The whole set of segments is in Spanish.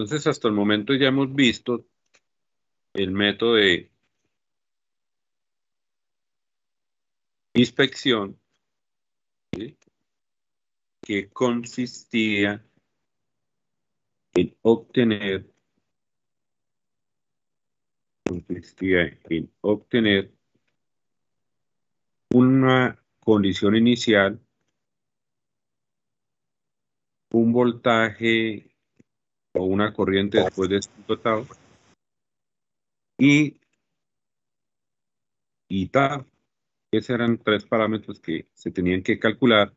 Entonces, hasta el momento ya hemos visto el método de inspección que consistía en obtener consistía en obtener una condición inicial, un voltaje o una corriente después de este total y, y tal. Esos eran tres parámetros que se tenían que calcular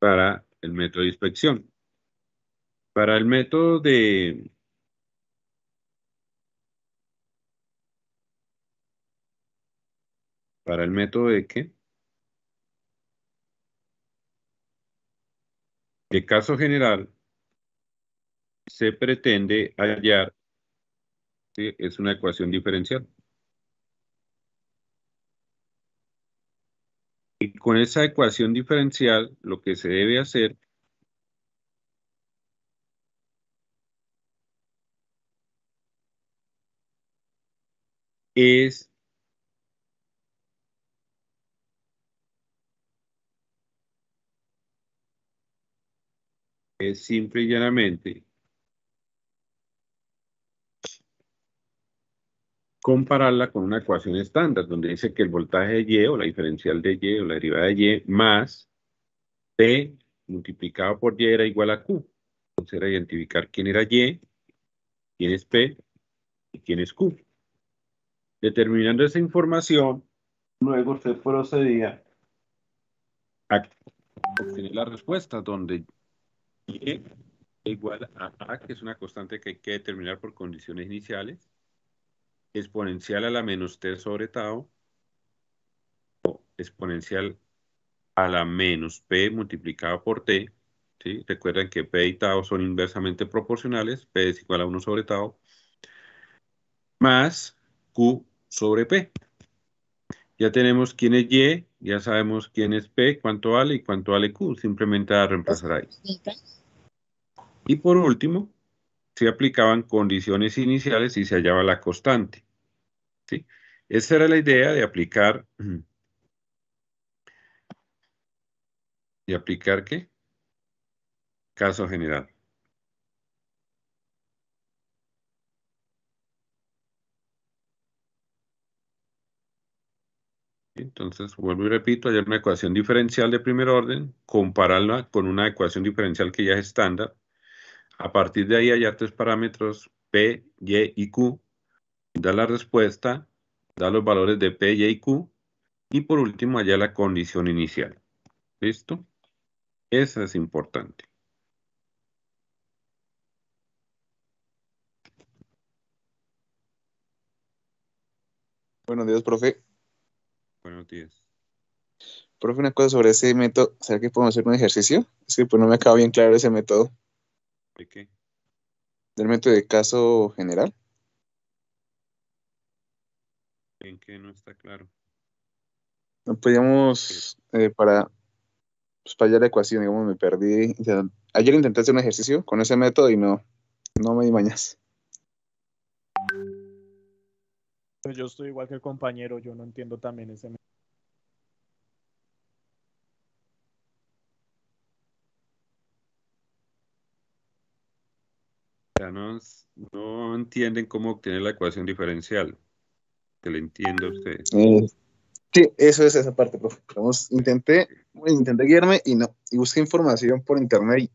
para el método de inspección. Para el método de para el método de qué? De caso general, se pretende hallar, es una ecuación diferencial. Y con esa ecuación diferencial, lo que se debe hacer es es simple y llanamente compararla con una ecuación estándar, donde dice que el voltaje de Y o la diferencial de Y o la derivada de Y más P multiplicado por Y era igual a Q. Entonces era identificar quién era Y, quién es P y quién es Q. Determinando esa información, luego se procedía a obtener la respuesta, donde Y igual a A, que es una constante que hay que determinar por condiciones iniciales, exponencial a la menos t sobre tau o exponencial a la menos p multiplicado por t. ¿sí? Recuerden que p y tau son inversamente proporcionales, p es igual a 1 sobre tau, más q sobre p. Ya tenemos quién es y, ya sabemos quién es p, cuánto vale y cuánto vale q, simplemente a reemplazar ahí. Y por último, se aplicaban condiciones iniciales y se hallaba la constante. ¿sí? Esa era la idea de aplicar, ¿de aplicar qué? Caso general. Entonces, vuelvo y repito, hay una ecuación diferencial de primer orden, compararla con una ecuación diferencial que ya es estándar, a partir de ahí hay tres parámetros P, Y y Q. Da la respuesta, da los valores de P, Y y Q. Y por último, allá la condición inicial. ¿Listo? Esa es importante. Buenos días, profe. Buenos días. Profe, una cosa sobre ese método. ¿Será que podemos hacer un ejercicio? Es que pues no me acaba bien claro ese método. ¿De qué? Del método de caso general. ¿En qué no está claro? No podíamos, eh, para, pues, para la ecuación, digamos, me perdí. O sea, ayer intenté hacer un ejercicio con ese método y no, no me di mañas. Pues yo estoy igual que el compañero, yo no entiendo también ese sea, no, no entienden cómo obtener la ecuación diferencial. Que le entiendo a ustedes. Eh, sí, eso es esa parte, profe. Vamos, intenté, intenté guiarme y no. Y busqué información por internet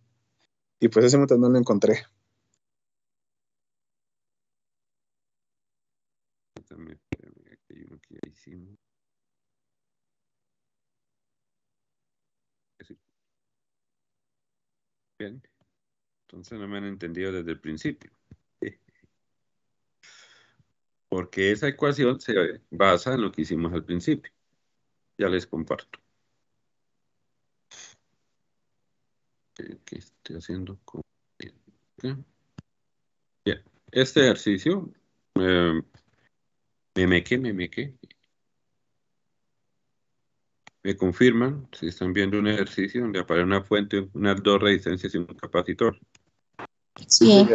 y, y pues ese método no lo encontré. También, espérame, aquí hay uno que ya hicimos. Ese. Bien. Entonces no me han entendido desde el principio. Porque esa ecuación se basa en lo que hicimos al principio. Ya les comparto. ¿Qué estoy haciendo? con- Bien. Este ejercicio, eh, me meque, me meque. me confirman si están viendo un ejercicio donde aparece una fuente, unas dos resistencias y un capacitor. Sí.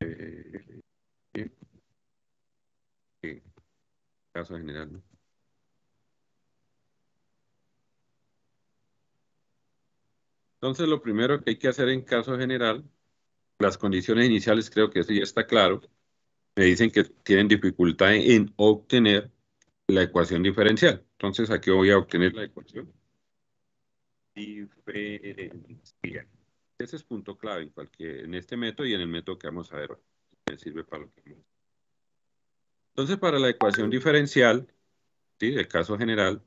Eh. Eh, caso general, ¿no? Entonces, lo primero que hay que hacer en caso general, las condiciones iniciales, creo que eso ya está claro. Me dicen que tienen dificultad en obtener la ecuación diferencial. Entonces, aquí voy a obtener la ecuación diferencial. Ese es punto clave en, cualquier, en este método y en el método que vamos a ver hoy. Me sirve para lo que vamos a. Entonces, para la ecuación diferencial, ¿sí? el caso general,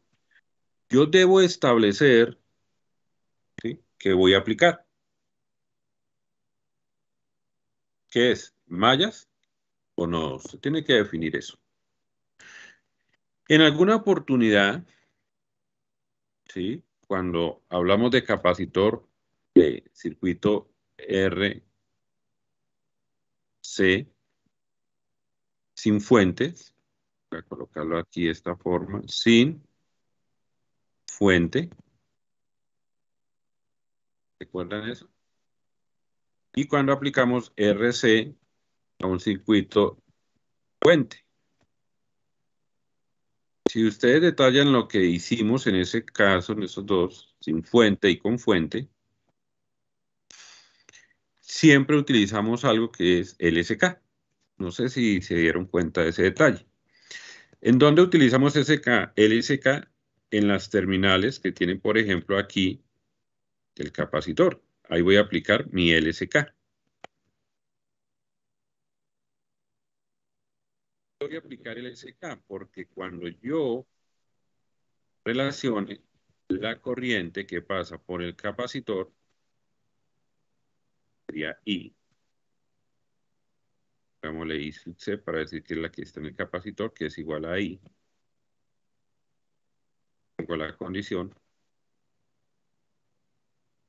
yo debo establecer ¿sí? que voy a aplicar. ¿Qué es? ¿Mallas o no? Se tiene que definir eso. En alguna oportunidad, ¿sí? Cuando hablamos de capacitor de circuito RC sin fuentes, voy a colocarlo aquí de esta forma, sin fuente. ¿Recuerdan eso? Y cuando aplicamos RC a un circuito fuente. Si ustedes detallan lo que hicimos en ese caso, en esos dos, sin fuente y con fuente, siempre utilizamos algo que es LSK. No sé si se dieron cuenta de ese detalle. ¿En dónde utilizamos SK? LSK en las terminales que tienen, por ejemplo, aquí el capacitor. Ahí voy a aplicar mi LSK. A aplicar el LSK porque cuando yo relacione la corriente que pasa por el capacitor, sería I. Hagámosle I C para decir que es la que está en el capacitor, que es igual a I. Tengo la condición.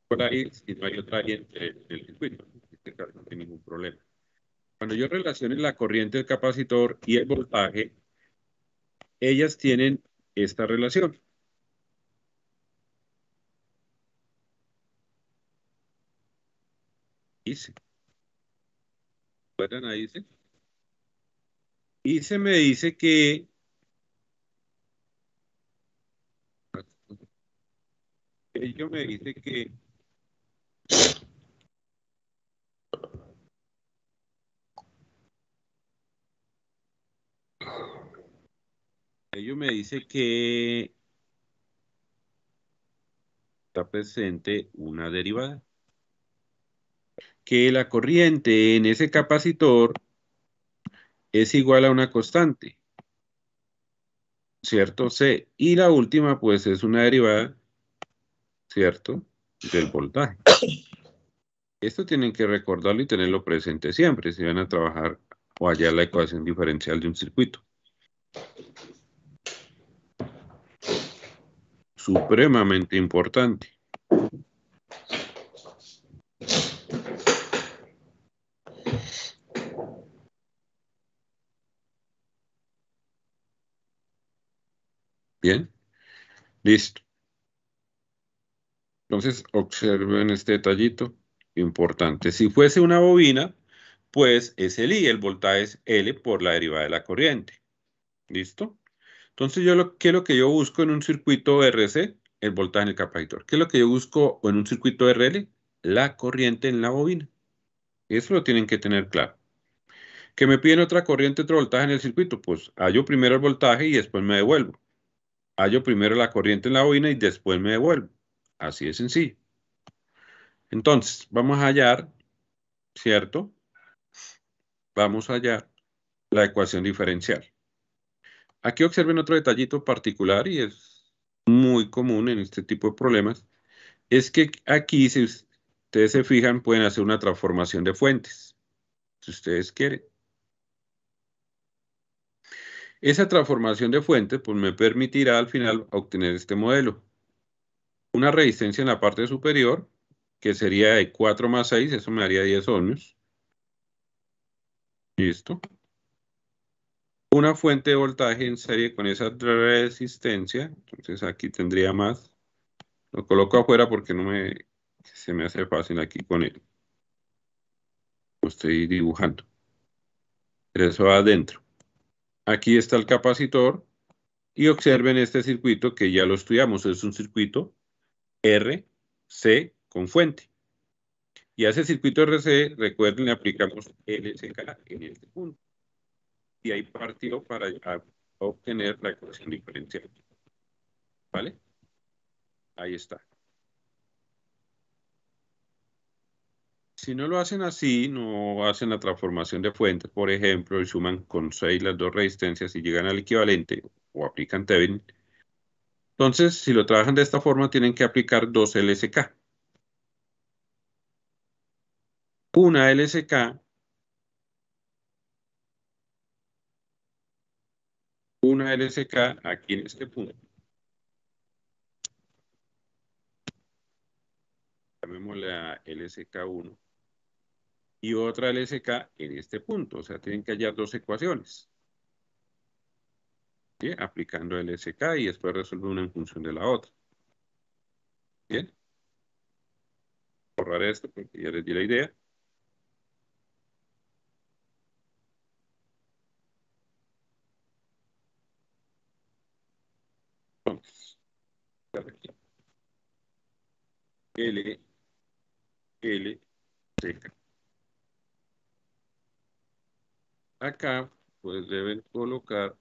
Por ahí, si no hay otra I en el circuito, en este caso no hay ningún problema. Cuando yo relacione la corriente del capacitor y el voltaje, ellas tienen esta relación. ¿Recuerdan ahí dice? Y se me dice que ello me dice que ello me dice que está presente una derivada que la corriente en ese capacitor es igual a una constante, ¿cierto? C. Y la última, pues, es una derivada, ¿cierto? Del voltaje. Esto tienen que recordarlo y tenerlo presente siempre si van a trabajar o hallar la ecuación diferencial de un circuito. Supremamente importante. Bien, listo. Entonces, observen este detallito importante. Si fuese una bobina, pues es el I, el voltaje es L por la derivada de la corriente. ¿Listo? Entonces, yo ¿qué es lo que yo busco en un circuito RC? El voltaje en el capacitor. ¿Qué es lo que yo busco en un circuito RL? La corriente en la bobina. Eso lo tienen que tener claro. ¿Que me piden otra corriente, otro voltaje en el circuito? Pues hallo primero el voltaje y después me devuelvo hallo primero la corriente en la bobina y después me devuelvo. Así de sencillo. Entonces, vamos a hallar, ¿cierto? Vamos a hallar la ecuación diferencial. Aquí observen otro detallito particular y es muy común en este tipo de problemas. Es que aquí, si ustedes se fijan, pueden hacer una transformación de fuentes. Si ustedes quieren. Esa transformación de fuente pues, me permitirá al final obtener este modelo. Una resistencia en la parte superior, que sería de 4 más 6, eso me daría 10 ohmios. Listo. Una fuente de voltaje en serie con esa resistencia. Entonces aquí tendría más. Lo coloco afuera porque no me se me hace fácil aquí con él. Lo estoy dibujando. Pero eso va adentro. Aquí está el capacitor y observen este circuito que ya lo estudiamos. Es un circuito RC con fuente. Y a ese circuito RC, recuerden, le aplicamos LSK en este punto. Y ahí partió para obtener la ecuación diferencial. ¿Vale? Ahí está. Si no lo hacen así, no hacen la transformación de fuentes, por ejemplo, y suman con 6 las dos resistencias y llegan al equivalente o aplican Thevenin. Entonces, si lo trabajan de esta forma, tienen que aplicar dos LSK. Una LSK una LSK aquí en este punto. Llamémosle a LSK1 y otra LSK en este punto. O sea, tienen que hallar dos ecuaciones. Bien, aplicando LSK y después resolver una en función de la otra. Bien. Borrar esto porque ya les di la idea. L, L, C. Acá, pues deben colocar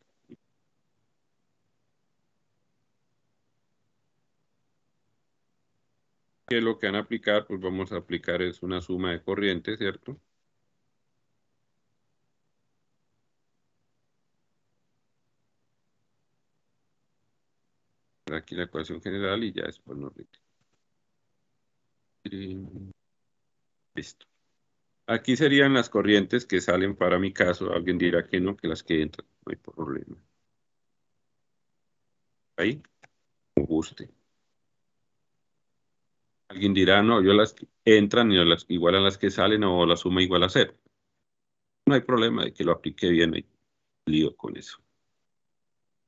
que lo que van a aplicar, pues vamos a aplicar es una suma de corriente, ¿cierto? Aquí la ecuación general y ya después nos Listo. Aquí serían las corrientes que salen para mi caso. Alguien dirá que no, que las que entran. No hay problema. Ahí, como guste. Alguien dirá, no, yo las que entran y las, igual a las que salen o la suma igual a cero. No hay problema de que lo aplique bien, hay lío con eso.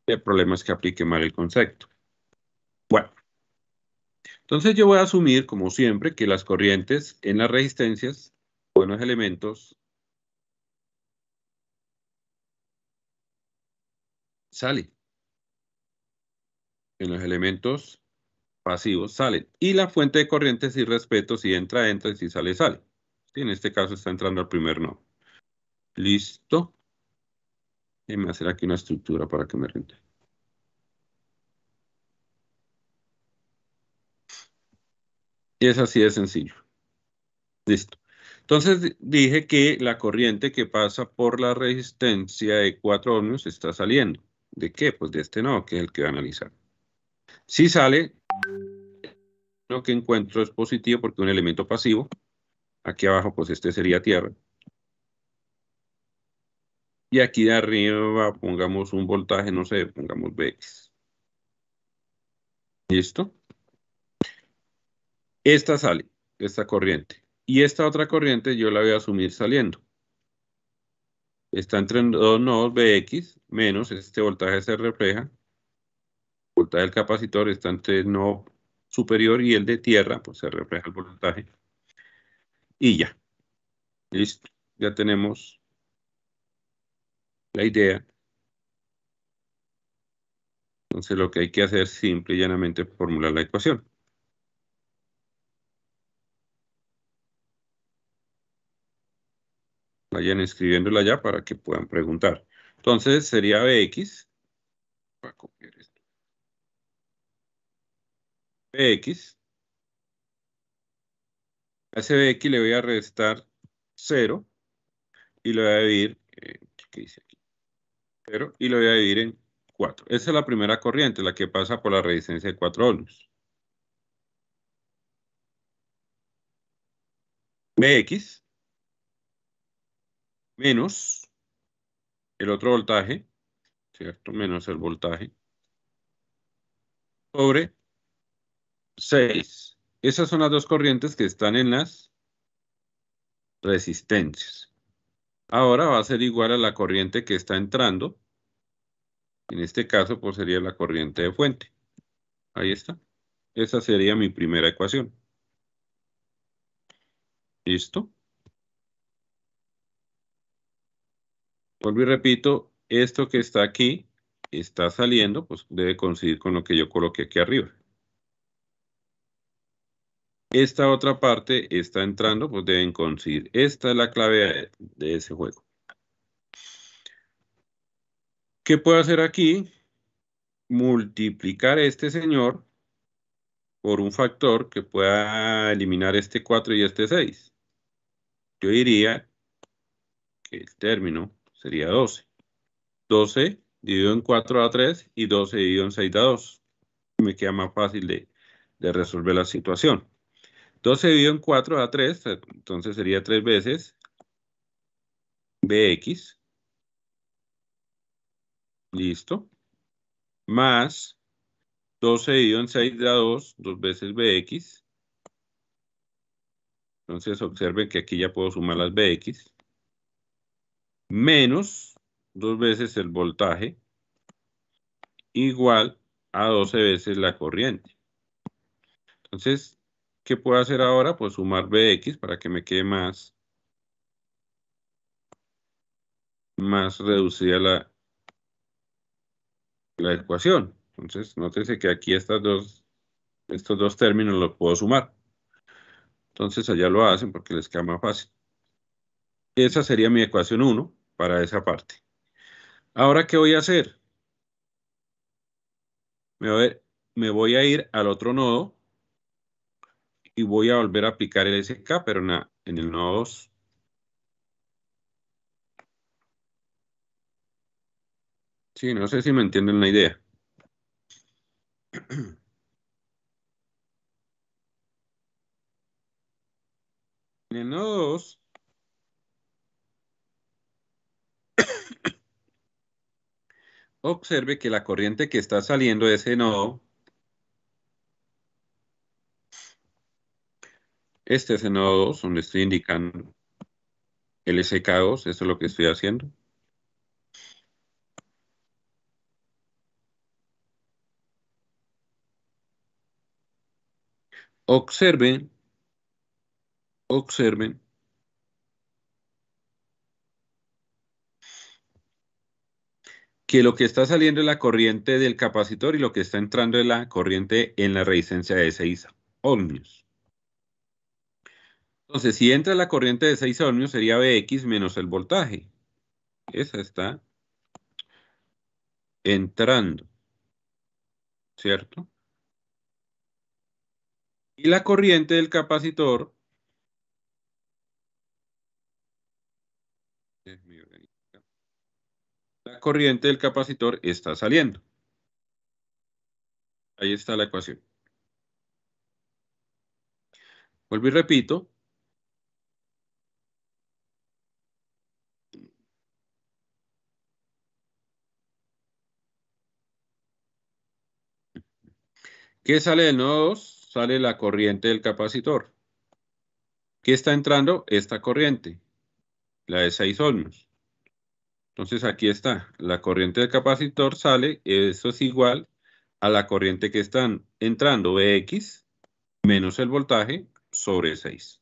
El problema es que aplique mal el concepto. Bueno, entonces yo voy a asumir, como siempre, que las corrientes en las resistencias buenos elementos sale. En los elementos pasivos salen. Y la fuente de corriente, si respeto, si entra, entra, y si sale, sale. en este caso está entrando al primer nodo. Listo. Déjame hacer aquí una estructura para que me rente. Y es así de sencillo. Listo. Entonces dije que la corriente que pasa por la resistencia de 4 ohmios está saliendo. ¿De qué? Pues de este nodo, que es el que va a analizar. Si sale, lo que encuentro es positivo porque un elemento pasivo. Aquí abajo, pues este sería tierra. Y aquí de arriba pongamos un voltaje, no sé, pongamos Vx. ¿Listo? Esta sale, esta corriente. Y esta otra corriente yo la voy a asumir saliendo. Está entre dos nodos Bx menos este voltaje se refleja. El voltaje del capacitor está entre el nodo superior y el de tierra, pues se refleja el voltaje. Y ya. Listo. Ya tenemos la idea. Entonces lo que hay que hacer simple y llanamente formular la ecuación. Vayan escribiéndola ya para que puedan preguntar. Entonces sería Bx. Voy a copiar esto. Bx. A ese Bx le voy a restar 0 y lo voy a dividir, eh, ¿qué dice aquí? 0 y lo voy a dividir en 4. Esa es la primera corriente, la que pasa por la resistencia de 4 ohms. Bx menos el otro voltaje, ¿cierto? Menos el voltaje sobre 6. Esas son las dos corrientes que están en las resistencias. Ahora va a ser igual a la corriente que está entrando En este caso, pues sería la corriente de fuente. Ahí está. Esa sería mi primera ecuación. ¿Listo? Vuelvo y repito, esto que está aquí está saliendo, pues debe coincidir con lo que yo coloqué aquí arriba. Esta otra parte está entrando, pues deben coincidir. Esta es la clave de ese juego. ¿Qué puedo hacer aquí? Multiplicar este señor por un factor que pueda eliminar este 4 y este 6. Yo diría que el término sería 12. 12 dividido en 4 da 3 y 12 dividido en 6 da 2. Me queda más fácil de, de resolver la situación. 12 dividido en 4 da 3, entonces sería 3 veces bx. Listo. Más 12 dividido en 6 da 2, 2 veces bx. Entonces observen que aquí ya puedo sumar las bx. Menos 2 veces el voltaje igual a 12 veces la corriente. Entonces, ¿Qué puedo hacer ahora? Pues sumar Bx para que me quede más, más reducida la, la ecuación. Entonces, nótese que aquí estas dos, estos dos términos los puedo sumar. Entonces, allá lo hacen porque les queda más fácil. Esa sería mi ecuación 1 para esa parte. Ahora, ¿qué voy a hacer? Me voy, me voy a ir al otro nodo y voy a volver a aplicar el SK, pero en, en el nodo 2. Sí, no sé si me entienden la idea. En el nodo 2, observe que la corriente que está saliendo de ese nodo Este es el nodo 2, donde estoy indicando el SK2, eso es lo que estoy haciendo. Observen, observen que lo que está saliendo es la corriente del capacitor y lo que está entrando es la corriente en la resistencia de 6 ohmios. Entonces, si entra la corriente de 6 ohmios, sería Bx menos el voltaje. Esa está entrando. ¿Cierto? Y la corriente del capacitor corriente del capacitor está saliendo. Ahí está la ecuación. Vuelvo y repito, ¿Qué sale del nodo 2? Sale la corriente del capacitor. ¿Qué está entrando? Esta corriente, la de 6 ohmios. Entonces aquí está, la corriente del capacitor sale, eso es igual a la corriente que están entrando, Bx, menos el voltaje sobre 6.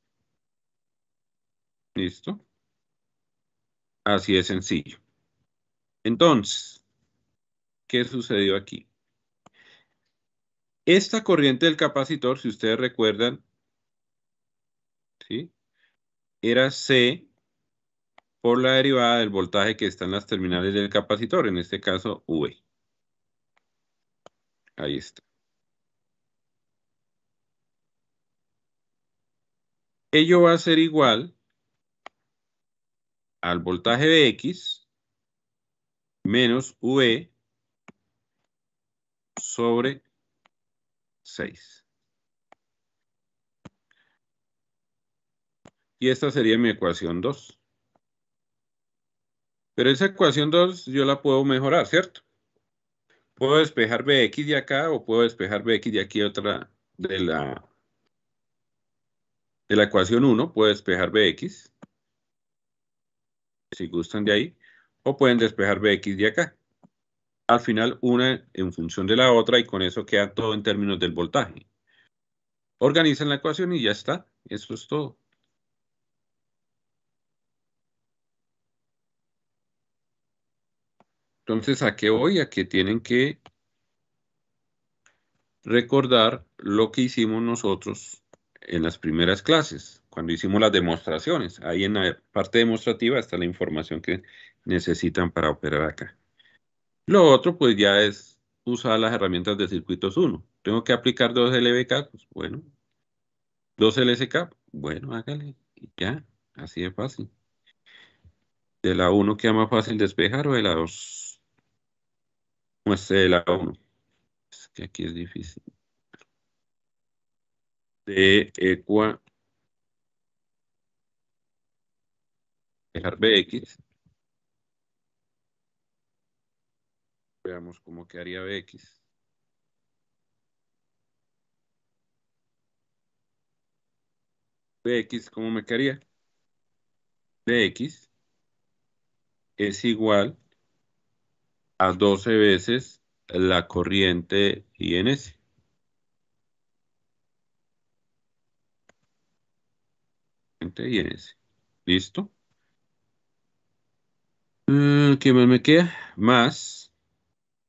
¿Listo? Así de sencillo. Entonces, ¿qué sucedió aquí? Esta corriente del capacitor, si ustedes recuerdan, ¿sí? era C por la derivada del voltaje que está en las terminales del capacitor, en este caso V. Ahí está. Ello va a ser igual al voltaje de X menos V sobre 6. Y esta sería mi ecuación 2. Pero esa ecuación 2 yo la puedo mejorar, ¿cierto? Puedo despejar Bx de acá o puedo despejar Bx de aquí otra de la, de la ecuación 1. Puedo despejar Bx. Si gustan de ahí. O pueden despejar Bx de acá. al final una en función de la otra y con eso queda todo en términos del voltaje. Organizan la ecuación y ya está. Eso es todo. Entonces, ¿a qué voy? A que tienen que recordar lo que hicimos nosotros en las primeras clases, cuando hicimos las demostraciones. Ahí en la parte demostrativa está la información que necesitan para operar acá. Lo otro, pues ya es usar las herramientas de circuitos 1. Tengo que aplicar dos LBK, pues bueno. Dos LSK, bueno, hágale. Ya, así de fácil. De la 1 queda más fácil despejar o de la 2. Muestre de la 1. Es que aquí es difícil. De equa dejar bx Veamos cómo quedaría Bx. Bx, ¿cómo me quedaría? Bx es igual a 12 veces la corriente INS. INS. ¿Listo? Mm, ¿Qué más me queda? Más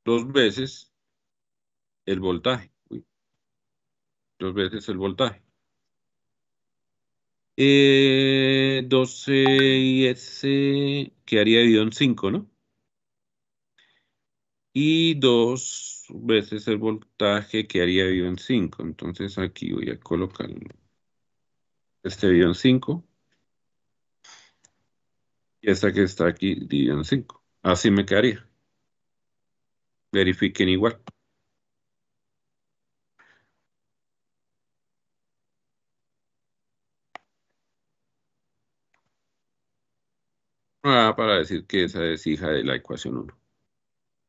dos veces el voltaje. dos veces el voltaje. Eh, 12 y ese quedaría dividido en 5, ¿no? Y dos veces el voltaje quedaría dividido en 5. Entonces aquí voy a colocar este en 5. Y esta que está aquí dividido en 5. Así me quedaría verifiquen igual. Ah, para decir que esa es hija de la ecuación 1.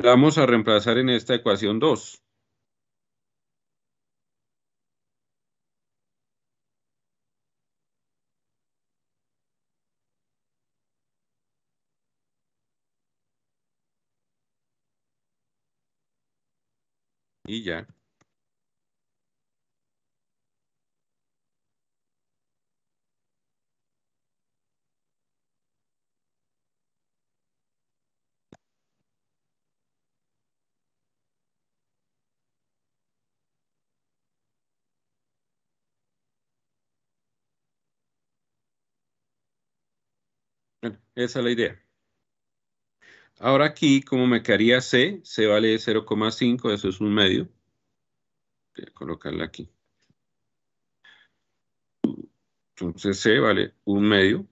Vamos a reemplazar en esta ecuación 2. Y ya. Esa es la idea. Ahora aquí, como me quedaría C, C vale 0,5, eso es un medio. Voy a colocarla aquí. Entonces C vale un medio.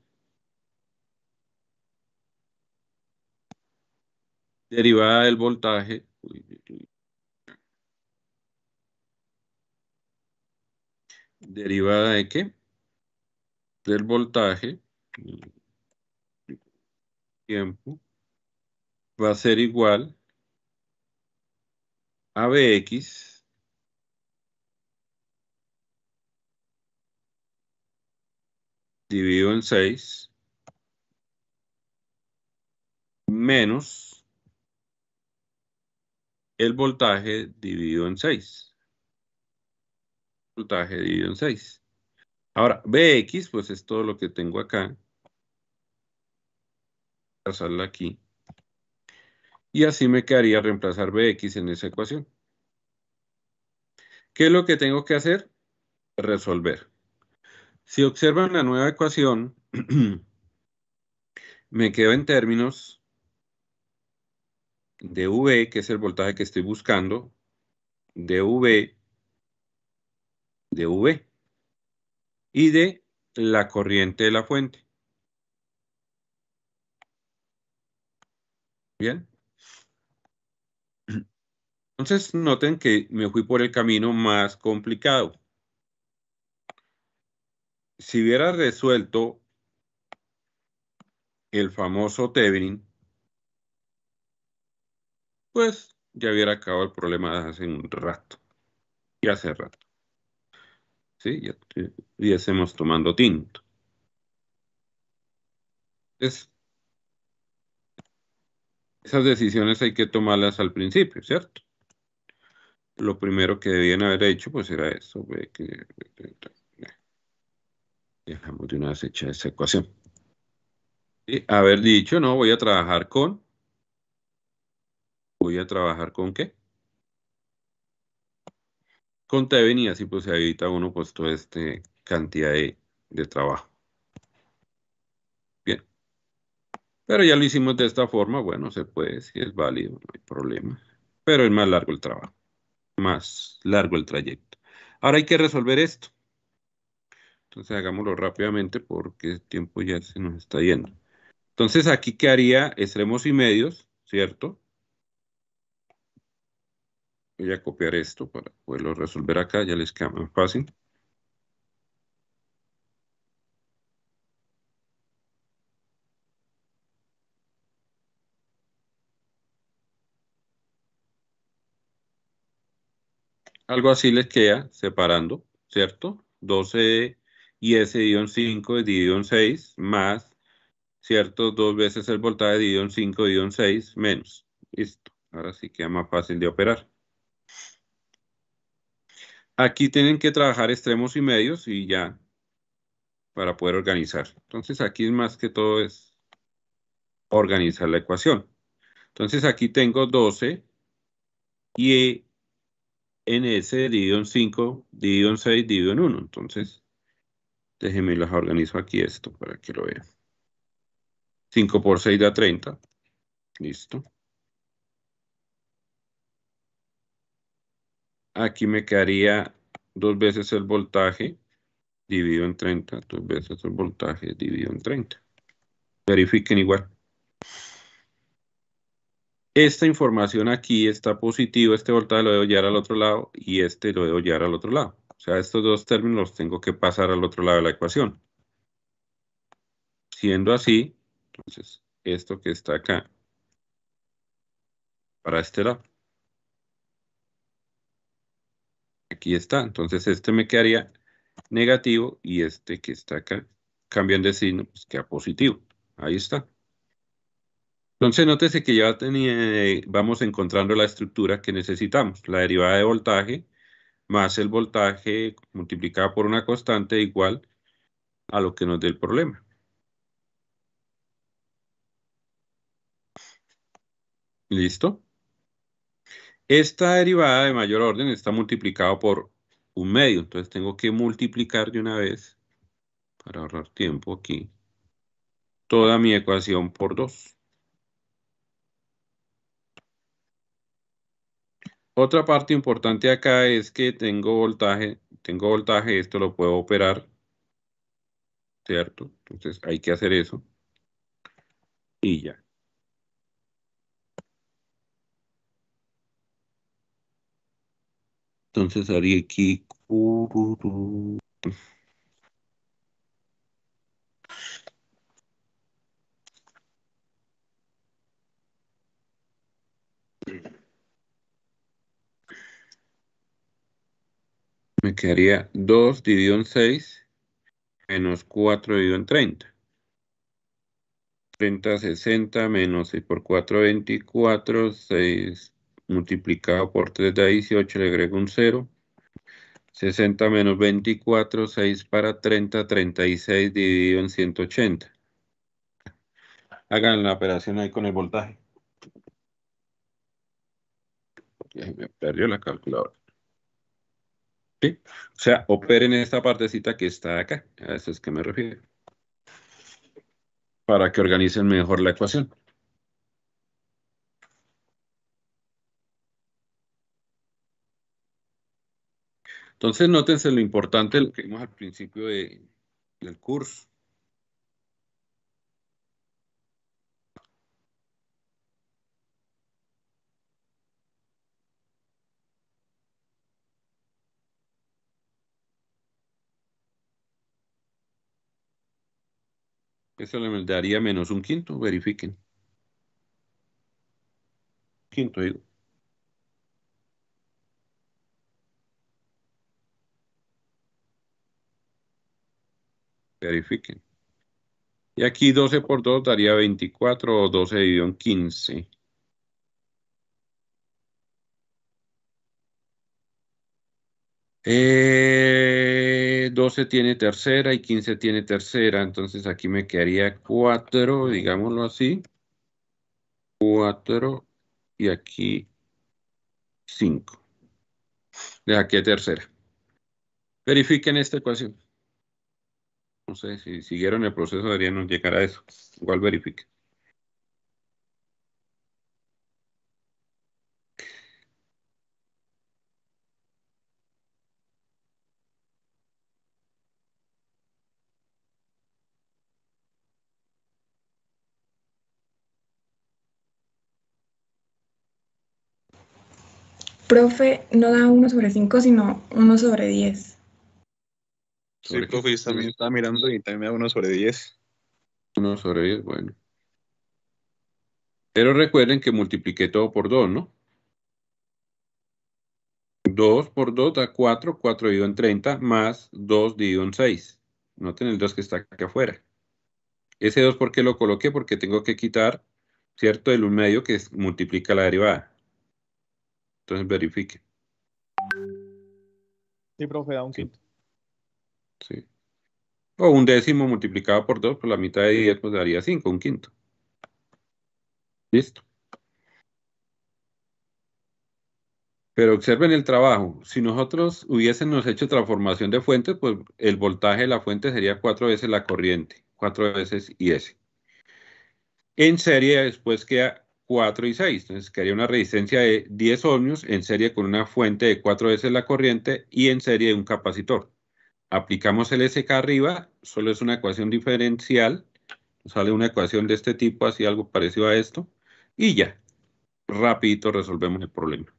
Derivada del voltaje. Derivada de qué? Del voltaje. Va a ser igual a Bx dividido en 6 menos el voltaje dividido en 6. Voltaje dividido en 6. Ahora, Bx, pues es todo lo que tengo acá. Aquí. Y así me quedaría reemplazar Bx en esa ecuación. ¿Qué es lo que tengo que hacer? Resolver. Si observan la nueva ecuación, me quedo en términos de V, que es el voltaje que estoy buscando, de V, de V, y de la corriente de la fuente. Bien. Entonces noten que me fui por el camino más complicado. Si hubiera resuelto el famoso Thevenin, pues ya hubiera acabado el problema hace un rato. Y hace rato. Sí, ya estuviésemos tomando tinto. Esas decisiones hay que tomarlas al principio, ¿cierto? Lo primero que debían haber hecho, pues era eso. Dejamos de una vez hecha esa ecuación. Y haber dicho, no, voy a trabajar con... Voy a trabajar con qué? Con Teven y así pues se evita uno pues toda esta cantidad de trabajo. Bien. Pero ya lo hicimos de esta forma, bueno, se puede, si es válido, no hay problema. Pero es más largo el trabajo, más largo el trayecto. Ahora hay que resolver esto. Entonces hagámoslo rápidamente porque el tiempo ya se nos está yendo. Entonces aquí quedaría extremos y medios, ¿cierto? Voy a copiar esto para poderlo resolver acá, ya les queda más fácil. Algo así les queda separando, ¿cierto? 12 y ese dividido en 5 dividido en 6 más, ¿cierto? Dos veces el voltaje dividido en 5 dividido en 6 menos. Listo. Ahora sí queda más fácil de operar. Aquí tienen que trabajar extremos y medios y ya para poder organizar. Entonces aquí es más que todo es organizar la ecuación. Entonces aquí tengo 12 y ns dividido en 5 dividido en 6 dividido en 1. Entonces déjenme las organizo aquí esto para que lo vean. 5 por 6 da 30. Listo. Aquí me quedaría dos veces el voltaje dividido en 30, dos veces el voltaje dividido en 30. Verifiquen igual. Esta información aquí está positiva, este voltaje lo debo llevar al otro lado y este lo debo llevar al otro lado. O sea, estos dos términos los tengo que pasar al otro lado de la ecuación. Siendo así, entonces, esto que está acá, para este lado. Aquí está. Entonces este me quedaría negativo y este que está acá cambian de signo, pues queda positivo. Ahí está. Entonces nótese que ya vamos encontrando la estructura que necesitamos. La derivada de voltaje más el voltaje multiplicado por una constante igual a lo que nos dé el problema. ¿Listo? Esta derivada de mayor orden está multiplicado por un medio, entonces tengo que multiplicar de una vez, para ahorrar tiempo aquí, toda mi ecuación por 2. Otra parte importante acá es que tengo voltaje, tengo voltaje, esto lo puedo operar, ¿cierto? Entonces hay que hacer eso. Y ya. Entonces haría aquí. Me quedaría 2 dividido en 6 menos 4 dividido en 30. 30, 60 menos 6 por 4, 24, 6 multiplicado por 3 da 18, le agrego un 0. 60 menos 24, 6 para 30, 36 dividido en 180. Hagan la operación ahí con el voltaje. me perdió la calculadora. ¿Sí? O sea, operen esta partecita que está acá. A eso es que me refiero. Para que organicen mejor la ecuación. Entonces, nótense lo importante lo que vimos al principio del curso. Eso le daría menos un quinto, verifiquen. Quinto, digo. Verifiquen. Y aquí 12 por 2 daría 24 o 12 dividido en 15. Eh, 12 tiene tercera y 15 tiene tercera, entonces aquí me quedaría 4, digámoslo así. 4 y aquí 5. De aquí a tercera. Verifiquen esta ecuación. No sé si siguieron el proceso, deberían llegar a eso. Igual verifiquen. Profe, no da 1 sobre 5, sino 1 sobre 10. Sí, profe, yo también estaba mirando y también me da uno sobre 10. 1 sobre 10, bueno. Pero recuerden que multipliqué todo por 2, ¿no? 2 por 2 da 4, 4 dividido en 30, más 2 dividido en 6. Noten el 2 que está acá afuera. Ese 2, ¿por qué lo coloqué? Porque tengo que quitar, ¿cierto? El 1 medio que es- multiplica la derivada. Entonces verifique. Sí, profe, da un Sí. quinto. Sí. O un décimo multiplicado por 2, por la mitad de 10, pues daría 5, un quinto. Listo. Pero observen el trabajo. Si nosotros hubiésemos hecho transformación de fuentes, pues el voltaje de la fuente sería cuatro veces la corriente, cuatro veces IS. En serie después queda 4 y 6, entonces quedaría una resistencia de 10 ohmios en serie con una fuente de cuatro veces la corriente y en serie de un capacitor. Aplicamos el SK arriba, solo es una ecuación diferencial, sale una ecuación de este tipo, así algo parecido a esto, y ya, rapidito resolvemos el problema.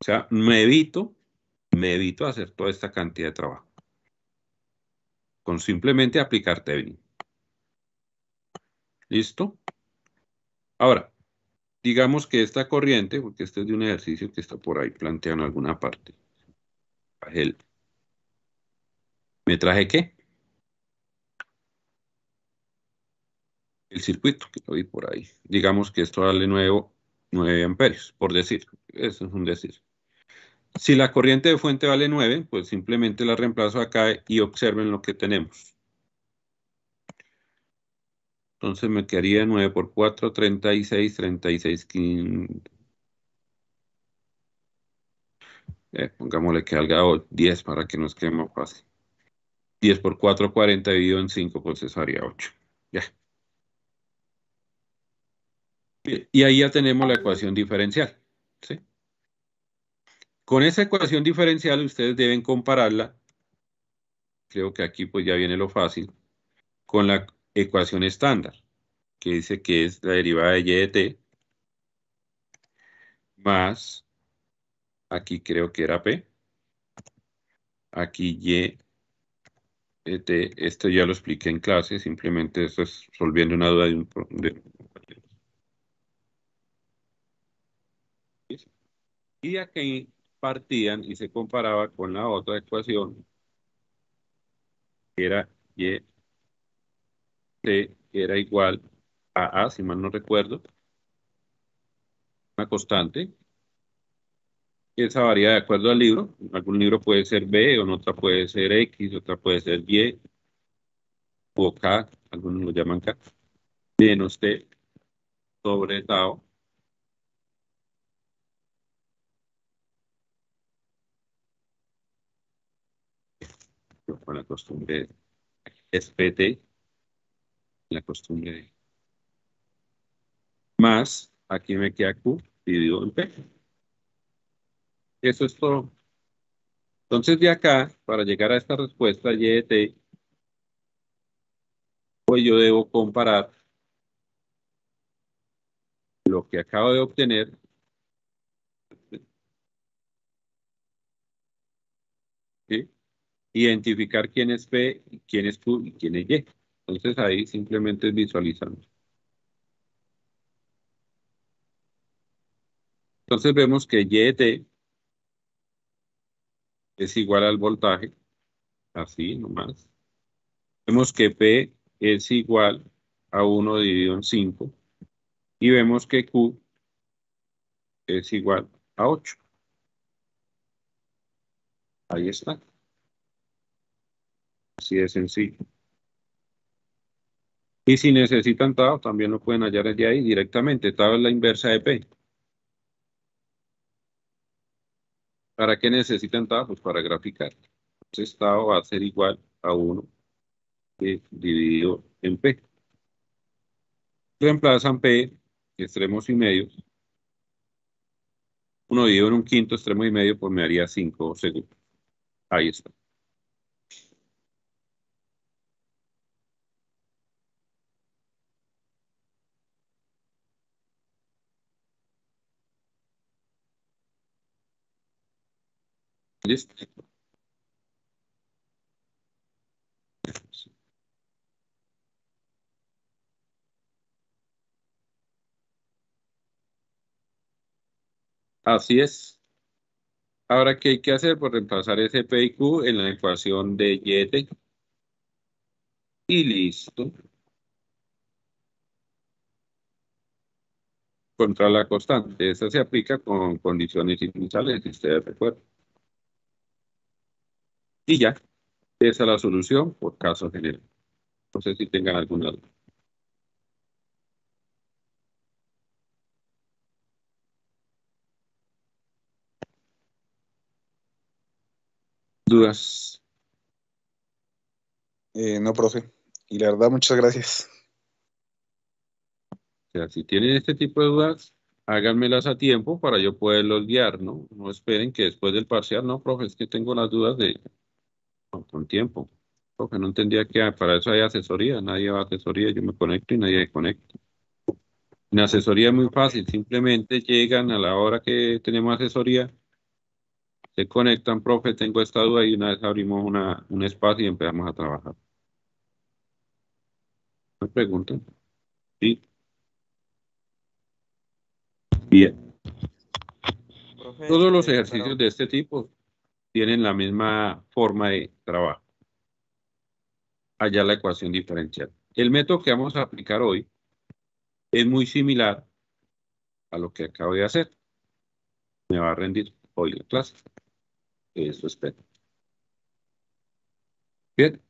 O sea, me evito, me evito hacer toda esta cantidad de trabajo. Con simplemente aplicar Thevenin. ¿Listo? Ahora, digamos que esta corriente, porque este es de un ejercicio que está por ahí planteado en alguna parte. ¿Me traje qué? El circuito, que lo vi por ahí. Digamos que esto vale 9, 9 amperios, por decir. Eso es un decir. Si la corriente de fuente vale 9, pues simplemente la reemplazo acá y observen lo que tenemos. Entonces me quedaría 9 por 4, 36, 36, 15. Eh, pongámosle que salga o- 10 para que nos quede más fácil. 10 por 4, 40 dividido en 5, pues eso haría 8. Ya. Y ahí ya tenemos la ecuación diferencial. ¿sí? Con esa ecuación diferencial ustedes deben compararla, creo que aquí pues ya viene lo fácil, con la ecuación estándar, que dice que es la derivada de y de t, más, aquí creo que era p, aquí y de t, esto ya lo expliqué en clase, simplemente esto es resolviendo una duda de un... de- Y aquí partían y se comparaba con la otra ecuación, que era y t era igual a a, si mal no recuerdo, una constante. Esa varía de acuerdo al libro. Algún libro puede ser B, en otra puede ser X, otra puede ser Y, o K, algunos lo llaman K, menos T sobre tau. Con la costumbre es la costumbre de más, aquí me queda Q dividido en P. Eso es todo. Entonces de acá, para llegar a esta respuesta Y de T, pues yo debo comparar lo que acabo de obtener ¿sí? identificar quién es P, quién es Q y quién es Y. Entonces ahí simplemente es visualizando. Entonces vemos que Y de T es igual al voltaje, así nomás. Vemos que P es igual a 1 dividido en 5 y vemos que Q es igual a 8. Ahí está. Así de sencillo. Y si necesitan Tao, también lo pueden hallar allí ahí directamente. Tao es la inversa de P. ¿Para qué necesitan Tao? Pues para graficar. Entonces Tao va a ser igual a 1 dividido en P. Reemplazan P, extremos y medios. 1 dividido en un quinto, extremo y medio, pues me haría 5 segundos. Ahí está. ¿Listo? Así es. Ahora, ¿qué hay que hacer? Pues reemplazar ese P y Q en la ecuación de Y de T. Y listo. Contra la constante. Esa se aplica con condiciones iniciales, si ustedes recuerdan. Y ya. Esa es la solución por caso general. No sé si tengan alguna duda. ¿Dudas? Eh, no, profe. Y la verdad, muchas gracias. O sea, si tienen este tipo de dudas, háganmelas a tiempo para yo poderlos guiar, ¿no? No esperen que después del parcial, no, profe, es que tengo las dudas de... Con tiempo. Profe, no entendía que para eso hay asesoría, nadie va a asesoría, yo me conecto y nadie me conecta. En asesoría es muy fácil, simplemente llegan a la hora que tenemos asesoría, se conectan, profe, tengo esta duda y una vez abrimos una, un espacio y empezamos a trabajar. ¿Me preguntan? Sí. Bien. Profe, Todos los eh, ejercicios pero- de este tipo tienen la misma forma de trabajo. Allá la ecuación diferencial. El método que vamos a aplicar hoy es muy similar a lo que acabo de hacer. Me va a rendir hoy la clase. Eso espero. Bien.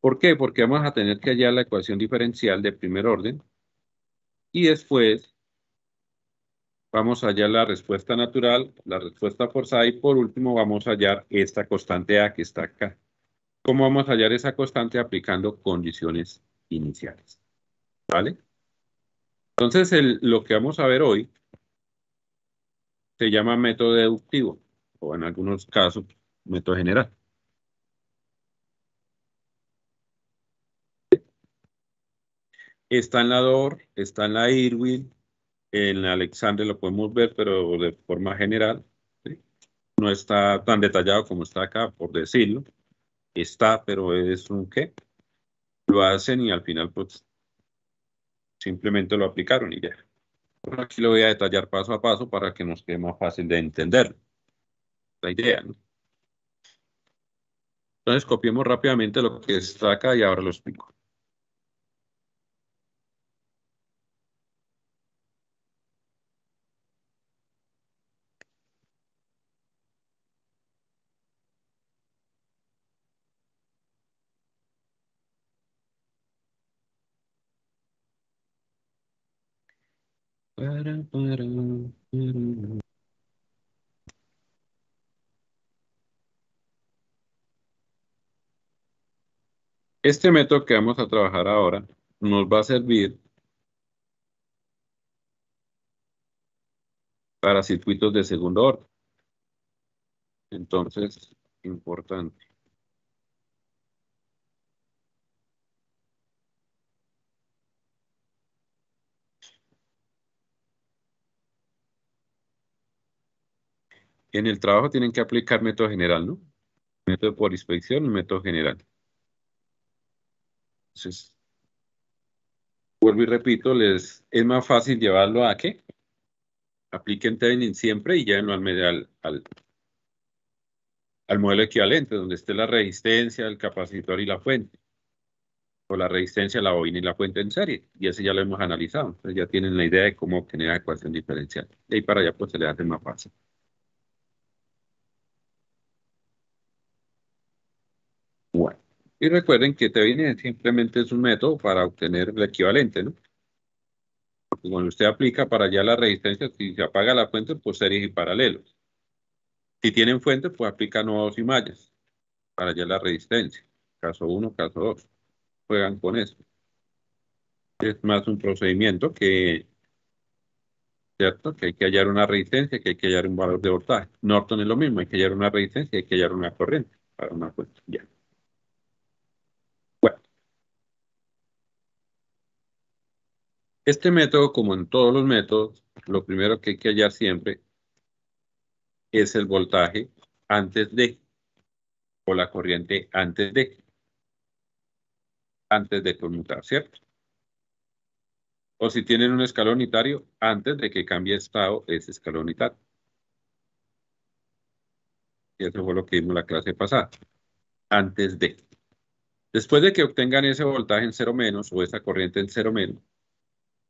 ¿Por qué? Porque vamos a tener que hallar la ecuación diferencial de primer orden y después vamos a hallar la respuesta natural, la respuesta forzada y por último vamos a hallar esta constante A que está acá. ¿Cómo vamos a hallar esa constante? Aplicando condiciones iniciales. ¿Vale? Entonces, lo que vamos a ver hoy se llama método deductivo o en algunos casos método general. Está en la DOR, está en la Irwin, en Alexander lo podemos ver, pero de forma general. No está tan detallado como está acá, por decirlo. Está, pero es un qué. Lo hacen y al final, pues, simplemente lo aplicaron y ya. Bueno, aquí lo voy a detallar paso a paso para que nos quede más fácil de entender la idea. ¿no? Entonces, copiemos rápidamente lo que está acá y ahora lo explico. Para, para, para. Este método que vamos a trabajar ahora nos va a servir para circuitos de segundo orden. Entonces, importante. En el trabajo tienen que aplicar método general, ¿no? Método por inspección método general. Entonces, vuelvo y repito, les es más fácil llevarlo a qué? Apliquen Thevenin siempre y llévenlo al, al, al, modelo equivalente, donde esté la resistencia, el capacitor y la fuente. O la resistencia, la bobina y la fuente en serie. Y ese ya lo hemos analizado. Entonces ya tienen la idea de cómo obtener la ecuación diferencial. De ahí para allá pues se les hace más fácil. Y recuerden que Thevenin simplemente es un método para obtener el equivalente, ¿no? Cuando usted aplica para allá la resistencia, si se apaga la fuente, pues series y paralelos. Si tienen fuente, pues aplica nodos y mallas para allá la resistencia. Caso 1, caso 2. Juegan con eso. Es más un procedimiento que, ¿cierto? Que hay que hallar una resistencia, que hay que hallar un valor de voltaje. Norton es lo mismo, hay que hallar una resistencia, hay que hallar una corriente para una fuente. Ya. Este método, como en todos los métodos, lo primero que hay que hallar siempre es el voltaje antes de, o la corriente antes de, antes de conmutar, ¿cierto? O si tienen un escalón unitario, antes de que cambie estado ese escalón unitario. Y eso fue lo que vimos la clase pasada. Antes de. Después de que obtengan ese voltaje en cero menos o esa corriente en cero menos,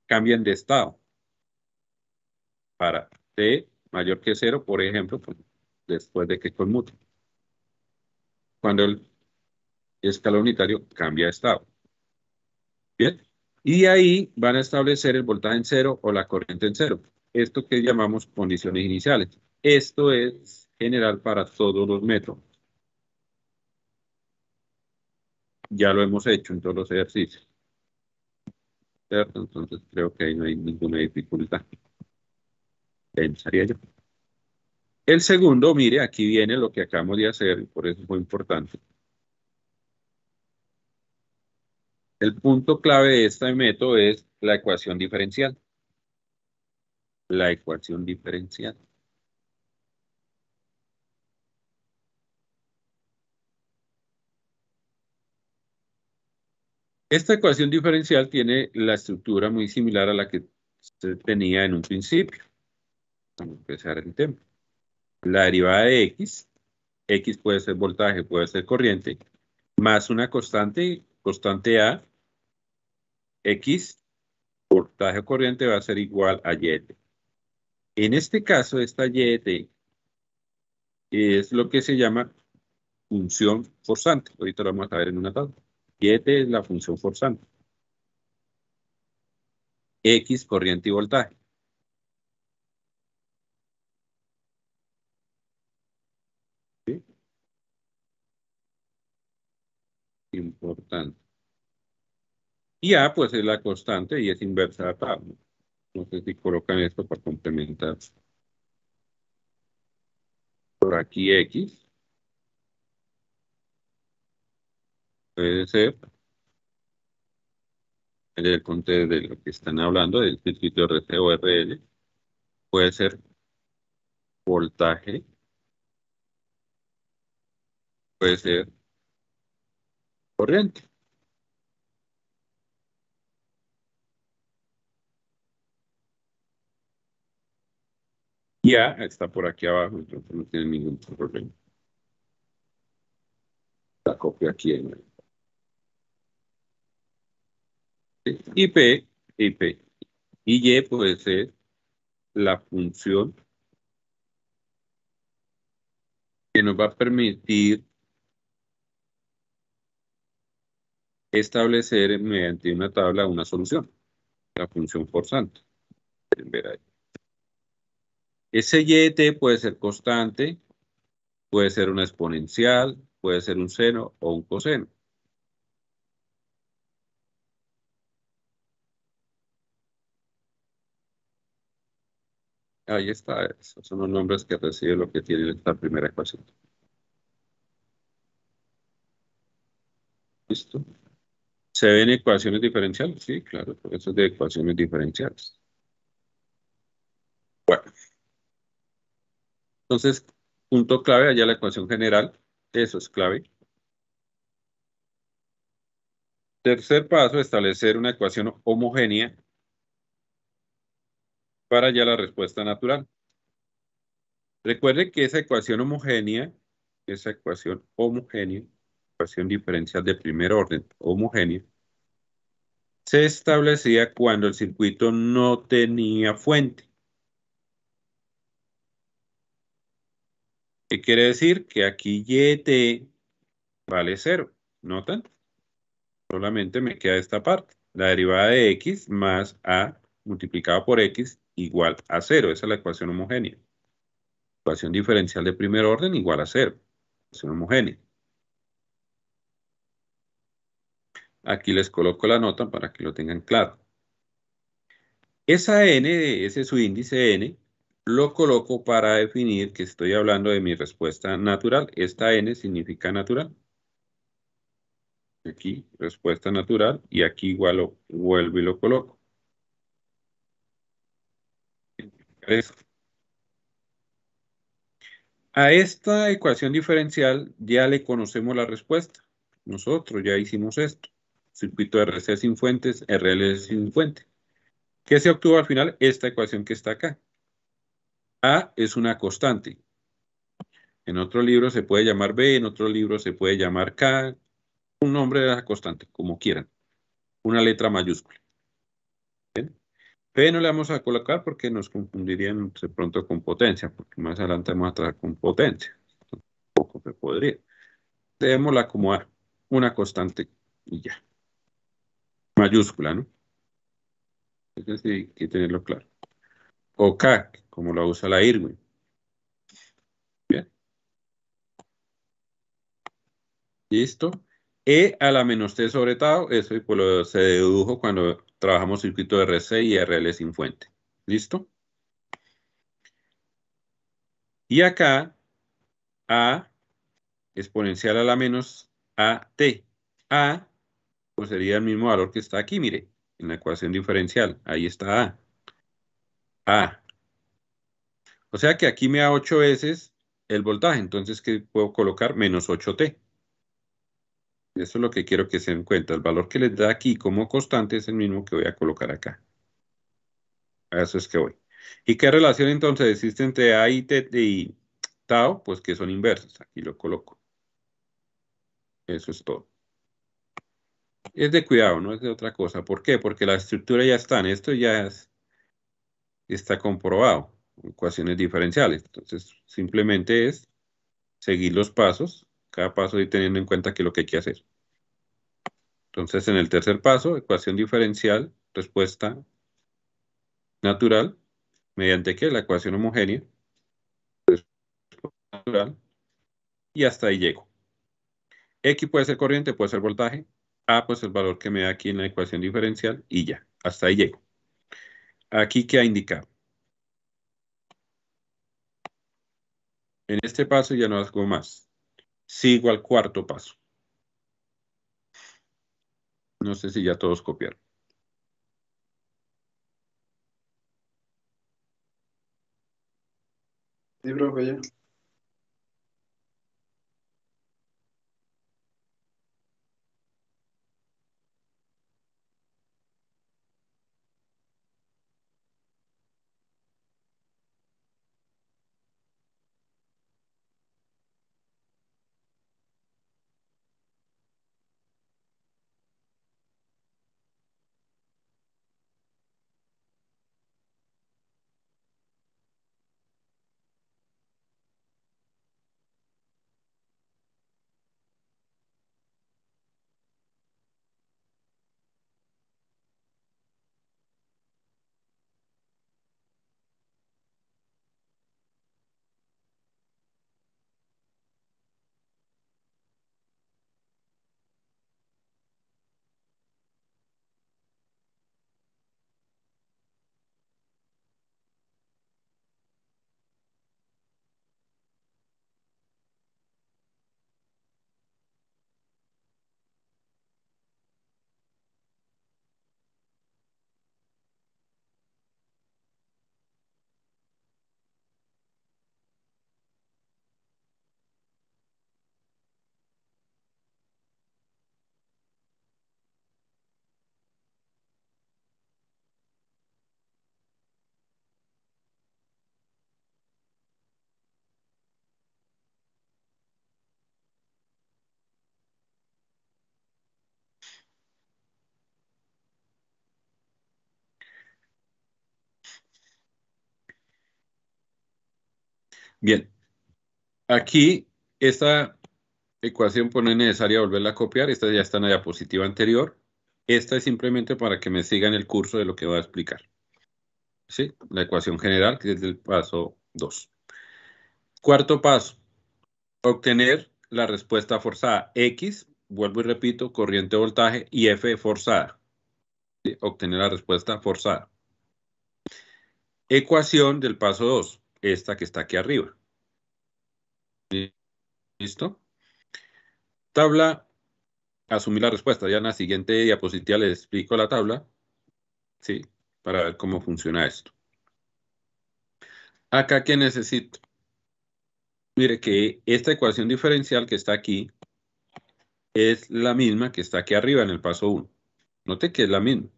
cambian de estado para T mayor que cero, por ejemplo, pues, después de que conmute. Cuando el escalón unitario cambia de estado. Bien. Y ahí van a establecer el voltaje en cero o la corriente en cero. Esto que llamamos condiciones iniciales. Esto es general para todos los métodos. Ya lo hemos hecho en todos los ejercicios. Entonces creo que ahí no hay ninguna dificultad. Pensaría yo. El segundo, mire, aquí viene lo que acabamos de hacer, por eso fue importante. El punto clave de este método es la ecuación diferencial. La ecuación diferencial. Esta ecuación diferencial tiene la estructura muy similar a la que se tenía en un principio. Vamos a empezar el tema. La derivada de x, x puede ser voltaje, puede ser corriente, más una constante, constante A, x, voltaje o corriente va a ser igual a y. En este caso, esta y es lo que se llama función forzante. Ahorita lo vamos a ver en una tabla. Y es la función forzante. X, corriente y voltaje. ¿Sí? Importante. Y A, pues es la constante y es inversa a tabla. No sé si colocan esto para complementar. Por aquí X. puede ser el contexto de lo que están hablando, del circuito RC o RL, puede ser voltaje, puede ser corriente. Ya está por aquí abajo, entonces no tiene ningún problema. La copia aquí en el y P, y P. Y Y puede ser la función que nos va a permitir establecer mediante una tabla una solución, la función forzante. Ese y puede ser constante, puede ser una exponencial, puede ser un seno o un coseno. Ahí está, esos son los nombres que recibe lo que tiene esta primera ecuación. ¿Listo? ¿Se ven ecuaciones diferenciales? Sí, claro, por eso es de ecuaciones diferenciales. Bueno. Entonces, punto clave, allá la ecuación general, eso es clave. Tercer paso, establecer una ecuación homogénea para ya la respuesta natural. Recuerde que esa ecuación homogénea, esa ecuación homogénea, ecuación diferencial de primer orden homogénea, se establecía cuando el circuito no tenía fuente. ¿Qué quiere decir? Que aquí YT vale cero. ¿Notan? Solamente me queda esta parte. La derivada de x más a multiplicado por x igual a 0. Esa es la ecuación homogénea. Ecuación diferencial de primer orden igual a 0. Ecuación homogénea. Aquí les coloco la nota para que lo tengan claro. Esa n, ese su índice n, lo coloco para definir que estoy hablando de mi respuesta natural. Esta n significa natural. Aquí, respuesta natural, y aquí igual lo vuelvo y lo coloco. A esta ecuación diferencial ya le conocemos la respuesta. Nosotros ya hicimos esto. Circuito RC sin fuentes, RL sin fuente. ¿Qué se obtuvo al final? Esta ecuación que está acá. A es una constante. En otro libro se puede llamar B, en otro libro se puede llamar K, un nombre de la constante, como quieran. Una letra mayúscula. P no le vamos a colocar porque nos confundirían de pronto con potencia, porque más adelante vamos a tratar con potencia. Tampoco se podría. Debemosla como A, una constante y ya. Mayúscula, ¿no? Eso sí hay que tenerlo claro. O K, como lo usa la Irwin. Bien. ¿Listo? E a la menos T sobre tau, eso se dedujo cuando trabajamos circuito RC y RL sin fuente. ¿Listo? Y acá, A exponencial a la menos AT. A pues sería el mismo valor que está aquí, mire, en la ecuación diferencial. Ahí está A. A. O sea que aquí me da 8 veces el voltaje, entonces ¿qué puedo colocar? Menos 8T. Eso es lo que quiero que se den cuenta. El valor que les da aquí como constante es el mismo que voy a colocar acá. A eso es que voy. ¿Y qué relación entonces existe entre A y T y tau? Pues que son inversas. Aquí lo coloco. Eso es todo. Es de cuidado, no es de otra cosa. ¿Por qué? Porque la estructura ya está. Esto ya está comprobado. Ecuaciones diferenciales. Entonces, simplemente es seguir los pasos cada paso y teniendo en cuenta que es lo que hay que hacer. Entonces, en el tercer paso, ecuación diferencial, respuesta natural, mediante que la ecuación homogénea, natural, y hasta ahí llego. X puede ser corriente, puede ser voltaje, A pues el valor que me da aquí en la ecuación diferencial, y ya, hasta ahí llego. Aquí, ¿qué ha indicado? En este paso ya no hago más sigo al cuarto paso. No sé si ya todos copiaron. Sí, profe. Bien. Aquí, esta ecuación, pues no es necesaria volverla a copiar. Esta ya está en la diapositiva anterior. Esta es simplemente para que me sigan el curso de lo que voy a explicar. ¿Sí? La ecuación general, que es del paso 2. Cuarto paso. Obtener la respuesta forzada. X, vuelvo y repito, corriente voltaje y F forzada. Obtener la respuesta forzada. Ecuación del paso 2, esta que está aquí arriba. ¿Listo? Tabla, asumir la respuesta. Ya en la siguiente diapositiva les explico la tabla, ¿sí? Para ver cómo funciona esto. Acá, ¿qué necesito? Mire que esta ecuación diferencial que está aquí es la misma que está aquí arriba en el paso 1. Note que es la misma.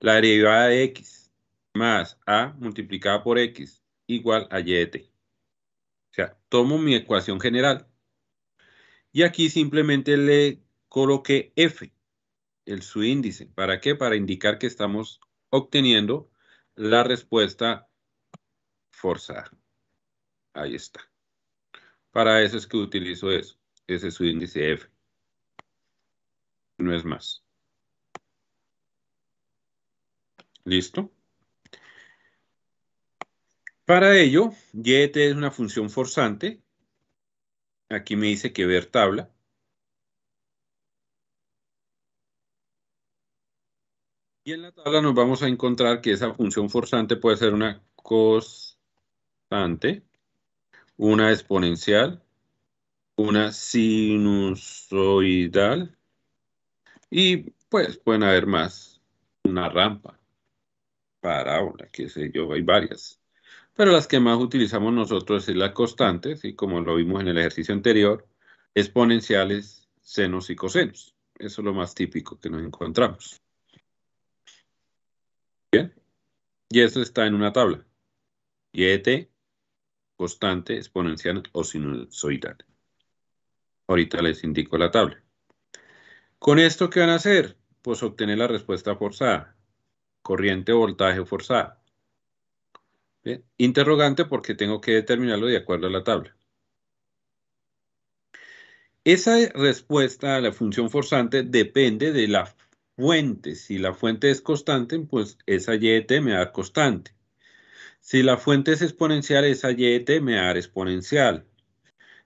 La derivada de x más A multiplicada por X igual a Y T. O sea, tomo mi ecuación general y aquí simplemente le coloqué F, el su índice. ¿Para qué? Para indicar que estamos obteniendo la respuesta forzada. Ahí está. Para eso es que utilizo eso. Ese es su índice F. No es más. ¿Listo? Para ello, y es una función forzante. Aquí me dice que ver tabla. Y en la tabla nos vamos a encontrar que esa función forzante puede ser una constante, una exponencial, una sinusoidal y pues pueden haber más, una rampa, parábola, qué sé yo, hay varias pero las que más utilizamos nosotros es la constante, ¿sí? como lo vimos en el ejercicio anterior, exponenciales, senos y cosenos. Eso es lo más típico que nos encontramos. Bien, y eso está en una tabla. Y ET, constante, exponencial o sinusoidal. Ahorita les indico la tabla. ¿Con esto qué van a hacer? Pues obtener la respuesta forzada. Corriente o voltaje forzada. Interrogante porque tengo que determinarlo de acuerdo a la tabla. Esa respuesta a la función forzante depende de la fuente. Si la fuente es constante, pues esa YT me da constante. Si la fuente es exponencial, esa YT me da exponencial.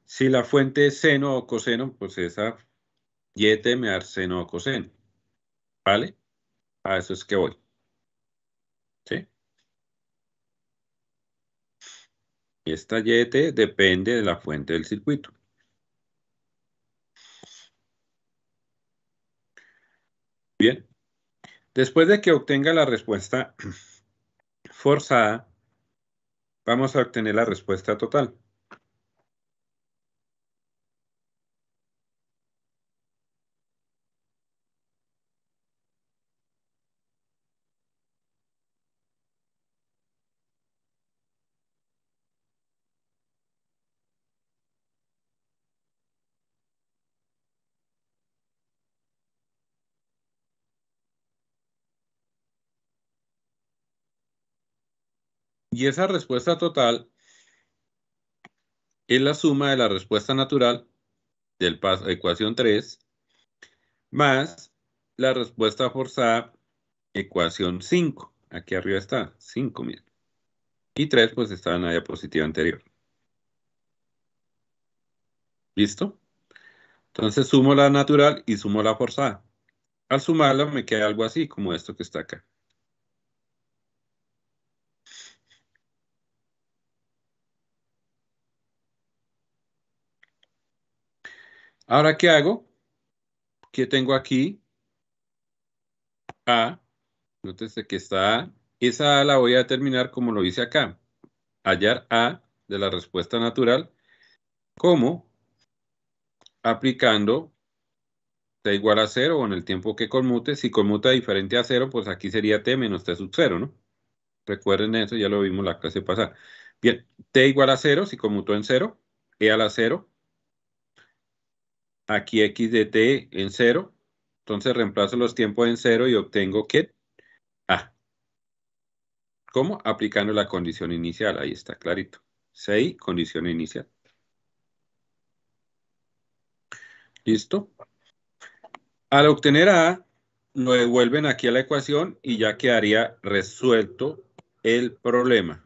Si la fuente es seno o coseno, pues esa YT me da seno o coseno. ¿Vale? A eso es que voy. ¿Sí? Esta YT depende de la fuente del circuito. Bien. Después de que obtenga la respuesta forzada, vamos a obtener la respuesta total. Y esa respuesta total es la suma de la respuesta natural del paso, ecuación 3 más la respuesta forzada, ecuación 5. Aquí arriba está, 5, miren. Y 3 pues está en la diapositiva anterior. ¿Listo? Entonces sumo la natural y sumo la forzada. Al sumarla me queda algo así como esto que está acá. Ahora, ¿qué hago? ¿Qué tengo aquí? A. Nótese que está A. Esa A la voy a determinar como lo hice acá. Hallar A de la respuesta natural como aplicando T igual a cero o en el tiempo que conmute. Si conmuta diferente a cero, pues aquí sería T menos T sub cero, ¿no? Recuerden eso, ya lo vimos la clase pasada. Bien, T igual a cero, si conmutó en cero, E a la cero, aquí x de t en 0. Entonces reemplazo los tiempos en 0 y obtengo que A. ¿Cómo? Aplicando la condición inicial. Ahí está clarito. 6, condición inicial. ¿Listo? Al obtener A, lo devuelven aquí a la ecuación y ya quedaría resuelto el problema.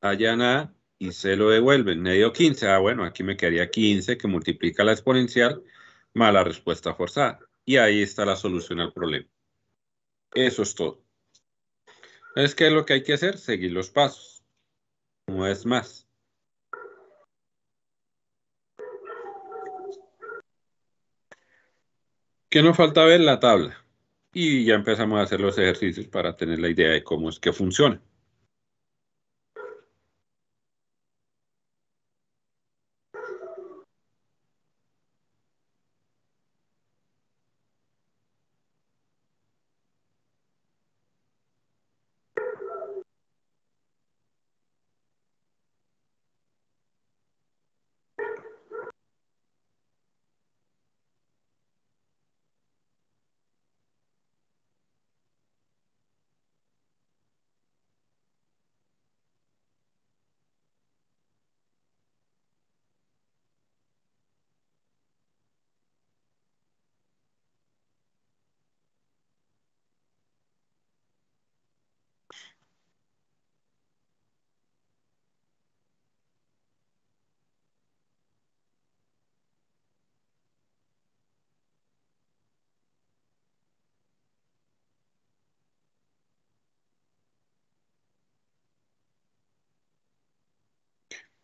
Hallan A y se lo devuelven. Me dio 15. Ah, bueno, aquí me quedaría 15 que multiplica la exponencial más la respuesta forzada. Y ahí está la solución al problema. Eso es todo. Entonces, ¿qué es lo que hay que hacer? Seguir los pasos. No es más. ¿Qué nos falta ver? La tabla. Y ya empezamos a hacer los ejercicios para tener la idea de cómo es que funciona.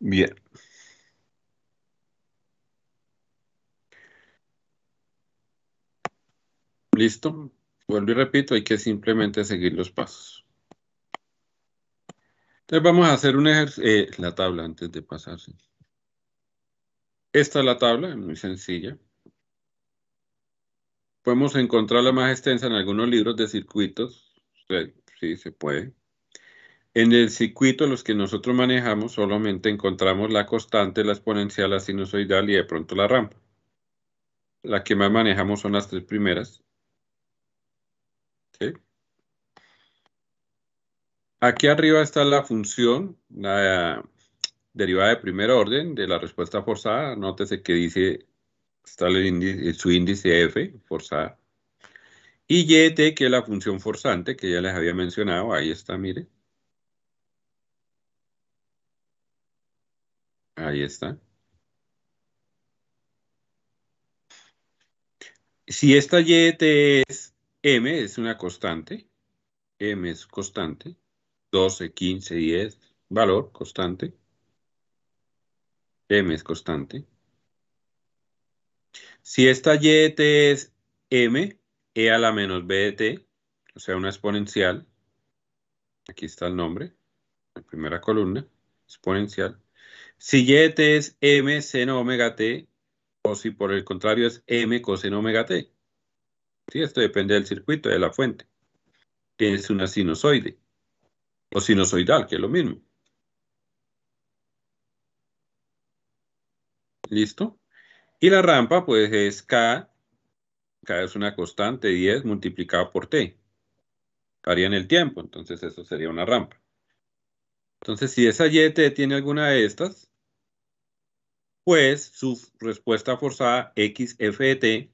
Bien. ¿Listo? Vuelvo y repito, hay que simplemente seguir los pasos. Entonces vamos a hacer un ejercicio, eh, la tabla antes de pasarse. Esta es la tabla, muy sencilla. Podemos encontrarla más extensa en algunos libros de circuitos. Sí, se puede. En el circuito, los que nosotros manejamos, solamente encontramos la constante, la exponencial, la sinusoidal y de pronto la rampa. La que más manejamos son las tres primeras. Aquí arriba está la función, derivada de primer orden de la respuesta forzada. Nótese que dice, está su índice f, forzada. Y y que es la función forzante, que ya les había mencionado. Ahí está, mire. Ahí está. Si esta y es m, es una constante. m es constante. 12, 15, 10, valor constante. m es constante. Si esta y es m, e a la menos b de t, o sea, una exponencial. Aquí está el nombre, la primera columna, exponencial. Si y es m seno omega t, o si por el contrario es m coseno omega t. Sí, esto depende del circuito, de la fuente. Es una sinusoide. O sinusoidal, que es lo mismo. ¿Listo? Y la rampa, pues, es K. K es una constante 10 multiplicado por T. Varía en el tiempo, entonces eso sería una rampa. Entonces, si esa y t tiene alguna de estas, pues su respuesta forzada XFT,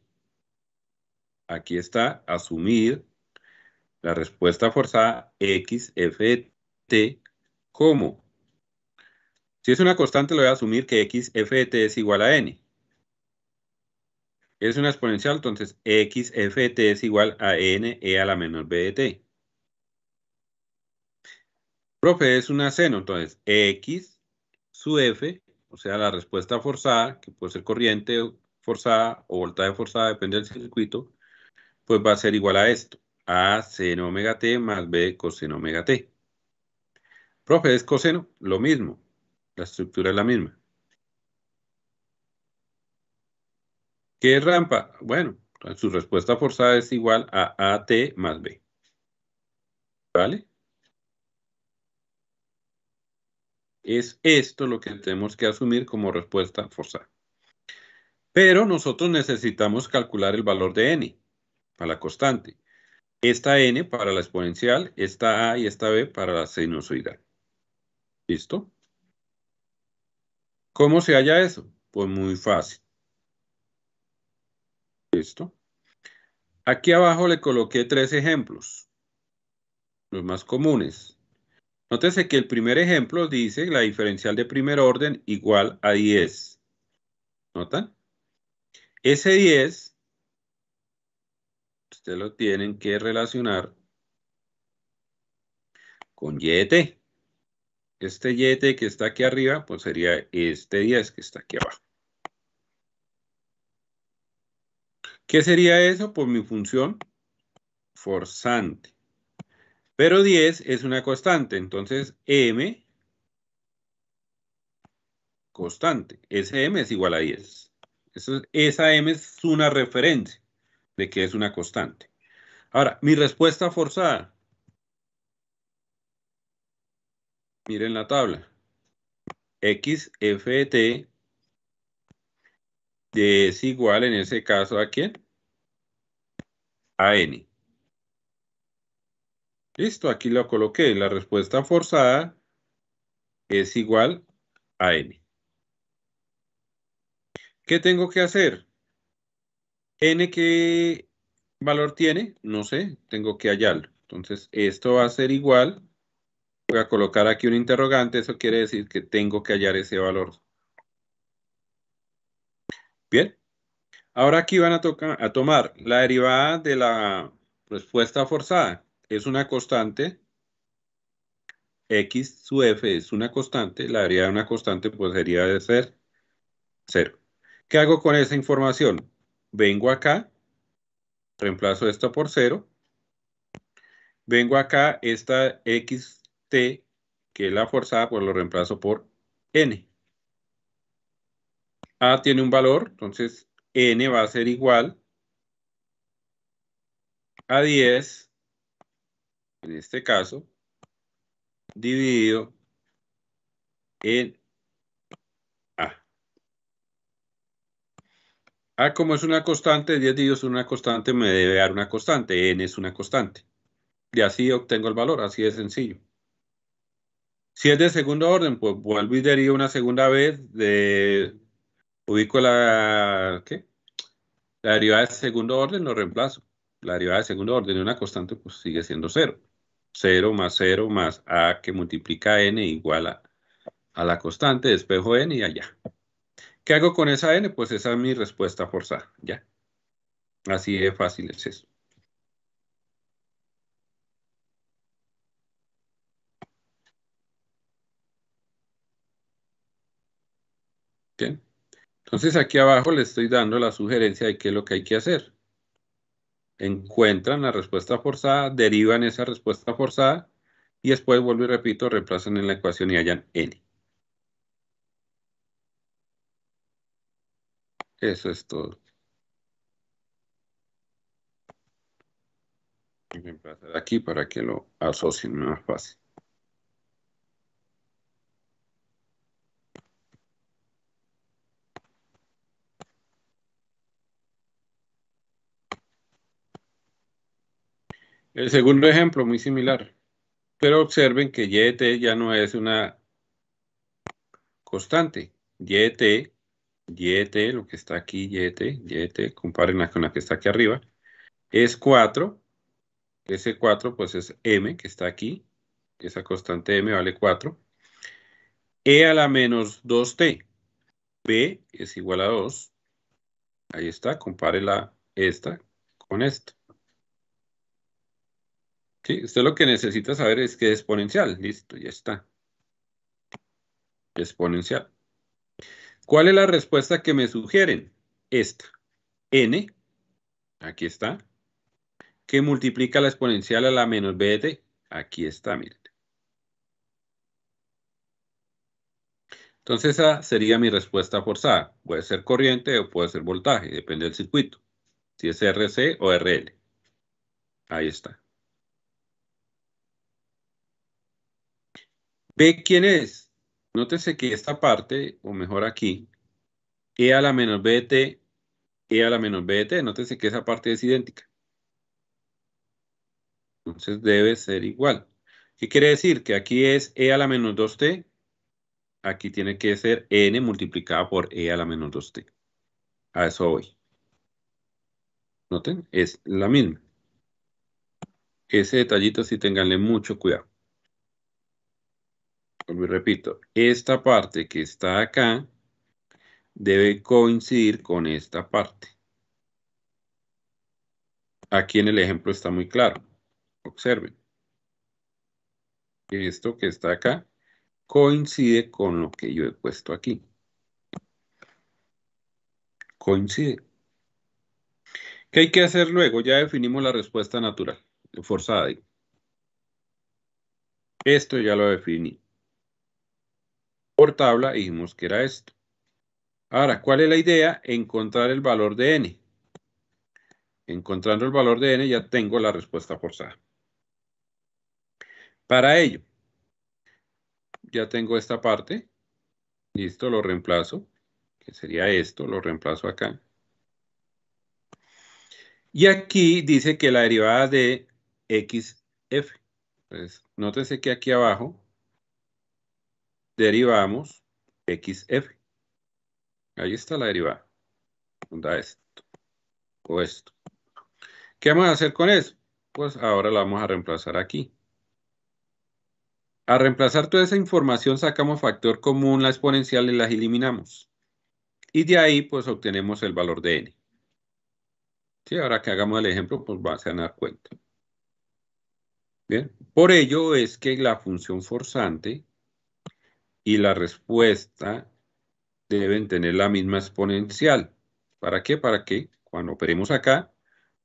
aquí está, asumir la respuesta forzada XFT como, si es una constante, le voy a asumir que XFT es igual a N. Es una exponencial, entonces XFT es igual a N E a la menor B de T. Profe, es una seno, entonces X su F o sea, la respuesta forzada, que puede ser corriente forzada o voltaje forzada, depende del circuito, pues va a ser igual a esto. A seno omega t más B coseno omega t. Profe, ¿es coseno? Lo mismo. La estructura es la misma. ¿Qué es rampa? Bueno, su respuesta forzada es igual a AT más B. ¿Vale? Es esto lo que tenemos que asumir como respuesta forzada. Pero nosotros necesitamos calcular el valor de n para la constante. Esta n para la exponencial, esta a y esta b para la sinusoidal. ¿Listo? ¿Cómo se halla eso? Pues muy fácil. Listo. Aquí abajo le coloqué tres ejemplos, los más comunes. Nótese que el primer ejemplo dice la diferencial de primer orden igual a 10. ¿Notan? Ese 10, ustedes lo tienen que relacionar con YT. Este YT que está aquí arriba, pues sería este 10 que está aquí abajo. ¿Qué sería eso? Pues mi función forzante. Pero 10 es una constante, entonces m constante. Ese m es igual a 10. esa m es una referencia de que es una constante. Ahora, mi respuesta forzada. Miren la tabla. x f es igual en ese caso a quién? A n. Listo, aquí lo coloqué. La respuesta forzada es igual a n. ¿Qué tengo que hacer? n qué valor tiene? No sé, tengo que hallarlo. Entonces, esto va a ser igual. Voy a colocar aquí un interrogante. Eso quiere decir que tengo que hallar ese valor. Bien. Ahora aquí van a, a tomar la derivada de la respuesta forzada. Es una constante. X su f es una constante. La derivada de una constante pues sería de ser cero. ¿Qué hago con esa información? Vengo acá, reemplazo esto por cero. Vengo acá, esta xt, que es la forzada, pues lo reemplazo por n. A tiene un valor, entonces n va a ser igual a 10, en este caso, dividido en A. A como es una constante, 10 dividido en una constante me debe dar una constante, n es una constante. Y así obtengo el valor, así de sencillo. Si es de segundo orden, pues vuelvo y derivo una segunda vez de ubico la, ¿qué? La derivada de segundo orden lo reemplazo. La derivada de segundo orden de una constante pues sigue siendo cero. 0 más 0 más a que multiplica n igual a, a la constante, despejo n y allá. ¿Qué hago con esa n? Pues esa es mi respuesta forzada, ¿ya? Así de fácil es eso. Bien. Entonces aquí abajo le estoy dando la sugerencia de qué es lo que hay que hacer. Encuentran la respuesta forzada, derivan esa respuesta forzada y después, vuelvo y repito, reemplazan en la ecuación y hallan n. Eso es todo. Reemplazar aquí para que lo asocien más fácil. El segundo ejemplo, muy similar. Pero observen que YT ya no es una constante. YT, YT, lo que está aquí, YT, YT, comparen con la que está aquí arriba, es 4. Ese 4 pues es M, que está aquí. Esa constante M vale 4. E a la menos 2T. B es igual a 2. Ahí está, compare la, esta con esta. Sí, usted lo que necesita saber es que es exponencial. Listo, ya está. Exponencial. ¿Cuál es la respuesta que me sugieren? Esta. N, aquí está, que multiplica la exponencial a la menos b t. Aquí está, miren. Entonces esa sería mi respuesta forzada. Puede ser corriente o puede ser voltaje, depende del circuito. Si es RC o RL. Ahí está. ¿B quién es? Nótese que esta parte, o mejor aquí, E a la menos B T, E a la menos B de T, nótese que esa parte es idéntica. Entonces debe ser igual. ¿Qué quiere decir? Que aquí es E a la menos 2T, aquí tiene que ser N multiplicado por E a la menos 2T. A eso voy. Noten, es la misma. Ese detallito sí tenganle mucho cuidado. Como repito, esta parte que está acá debe coincidir con esta parte. Aquí en el ejemplo está muy claro. Observen. Esto que está acá coincide con lo que yo he puesto aquí. Coincide. ¿Qué hay que hacer luego? Ya definimos la respuesta natural, forzada. Esto ya lo definí. Por tabla dijimos que era esto. Ahora, ¿cuál es la idea? Encontrar el valor de n. Encontrando el valor de n ya tengo la respuesta forzada. Para ello, ya tengo esta parte. Listo, lo reemplazo. Que sería esto, lo reemplazo acá. Y aquí dice que la derivada de xf. Pues, nótese que aquí abajo derivamos xf. Ahí está la derivada. Da esto. O esto. ¿Qué vamos a hacer con eso? Pues ahora la vamos a reemplazar aquí. A reemplazar toda esa información sacamos factor común, la exponencial y las eliminamos. Y de ahí pues obtenemos el valor de n. Sí, ahora que hagamos el ejemplo pues vas a dar cuenta. Bien, por ello es que la función forzante y la respuesta deben tener la misma exponencial. ¿Para qué? Para que cuando operemos acá,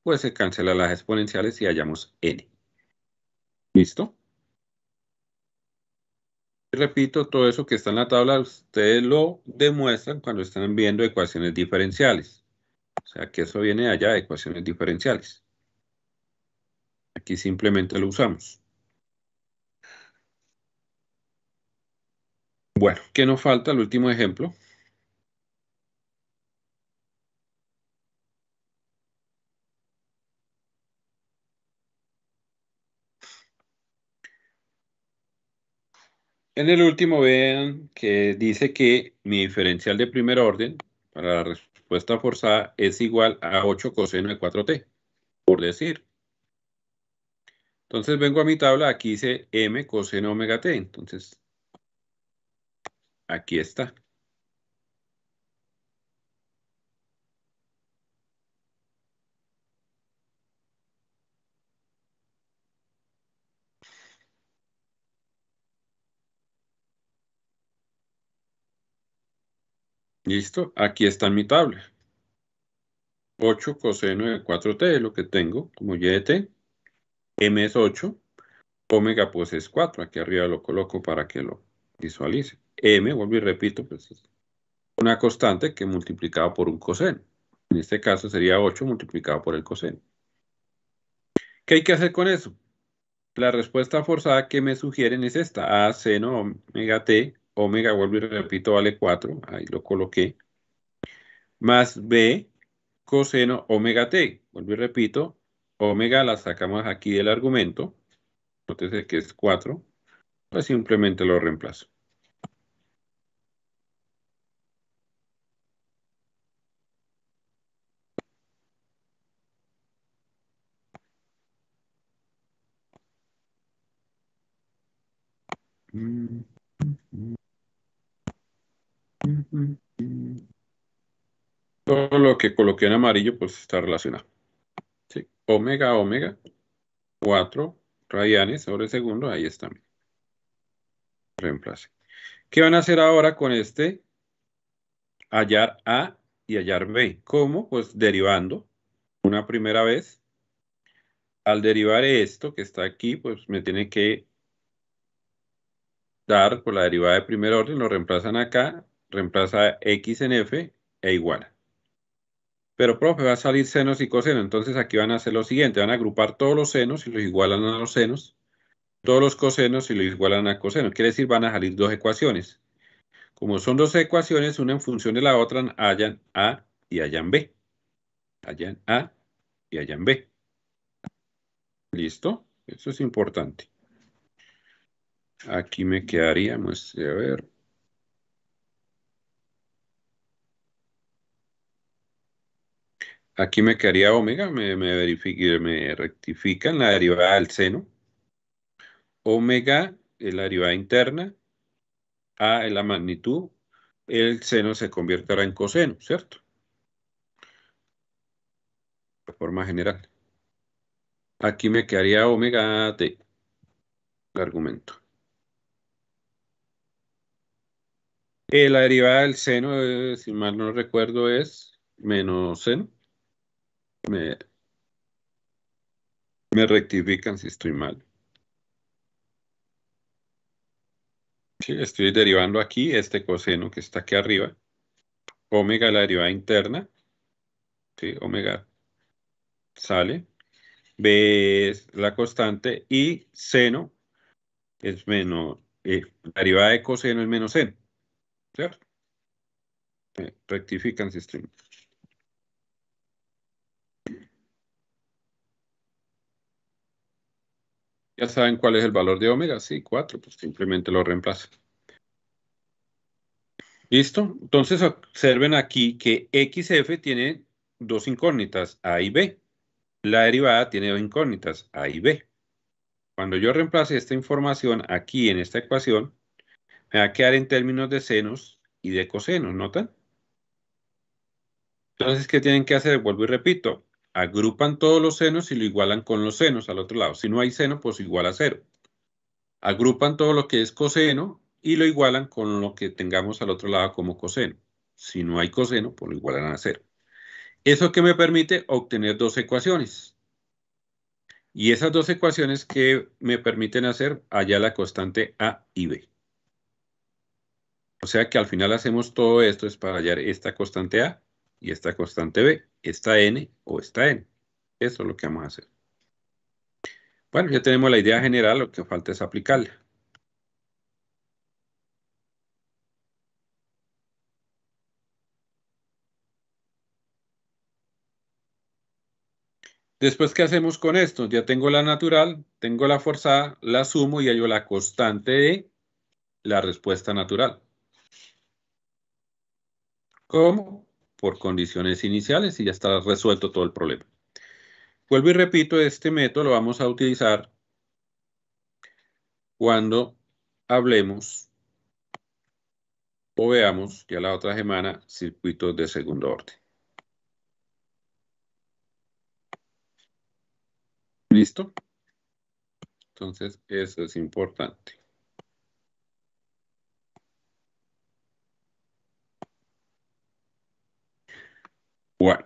pues se cancelan las exponenciales y hallamos n. ¿Listo? repito, todo eso que está en la tabla, ustedes lo demuestran cuando están viendo ecuaciones diferenciales. O sea, que eso viene allá de ecuaciones diferenciales. Aquí simplemente lo usamos. Bueno, ¿qué nos falta? El último ejemplo. En el último vean que dice que mi diferencial de primer orden para la respuesta forzada es igual a 8 coseno de 4t, por decir. Entonces vengo a mi tabla, aquí dice m coseno omega t. Entonces, aquí está. Listo, aquí está mi tabla. 8 coseno de 4t es lo que tengo como y de t. m es 8, omega pues es 4. Aquí arriba lo coloco para que lo visualice. M, vuelvo y repito, pues es una constante que multiplicado por un coseno. En este caso sería 8 multiplicado por el coseno. ¿Qué hay que hacer con eso? La respuesta forzada que me sugieren es esta, a seno omega t omega, vuelvo y repito, vale 4, ahí lo coloqué, más b coseno omega t, vuelvo y repito, omega la sacamos aquí del argumento, entonces que es 4, pues simplemente lo reemplazo. Todo lo que coloqué en amarillo pues está relacionado. Omega, omega, 4 radianes sobre segundo, ahí está. Reemplace. ¿Qué van a hacer ahora con este? Hallar A y hallar B. ¿Cómo? Pues derivando una primera vez. Al derivar esto que está aquí, pues me tiene que dar por la derivada de primer orden, lo reemplazan acá, reemplaza x en f e igual. Pero, profe, va a salir senos y cosenos. Entonces aquí van a hacer lo siguiente. Van a agrupar todos los senos y los igualan a los senos. Todos los cosenos y los igualan a cosenos. Quiere decir, van a salir dos ecuaciones. Como son dos ecuaciones, una en función de la otra, hallan A y hallan B. Hallan A y hallan B. ¿Listo? Eso es importante. Aquí me quedaría, muestre a ver. Aquí me quedaría omega, me, me, me rectifican la derivada del seno. Omega es la derivada interna, A es la magnitud, el seno se convierte ahora en coseno, ¿cierto? De forma general. Aquí me quedaría omega t, el argumento. La derivada del seno, eh, si mal no recuerdo, es menos seno. Me, rectifican si estoy mal. Estoy derivando aquí este coseno que está aquí arriba. Omega, la derivada interna. Sí, omega sale. B es la constante y seno es menos, eh, la derivada de coseno es menos seno. ¿Cierto? Eh, rectifican si estoy mal. Ya saben cuál es el valor de omega, sí, 4, pues simplemente lo reemplazo. ¿Listo? Entonces observen aquí que XF tiene dos incógnitas, A y B. La derivada tiene dos incógnitas, A y B. Cuando yo reemplace esta información aquí en esta ecuación, me va a quedar en términos de senos y de cosenos, ¿notan? Entonces, ¿qué tienen que hacer? Vuelvo y repito, agrupan todos los senos y lo igualan con los senos al otro lado. Si no hay seno, pues igual a cero. Agrupan todo lo que es coseno y lo igualan con lo que tengamos al otro lado como coseno. Si no hay coseno, pues lo igualan a cero. Eso que me permite obtener dos ecuaciones. Y esas dos ecuaciones que me permiten hacer allá la constante A y B. O sea que al final hacemos todo esto es para hallar esta constante A y esta constante B, esta N o esta N. Eso es lo que vamos a hacer. Bueno, ya tenemos la idea general, lo que falta es aplicarla. Después, ¿qué hacemos con esto? Ya tengo la natural, tengo la forzada, la sumo y hallo la constante de la respuesta natural. ¿Cómo? por condiciones iniciales y ya está resuelto todo el problema. Vuelvo y repito, este método lo vamos a utilizar cuando hablemos o veamos ya la otra semana circuitos de segundo orden. ¿Listo? Entonces, eso es importante. Bueno.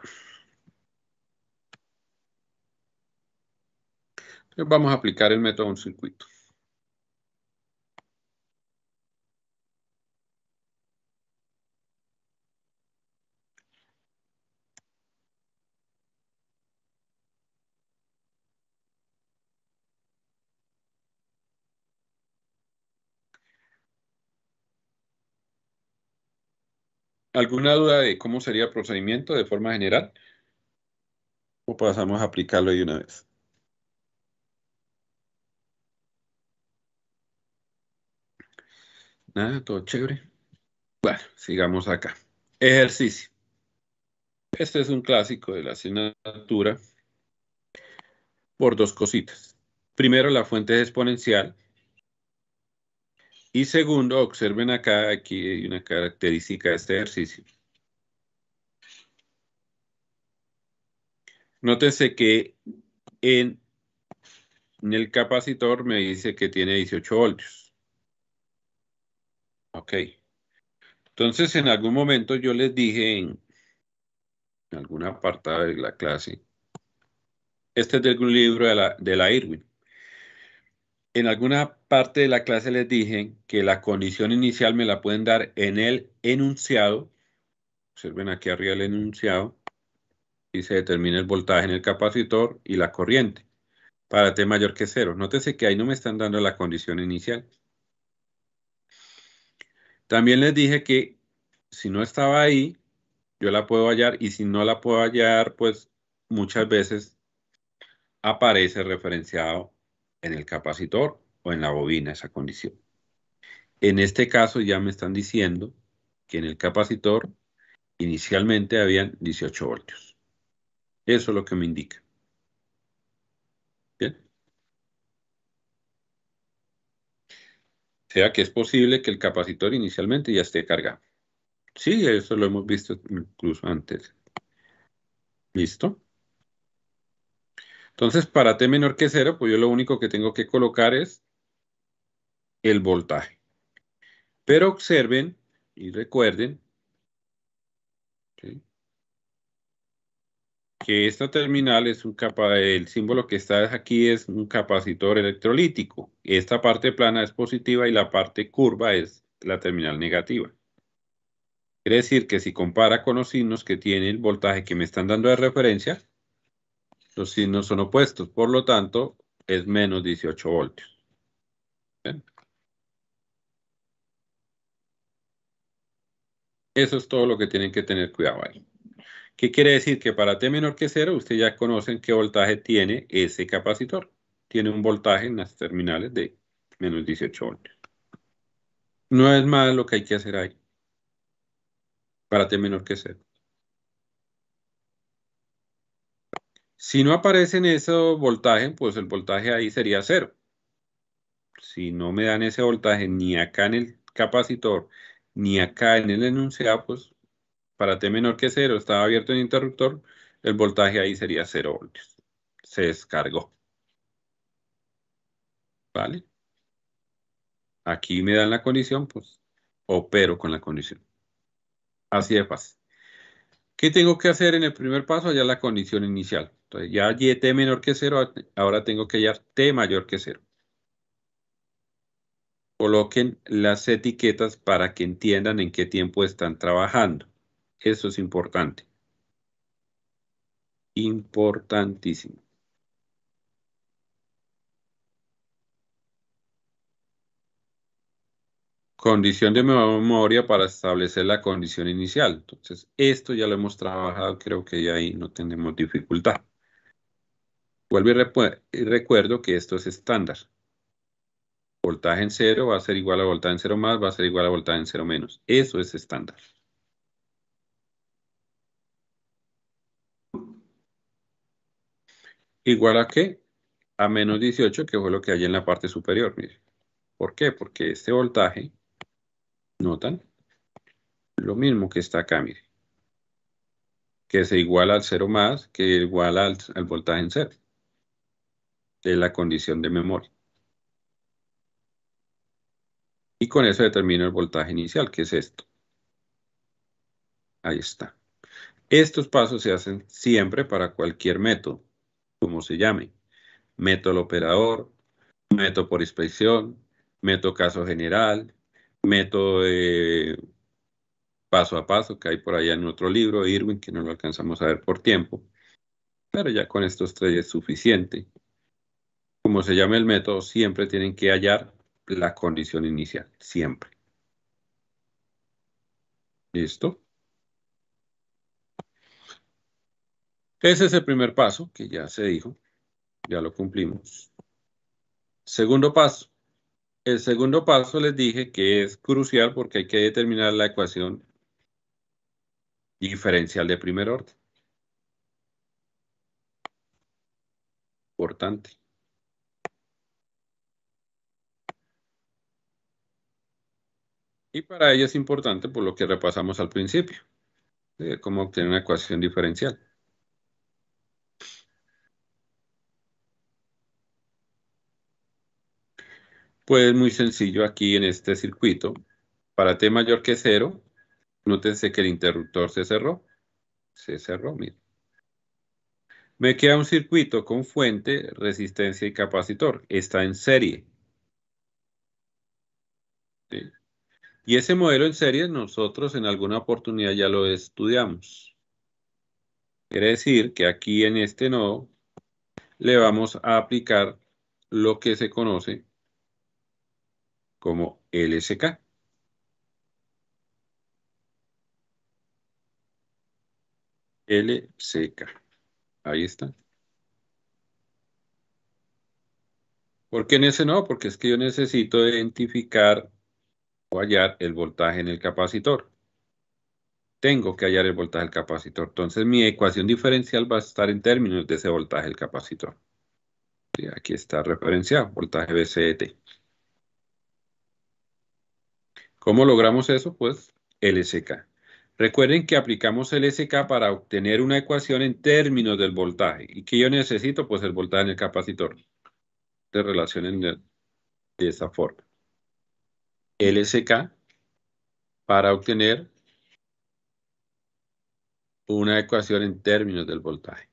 vamos a aplicar el método a un circuito. ¿Alguna duda de cómo sería el procedimiento de forma general? ¿O pasamos a aplicarlo de una vez? Nada, todo chévere. Bueno, sigamos acá. Ejercicio. Este es un clásico de la asignatura por dos cositas. Primero, la fuente es exponencial. Y segundo, observen acá, aquí hay una característica de este ejercicio. Nótense que en, el capacitor me dice que tiene 18 voltios. Ok. Entonces, en algún momento yo les dije en, alguna apartada de la clase, este es del libro de la, de la Irwin en alguna parte de la clase les dije que la condición inicial me la pueden dar en el enunciado. Observen aquí arriba el enunciado. Y se determina el voltaje en el capacitor y la corriente para T mayor que cero. Nótese que ahí no me están dando la condición inicial. También les dije que si no estaba ahí, yo la puedo hallar y si no la puedo hallar, pues muchas veces aparece referenciado en el capacitor o en la bobina esa condición. En este caso ya me están diciendo que en el capacitor inicialmente habían 18 voltios. Eso es lo que me indica. Bien. O sea que es posible que el capacitor inicialmente ya esté cargado. Sí, eso lo hemos visto incluso antes. ¿Listo? Entonces, para T menor que cero, pues yo lo único que tengo que colocar es el voltaje. Pero observen y recuerden que esta terminal es un capa, el símbolo que está aquí es un capacitor electrolítico. Esta parte plana es positiva y la parte curva es la terminal negativa. Quiere decir que si compara con los signos que tiene el voltaje que me están dando de referencia, los signos son opuestos. Por lo tanto, es menos 18 voltios. Eso es todo lo que tienen que tener cuidado ahí. ¿Qué quiere decir? Que para T menor que cero, ustedes ya conocen qué voltaje tiene ese capacitor. Tiene un voltaje en las terminales de menos 18 voltios. No es más lo que hay que hacer ahí. Para T menor que cero. Si no aparece en ese voltaje, pues el voltaje ahí sería cero. Si no me dan ese voltaje ni acá en el capacitor, ni acá en el enunciado, pues para T menor que cero, estaba abierto el interruptor, el voltaje ahí sería 0 voltios. Se descargó. ¿Vale? Aquí me dan la condición, pues opero con la condición. Así de fácil. ¿Qué tengo que hacer en el primer paso? Hallar la condición inicial. Entonces ya y t menor que 0, ahora tengo que hallar t mayor que 0. Coloquen las etiquetas para que entiendan en qué tiempo están trabajando. Eso es importante. Importantísimo. Condición de memoria para establecer la condición inicial. Entonces, esto ya lo hemos trabajado, creo que ya ahí no tenemos dificultad. Vuelvo y, recuerdo que esto es estándar. Voltaje en cero va a ser igual a voltaje en cero más, va a ser igual a voltaje en cero menos. Eso es estándar. igual a qué? A menos 18, que fue lo que hay en la parte superior. Mire. ¿Por qué? Porque este voltaje, notan, lo mismo que está acá, mire. Que se iguala al cero más, que igual al, al voltaje en cero. De la condición de memoria. Y con eso determino el voltaje inicial, que es esto. Ahí está. Estos pasos se hacen siempre para cualquier método como se llame. Método operador, método por inspección, método caso general, método de paso a paso que hay por allá en otro libro, Irwin, que no lo alcanzamos a ver por tiempo. Pero ya con estos tres es suficiente. Como se llame el método, siempre tienen que hallar la condición inicial, siempre. ¿Listo? Ese es el primer paso, que ya se dijo, ya lo cumplimos. Segundo paso. El segundo paso les dije que es crucial porque hay que determinar la ecuación diferencial de primer orden. Importante. Y para ello es importante por lo que repasamos al principio, cómo obtener una ecuación diferencial. Pues muy sencillo aquí en este circuito. Para T mayor que cero, nótese que el interruptor se cerró. Se cerró, mire. Me queda un circuito con fuente, resistencia y capacitor. Está en serie. Y ese modelo en serie nosotros en alguna oportunidad ya lo estudiamos. Quiere decir que aquí en este nodo le vamos a aplicar lo que se conoce como LSK. LSK. Ahí está. ¿Por qué en ese no? Porque es que yo necesito identificar hallar el voltaje en el capacitor. tengo que hallar el voltaje del capacitor. Entonces mi ecuación diferencial va a estar en términos de ese voltaje del capacitor. Y aquí está referenciado, voltaje VCT. ¿Cómo logramos eso? Pues LSK. Recuerden que aplicamos LSK para obtener una ecuación en términos del voltaje. ¿Y qué yo necesito? Pues el voltaje en el capacitor. De relación de esta forma. LSK para obtener una ecuación en términos del voltaje.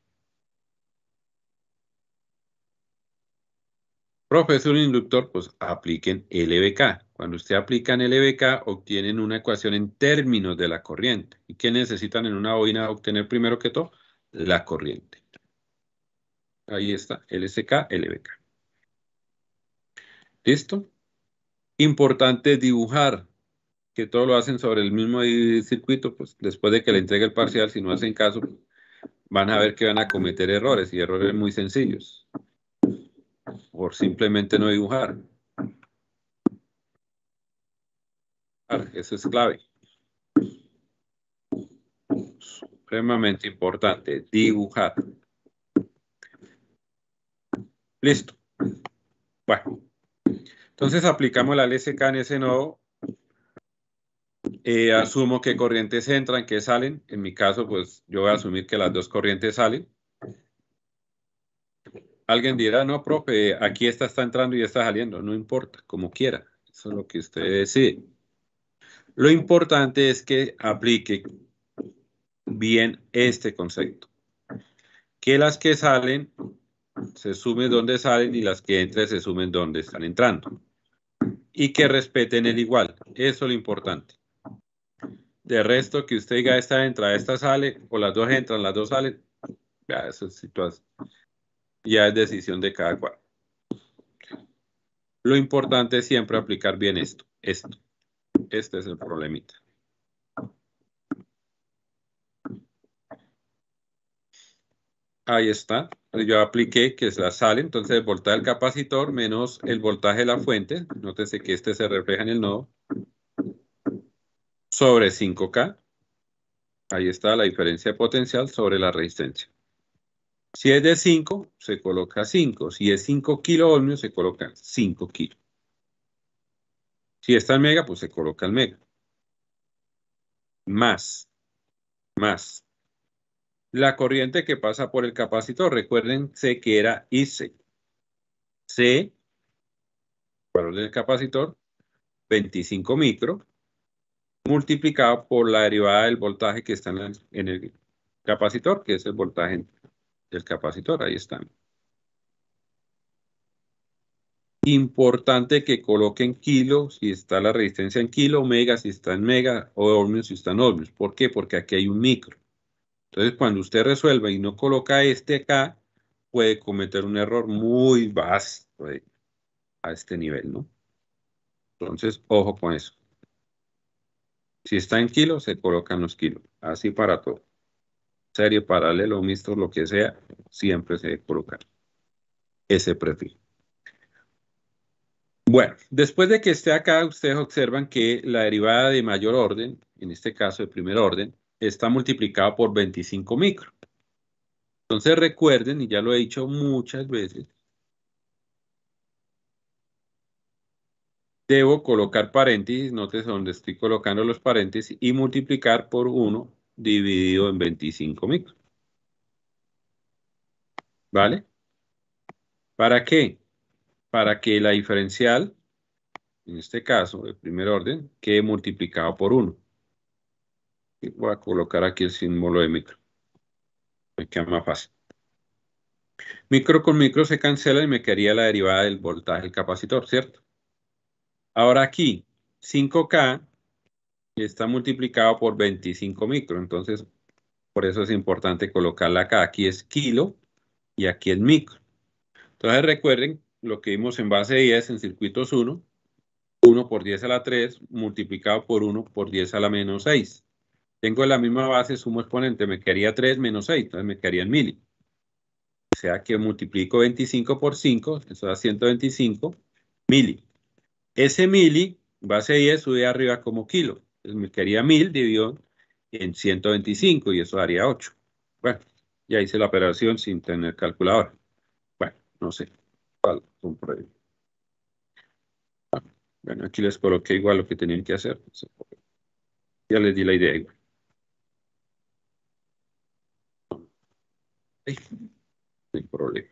Profesor inductor, pues apliquen LBK. Cuando usted aplican LBK, obtienen una ecuación en términos de la corriente. ¿Y qué necesitan en una bobina obtener primero que todo? La corriente. Ahí está, LSK, LBK. ¿Listo? Importante dibujar que todo lo hacen sobre el mismo circuito, pues después de que le entregue el parcial, si no hacen caso, van a ver que van a cometer errores y errores muy sencillos. Por simplemente no dibujar. Eso es clave. Supremamente importante, dibujar. Listo. Bueno. Entonces aplicamos la LSK en ese nodo eh, asumo que corrientes entran, que salen. En mi caso, pues yo voy a asumir que las dos corrientes salen. Alguien dirá, no, profe, aquí está entrando y está saliendo. No importa, como quiera. Eso es lo que usted decide. Lo importante es que aplique bien este concepto. Que las que salen se sumen donde salen y las que entran se sumen donde están entrando. Y que respeten el igual. Eso es lo importante. De resto, que usted diga esta entra, esta sale, o las dos entran, las dos salen, ya eso es. Ya es decisión de cada cual. Lo importante es siempre aplicar bien esto. Esto. Este es el problemita. Ahí está. Yo apliqué que es la sale, entonces el voltaje del capacitor menos el voltaje de la fuente. Nótese que este se refleja en el nodo sobre 5K. Ahí está la diferencia de potencial sobre la resistencia. Si es de 5, se coloca 5. Si es 5 kiloohmios, se coloca 5 kilos. Si está en mega, pues se coloca el mega. Más. Más. La corriente que pasa por el capacitor, recuérdense que era IC. C, valor del capacitor, 25 micro, multiplicado por la derivada del voltaje que está en el, capacitor, que es el voltaje del capacitor. Ahí están. Importante que coloquen kilo si está la resistencia en kilo, mega si está en mega, o ohmios si está en ohmios. ¿Por qué? Porque aquí hay un micro. Entonces, cuando usted resuelva y no coloca este acá, puede cometer un error muy vasto a este nivel, ¿no? Entonces, ojo con eso. Si está en kilos, se colocan los kilos. Así para todo. Serie, paralelo, mixto, lo que sea, siempre se coloca ese perfil. Bueno, después de que esté acá, ustedes observan que la derivada de mayor orden, en este caso de primer orden, está multiplicada por 25 micro. Entonces recuerden, y ya lo he dicho muchas veces, debo colocar paréntesis, notes donde estoy colocando los paréntesis, y multiplicar por 1 dividido en 25 micro. ¿Vale? ¿Para qué? Para que la diferencial, en este caso, el primer orden, quede multiplicado por 1. Voy a colocar aquí el símbolo de micro. Me queda más fácil. Micro con micro se cancela y me quedaría la derivada del voltaje del capacitor, ¿cierto? Ahora aquí, 5K está multiplicado por 25 micro, entonces por eso es importante colocarla acá. Aquí es kilo y aquí es micro. Entonces recuerden lo que vimos en base 10 en circuitos 1, 1 por 10 a la 3 multiplicado por 1 por 10 a la menos 6. Tengo la misma base, sumo exponente, me quedaría 3 menos 6, entonces me quedaría en mili. O sea que multiplico 25 por 5, eso da 125 mili. Ese mili, base 10, sube arriba como kilo. Entonces me quedaría 1000 dividido en 125 y eso daría 8. Bueno, ya hice la operación sin tener calculadora. Bueno, no sé. Bueno, aquí les coloqué igual lo que tenían que hacer. Ya les di la idea igual. Hay problema.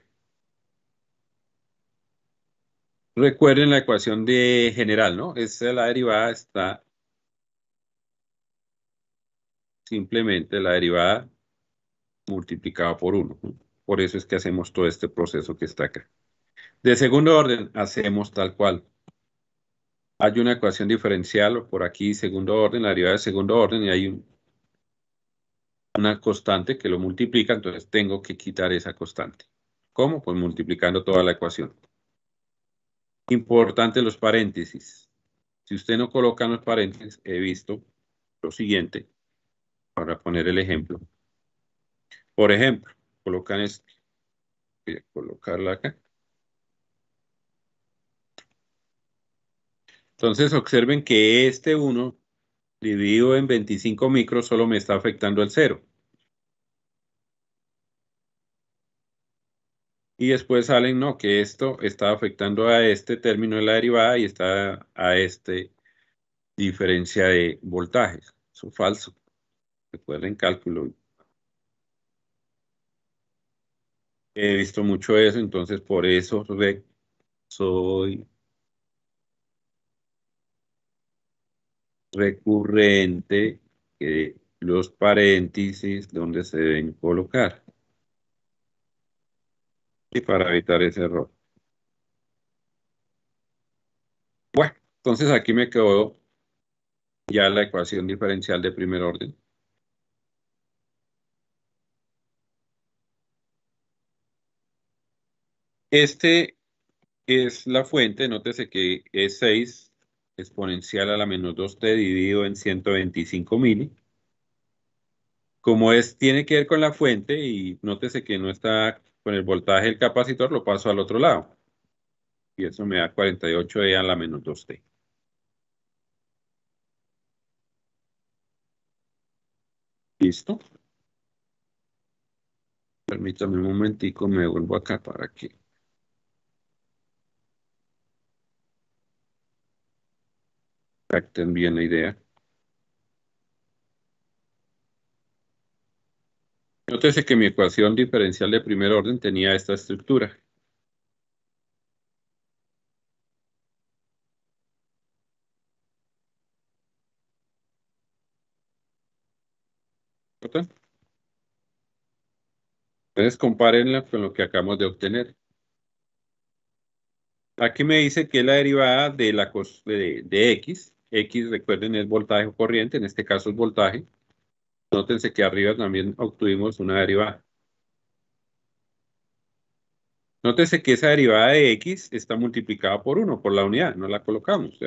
Recuerden la ecuación de general, ¿no? Esta la derivada está simplemente la derivada multiplicada por 1. Por eso es que hacemos todo este proceso que está acá. De segundo orden, hacemos tal cual. Hay una ecuación diferencial por aquí, segundo orden, la derivada de segundo orden, y hay una constante que lo multiplica, entonces tengo que quitar esa constante. ¿Cómo? Pues multiplicando toda la ecuación. Importante los paréntesis. Si usted no coloca los paréntesis, he visto lo siguiente, para poner el ejemplo. Por ejemplo, colocan este. Voy a colocarla acá. Entonces observen que este 1 dividido en 25 micros solo me está afectando el 0. Y después salen, no, que esto está afectando a este término de la derivada y está a este diferencia de voltajes. Eso es falso. Recuerden cálculo. He visto mucho eso, entonces por eso soy recurrente que los paréntesis donde se deben colocar. Y para evitar ese error. Bueno, entonces aquí me quedó ya la ecuación diferencial de primer orden. Este es la fuente, nótese que es 6 exponencial a la menos 2t dividido en 125 mil. Como es, tiene que ver con la fuente y nótese que no está con el voltaje del capacitor, lo paso al otro lado. Y eso me da 48e a la menos 2t. ¿Listo? Permítame un momentico, me vuelvo acá para que capten bien la idea. Nótese que mi ecuación diferencial de primer orden tenía esta estructura. Entonces compárenla con lo que acabamos de obtener. Aquí me dice que la derivada de, la, de, de X, X recuerden es voltaje o corriente, en este caso es voltaje. Nótense que arriba también obtuvimos una derivada. Nótense que esa derivada de X está multiplicada por 1, por la unidad, no la colocamos.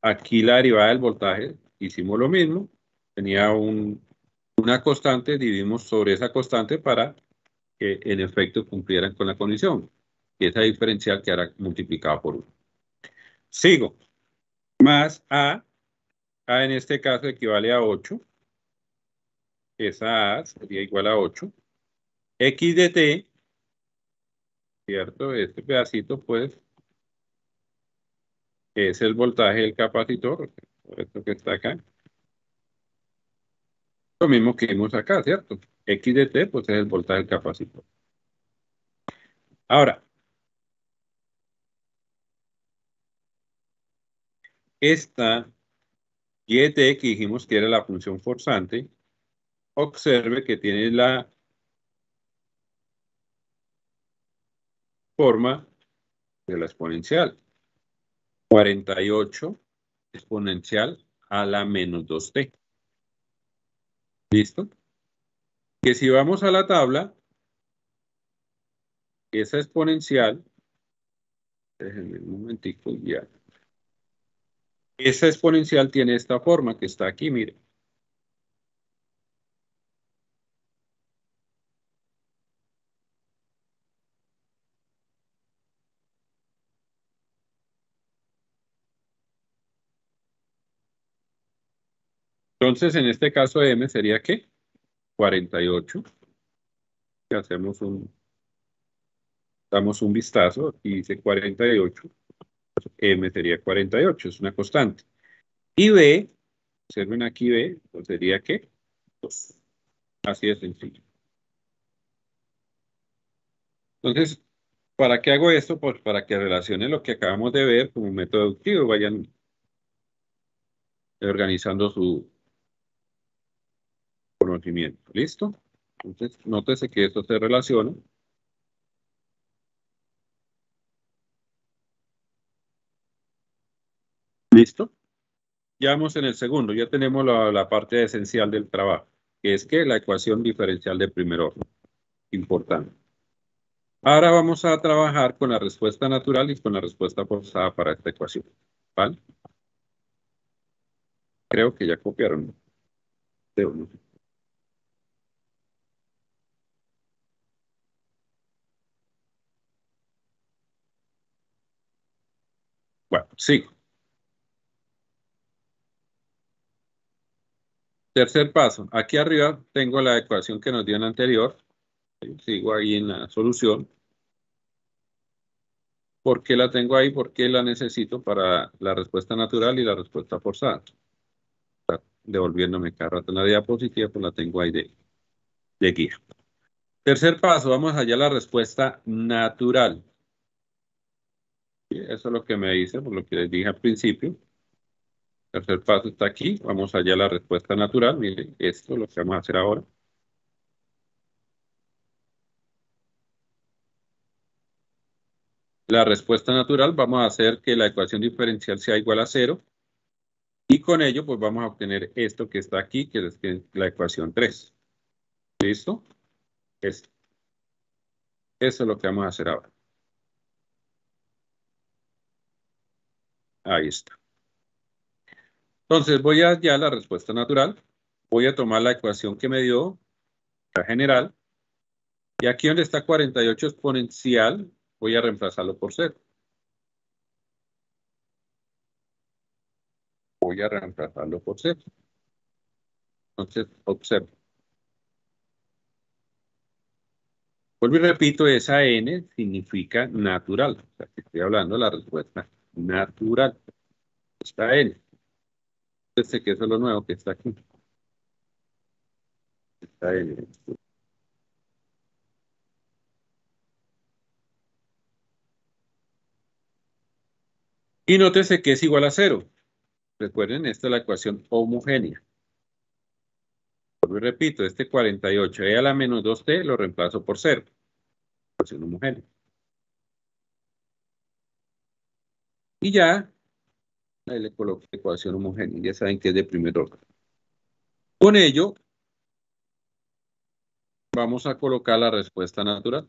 Aquí la derivada del voltaje, hicimos lo mismo, tenía una constante, dividimos sobre esa constante para que en efecto cumplieran con la condición. Y esa diferencial quedará multiplicada por 1. Sigo. Más A. A en este caso equivale a 8. Esa A sería igual a 8. X de T. ¿Cierto? Este pedacito, pues, es el voltaje del capacitor. Esto que está acá. Lo mismo que vimos acá, ¿cierto? X de T, pues, es el voltaje del capacitor. Ahora, esta y que dijimos que era la función forzante, observe que tiene la forma de la exponencial. 48 exponencial a la menos 2t. ¿Listo? Que si vamos a la tabla, esa exponencial, déjenme un momentico ya. Esa exponencial tiene esta forma que está aquí, mire. Entonces, en este caso M sería ¿qué? 48. Y hacemos un, damos un vistazo y dice 48. M sería 48, es una constante. Y B, observen aquí B, pues sería ¿qué? 2. Así de sencillo. Entonces, ¿para qué hago esto? Pues para que relacione lo que acabamos de ver como método deductivo, vayan organizando su conocimiento. ¿Listo? Entonces, nótese que esto se relaciona. ¿Listo? Ya vamos en el segundo, ya tenemos la, parte esencial del trabajo, que es que la ecuación diferencial de primer orden. Importante. Ahora vamos a trabajar con la respuesta natural y con la respuesta forzada para esta ecuación. ¿Vale? Creo que ya copiaron. ¿no? Bueno, sí. Tercer paso. Aquí arriba tengo la ecuación que nos dio en anterior. Sigo ahí en la solución. ¿Por qué la tengo ahí? Porque la necesito para la respuesta natural y la respuesta forzada. devolviéndome cada rato en la diapositiva, pues la tengo ahí de, de guía. Tercer paso, vamos allá a la respuesta natural. Eso es lo que me dice, por lo que les dije al principio. Tercer paso está aquí. Vamos allá a la respuesta natural. Miren, esto es lo que vamos a hacer ahora. La respuesta natural, vamos a hacer que la ecuación diferencial sea igual a cero. Y con ello, pues vamos a obtener esto que está aquí, que es la ecuación 3. ¿Listo? Esto. Eso es lo que vamos a hacer ahora. Ahí está. Entonces voy a ya la respuesta natural. Voy a tomar la ecuación que me dio, la general. Y aquí donde está 48 exponencial, voy a reemplazarlo por cero. Voy a reemplazarlo por cero. Entonces, observo. Vuelvo y repito, esa n significa natural. Estoy hablando de la respuesta natural. Está n. Este que eso es lo nuevo que está aquí. Está n. Y nótese que es igual a cero. Recuerden, esta es la ecuación homogénea. Vuelvo y repito, este 48, e a la menos 2t lo reemplazo por cero. Ecuación homogénea. Y ya, ahí le coloco la ecuación homogénea. Ya saben que es de primer orden. Con ello, vamos a colocar la respuesta natural.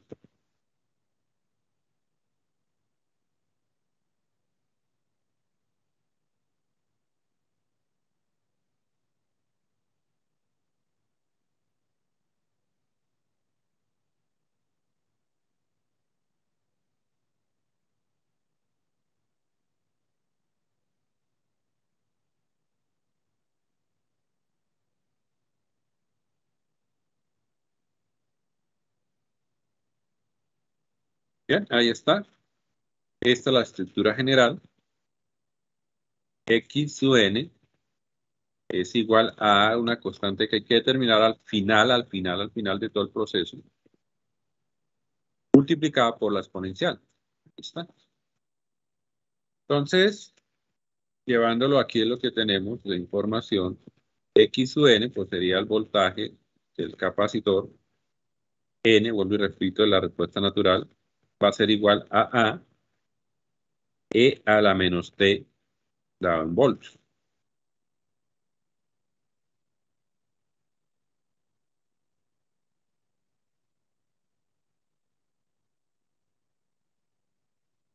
Bien, ahí está. Esta es la estructura general. X sub n es igual a una constante que hay que determinar al final, al final, al final de todo el proceso, multiplicada por la exponencial. Ahí está. Entonces, llevándolo aquí es lo que tenemos de información. X sub n, pues sería el voltaje del capacitor. N, vuelvo y repito, la respuesta natural va a ser igual a A E a la menos T dado en voltios.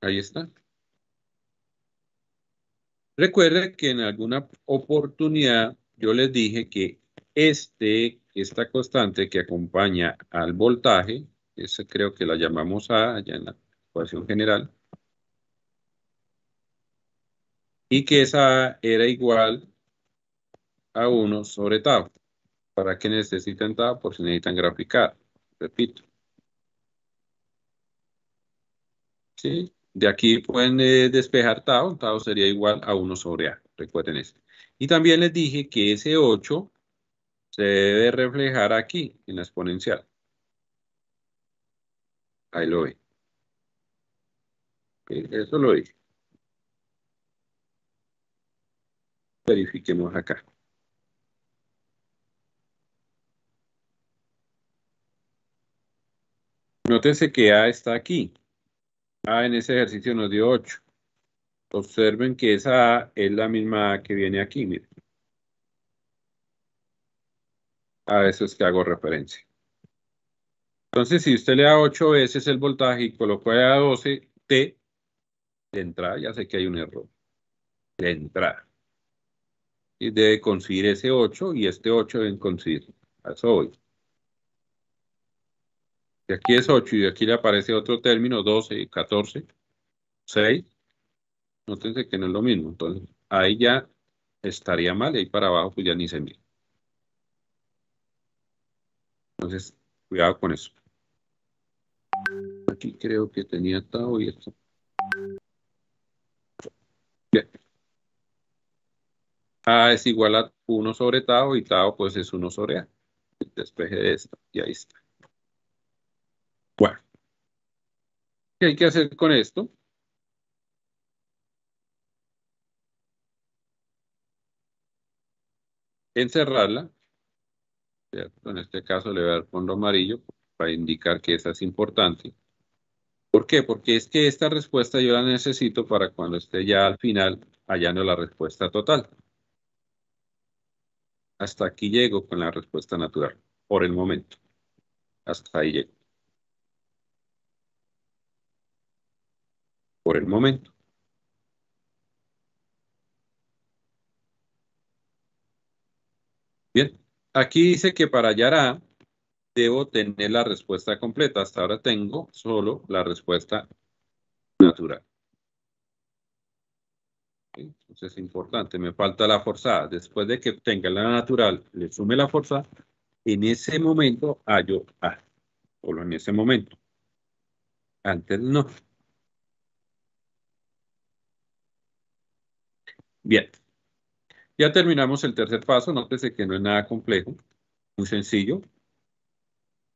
Ahí está. Recuerde que en alguna oportunidad yo les dije que este, esta constante que acompaña al voltaje esa creo que la llamamos A allá en la ecuación general. Y que esa era igual a 1 sobre tau. ¿Para qué necesitan tau? Por si necesitan graficar. Repito. ¿Sí? De aquí pueden eh, despejar tau. Tau sería igual a 1 sobre A. Recuerden esto. Y también les dije que ese 8 se debe reflejar aquí, en la exponencial. Ahí lo ve. Eso lo dije. Verifiquemos acá. Nótense que A está aquí. A en ese ejercicio nos dio 8. Observen que esa A es la misma A que viene aquí, miren. A eso es que hago referencia. Entonces, si usted le da 8 veces el voltaje y colocó a 12 T, de entrada, ya sé que hay un error. De entrada. Y debe conseguir ese 8 y este 8 deben conseguir. A eso voy. De aquí es 8 y de aquí le aparece otro término, 12, 14, 6. Nótense que no es lo mismo. Entonces, ahí ya estaría mal y ahí para abajo pues ya ni se mira. Entonces, cuidado con eso. Aquí creo que tenía tau y esto. Bien. A es igual a 1 sobre tau y tau pues es 1 sobre A. Despeje de esto. Y ahí está. Bueno. ¿Qué hay que hacer con esto? Encerrarla. En este caso le voy a dar fondo amarillo para indicar que esa es importante. ¿Por qué? Porque es que esta respuesta yo la necesito para cuando esté ya al final hallando la respuesta total. Hasta aquí llego con la respuesta natural, por el momento. Hasta ahí llego. Por el momento. Bien, aquí dice que para hallar A debo tener la respuesta completa. Hasta ahora tengo solo la respuesta natural. Entonces es importante, me falta la forzada. Después de que tenga la natural, le sume la forzada, en ese momento hallo A. Solo en ese momento. Antes no. Bien. Ya terminamos el tercer paso. Nótese que no es nada complejo. Muy sencillo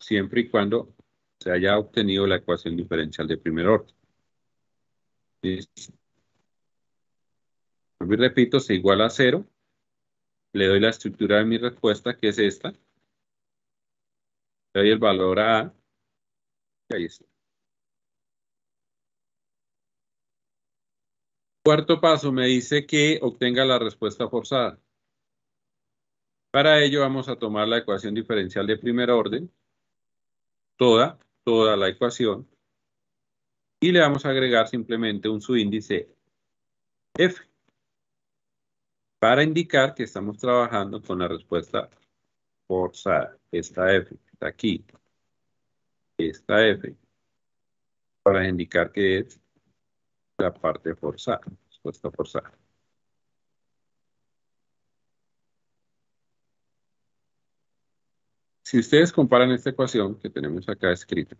siempre y cuando se haya obtenido la ecuación diferencial de primer orden. Y repito, se iguala a cero. Le doy la estructura de mi respuesta, que es esta. Le doy el valor a A. Y ahí está. Cuarto paso me dice que obtenga la respuesta forzada. Para ello vamos a tomar la ecuación diferencial de primer orden toda, toda la ecuación y le vamos a agregar simplemente un subíndice f para indicar que estamos trabajando con la respuesta forzada. Esta f está aquí. Esta f para indicar que es la parte forzada, respuesta forzada. Si ustedes comparan esta ecuación que tenemos acá escrita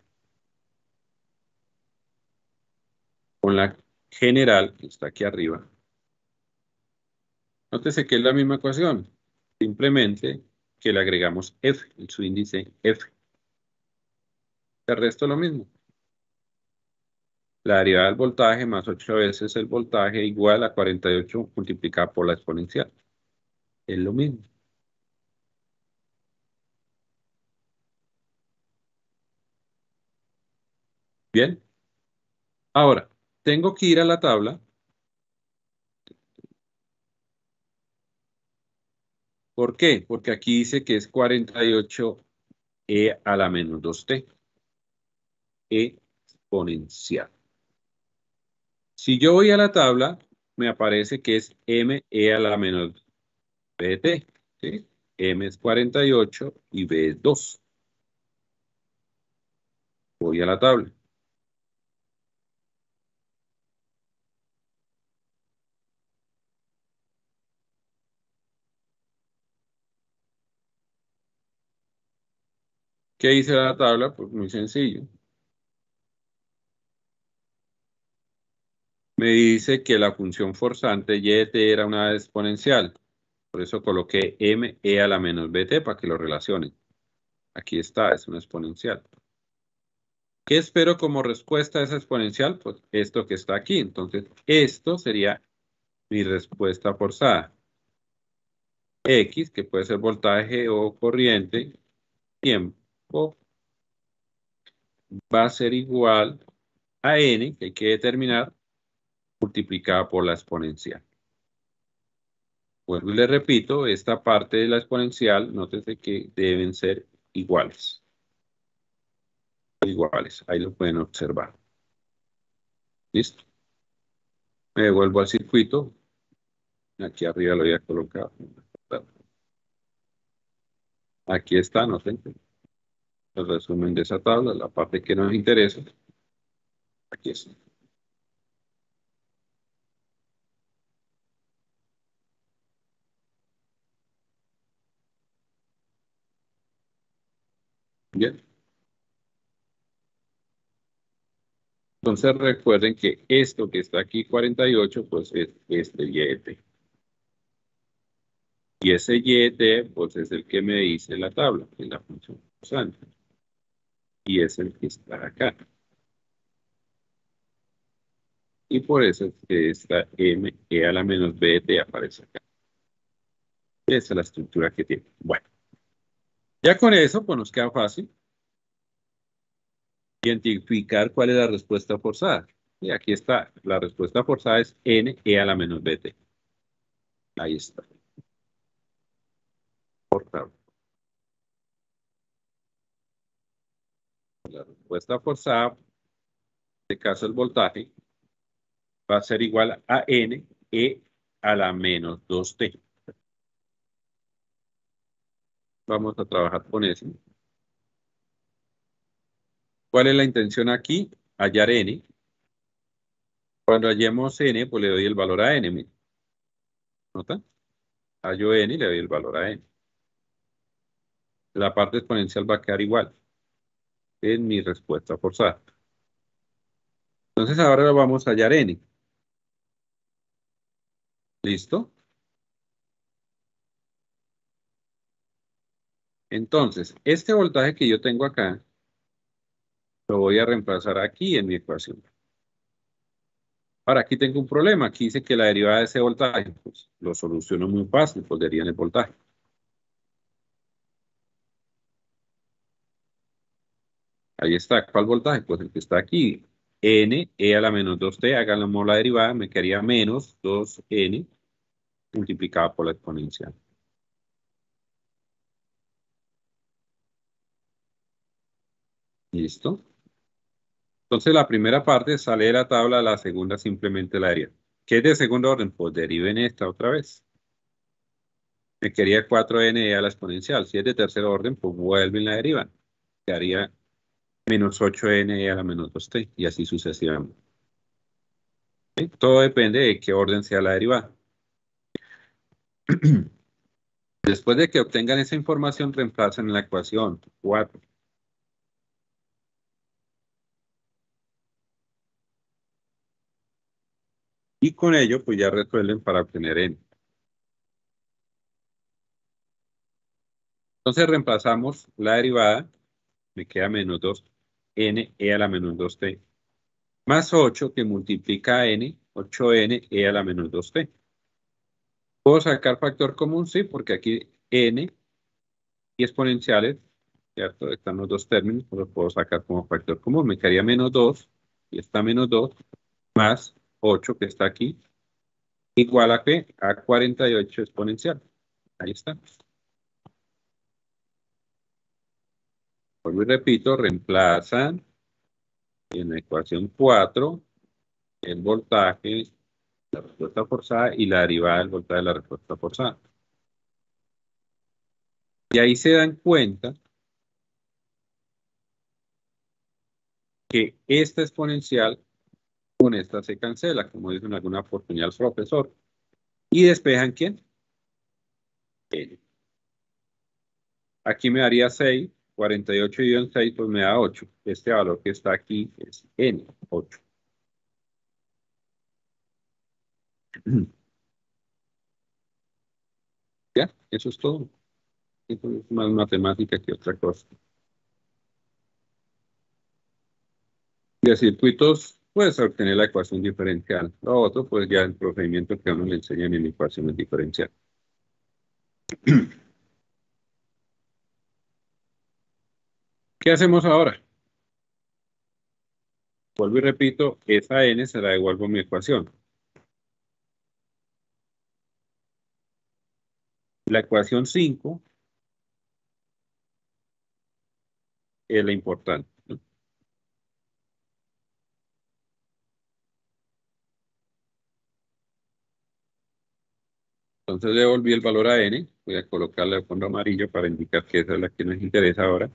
con la general que está aquí arriba, nótese que es la misma ecuación, simplemente que le agregamos f, su índice f. El resto es lo mismo. La derivada del voltaje más 8 veces el voltaje igual a 48 multiplicado por la exponencial. Es lo mismo. Bien. Ahora, tengo que ir a la tabla. ¿Por qué? Porque aquí dice que es 48e a la menos 2t. Exponencial. Si yo voy a la tabla, me aparece que es m e a la menos bt. ¿sí? m es 48 y b es 2. Voy a la tabla. ¿Qué dice la tabla? Pues muy sencillo. Me dice que la función forzante y de t era una exponencial. Por eso coloqué m e a la menos bt para que lo relacionen. Aquí está, es una exponencial. ¿Qué espero como respuesta a esa exponencial? Pues esto que está aquí. Entonces, esto sería mi respuesta forzada. X, que puede ser voltaje o corriente, tiempo, va a ser igual a n, que hay que determinar, multiplicada por la exponencial. Vuelvo y le repito, esta parte de la exponencial, nótese que deben ser iguales. Iguales, ahí lo pueden observar. ¿Listo? Me vuelvo al circuito. Aquí arriba lo voy a colocar. Aquí está, no sé. El resumen de esa tabla, la parte que nos interesa. Aquí está. Bien. Entonces recuerden que esto que está aquí 48, pues es este YT. Y ese YT, pues es el que me dice la tabla, en la función. Y es el que está acá. Y por eso es que esta M e a la menos BT aparece acá. Esa es la estructura que tiene. Bueno. Ya con eso, pues nos queda fácil identificar cuál es la respuesta forzada. Y aquí está, la respuesta forzada es n e a la menos bt. Ahí está. Forzado. La respuesta forzada, en este caso el voltaje, va a ser igual a n e a la menos 2t. Vamos a trabajar con eso. ¿Cuál es la intención aquí? Hallar n. Cuando hallemos n, pues le doy el valor a n. ¿Nota? Hallo n y le doy el valor a n. La parte exponencial va a quedar igual. Es mi respuesta forzada. Entonces ahora vamos a n. ¿Listo? Entonces, este voltaje que yo tengo acá, lo voy a reemplazar aquí en mi ecuación. Ahora, aquí tengo un problema. Aquí dice que la derivada de ese voltaje, pues lo soluciono muy fácil, pues en el voltaje. Ahí está. ¿Cuál voltaje? Pues el que está aquí. N, E a la menos 2T, hagamos la derivada, me quedaría menos 2N multiplicado por la exponencial. ¿Listo? Entonces la primera parte sale de la tabla, la segunda simplemente la deriva. ¿Qué es de segundo orden? Pues deriven esta otra vez. Me quería 4n a la exponencial. Si es de tercer orden, pues vuelven la derivan. Quedaría menos 8n a la menos 2t y así sucesivamente. Todo depende de qué orden sea la derivada. Después de que obtengan esa información, reemplazan la ecuación 4 Y con ello, pues ya resuelven para obtener n. Entonces reemplazamos la derivada, me queda menos 2, n e a la menos 2t, más 8 que multiplica n, 8n e a la menos 2t. ¿Puedo sacar factor común? Sí, porque aquí n y exponenciales, ¿cierto? Están los dos términos, los puedo sacar como factor común. Me quedaría menos 2, y está menos 2, más 8 que está aquí, igual a qué? A 48 exponencial. Ahí está. Vuelvo y repito, reemplazan en la ecuación 4 el voltaje, la respuesta forzada y la derivada del voltaje de la respuesta forzada. Y ahí se dan cuenta que esta exponencial con esta se cancela, como dice en alguna oportunidad el profesor. ¿Y despejan quién? Aquí me daría 6 48 dividido en 6 pues me da 8. Este valor que está aquí es n, 8. Ya, eso es todo. Eso es más matemática que otra cosa. De circuitos puedes obtener la ecuación diferencial. Lo otro, pues ya el procedimiento que a uno le enseñan en ecuaciones diferenciales. ¿Qué hacemos ahora? Vuelvo y repito, esa n se la devuelvo a mi ecuación. La ecuación 5 es la importante. Entonces le volví el valor a n. Voy a colocarle el fondo amarillo para indicar que esa es la que nos interesa ahora.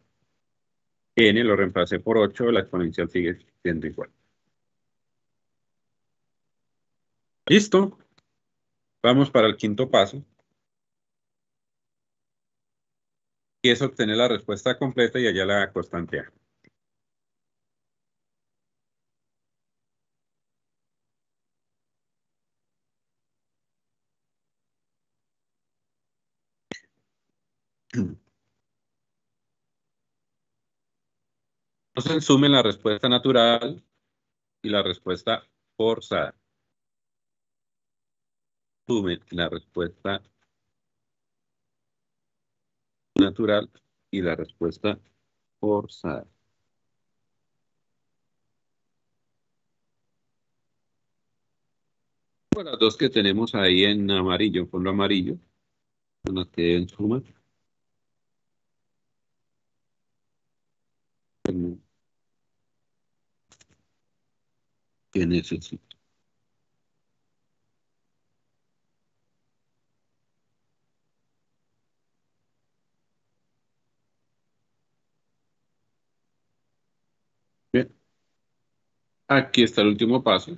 N lo reemplacé por 8, la exponencial sigue siendo igual. ¿Listo? Vamos para el quinto paso. Y es obtener la respuesta completa y allá la constante A. Entonces sumen la respuesta natural y la respuesta forzada. Sumen la respuesta natural y la respuesta forzada. Las dos que tenemos ahí en amarillo, en fondo amarillo, son las que deben. Que necesito. Bien. Aquí está el último paso.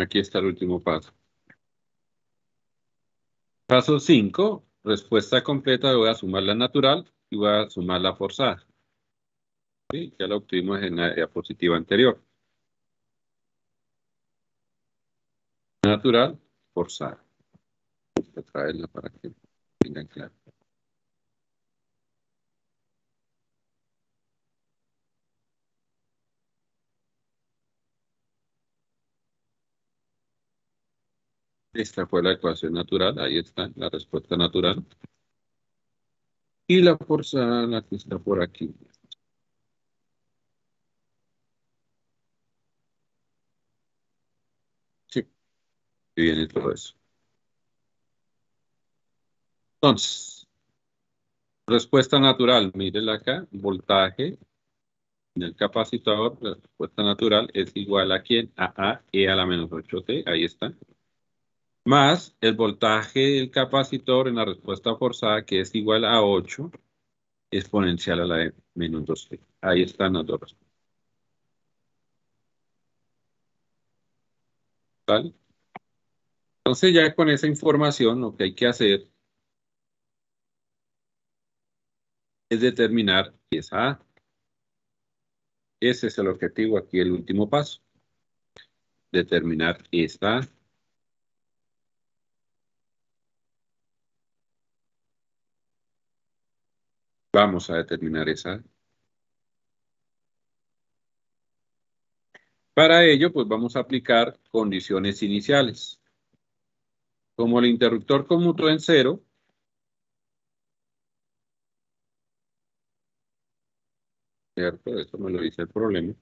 Aquí está el último paso. Paso 5, respuesta completa, voy a sumar la natural y voy a sumar la forzada. ¿Sí? Ya lo obtuvimos en la diapositiva anterior. Natural, forzada. Traerla para que tengan claro. Esta fue la ecuación natural, ahí está la respuesta natural. Y la forzada, la que está por aquí. Sí, viene todo eso. Entonces, respuesta natural, mírenla acá, voltaje en el capacitor, la respuesta natural es igual a quién? A A, E a la menos 8T, ahí está más el voltaje del capacitor en la respuesta forzada, que es igual a 8 exponencial a la de menos 2t. Ahí están las dos respuestas. ¿Vale? Entonces ya con esa información lo que hay que hacer es determinar qué es A. Ese es el objetivo aquí, el último paso. Determinar esta Vamos a determinar esa. Para ello, pues vamos a aplicar condiciones iniciales. Como el interruptor conmutó en cero, ¿cierto? Esto me lo dice el problema.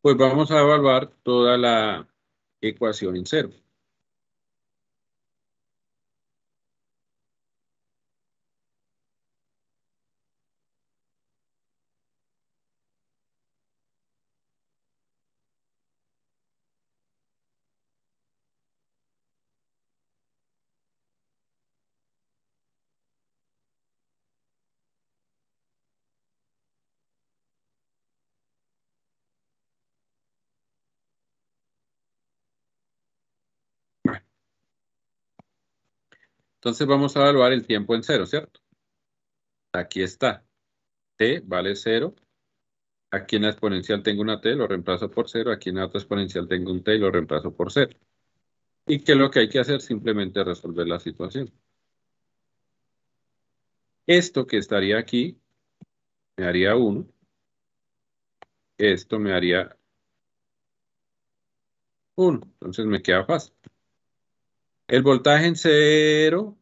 Pues vamos a evaluar toda la ecuación en cero. Entonces vamos a evaluar el tiempo en cero, ¿cierto? Aquí está. T vale cero. Aquí en la exponencial tengo una T, lo reemplazo por cero. Aquí en la otra exponencial tengo un T y lo reemplazo por cero. ¿Y qué es lo que hay que hacer? Simplemente resolver la situación. Esto que estaría aquí me haría 1. Esto me haría 1. Entonces me queda fácil. El voltaje en cero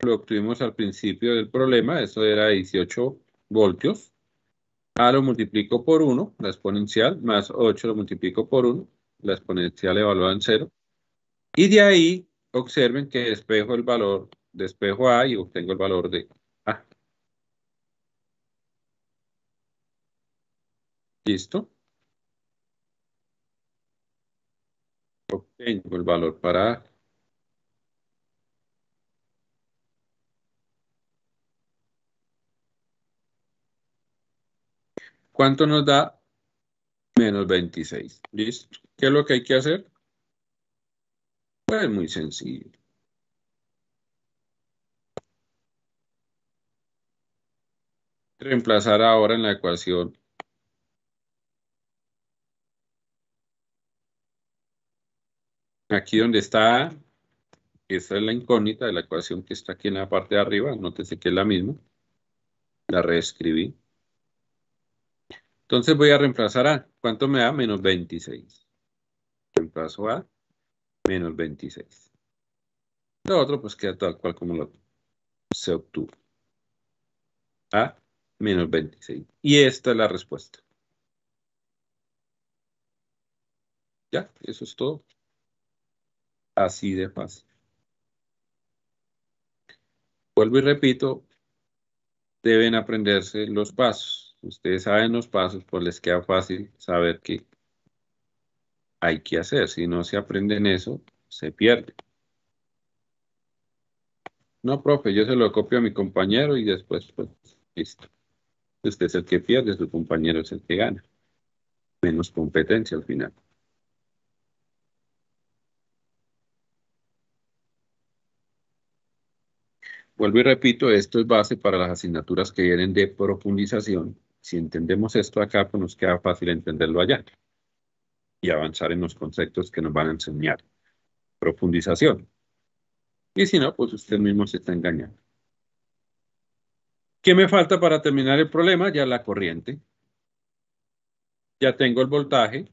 lo obtuvimos al principio del problema. Eso era 18 voltios. A lo multiplico por 1, la exponencial, más 8 lo multiplico por 1, la exponencial evaluada en 0. Y de ahí, observen que despejo el valor, despejo A y obtengo el valor de A. ¿Listo? Obtengo el valor para A. ¿Cuánto nos da? Menos 26. ¿Listo? ¿Qué es lo que hay que hacer? Pues muy sencillo. Reemplazar ahora en la ecuación aquí donde está, esta es la incógnita de la ecuación que está aquí en la parte de arriba, nótese que es la misma, la reescribí. Entonces voy a reemplazar A. ¿Cuánto me da? Menos 26. Reemplazo A, menos 26. Lo otro pues queda tal cual como lo se obtuvo. A, menos 26. Y esta es la respuesta. Ya, eso es todo. Así de fácil. Vuelvo y repito, deben aprenderse los pasos. Ustedes saben los pasos, pues les queda fácil saber qué hay que hacer. Si no se aprenden eso, se pierde. No, profe, yo se lo copio a mi compañero y después, pues, listo. Usted es el que pierde, su compañero es el que gana. Menos competencia al final. Vuelvo y repito, esto es base para las asignaturas que vienen de profundización. Si entendemos esto acá, pues nos queda fácil entenderlo allá y avanzar en los conceptos que nos van a enseñar. Profundización. Y si no, pues usted mismo se está engañando. ¿Qué me falta para terminar el problema? Ya la corriente. Ya tengo el voltaje.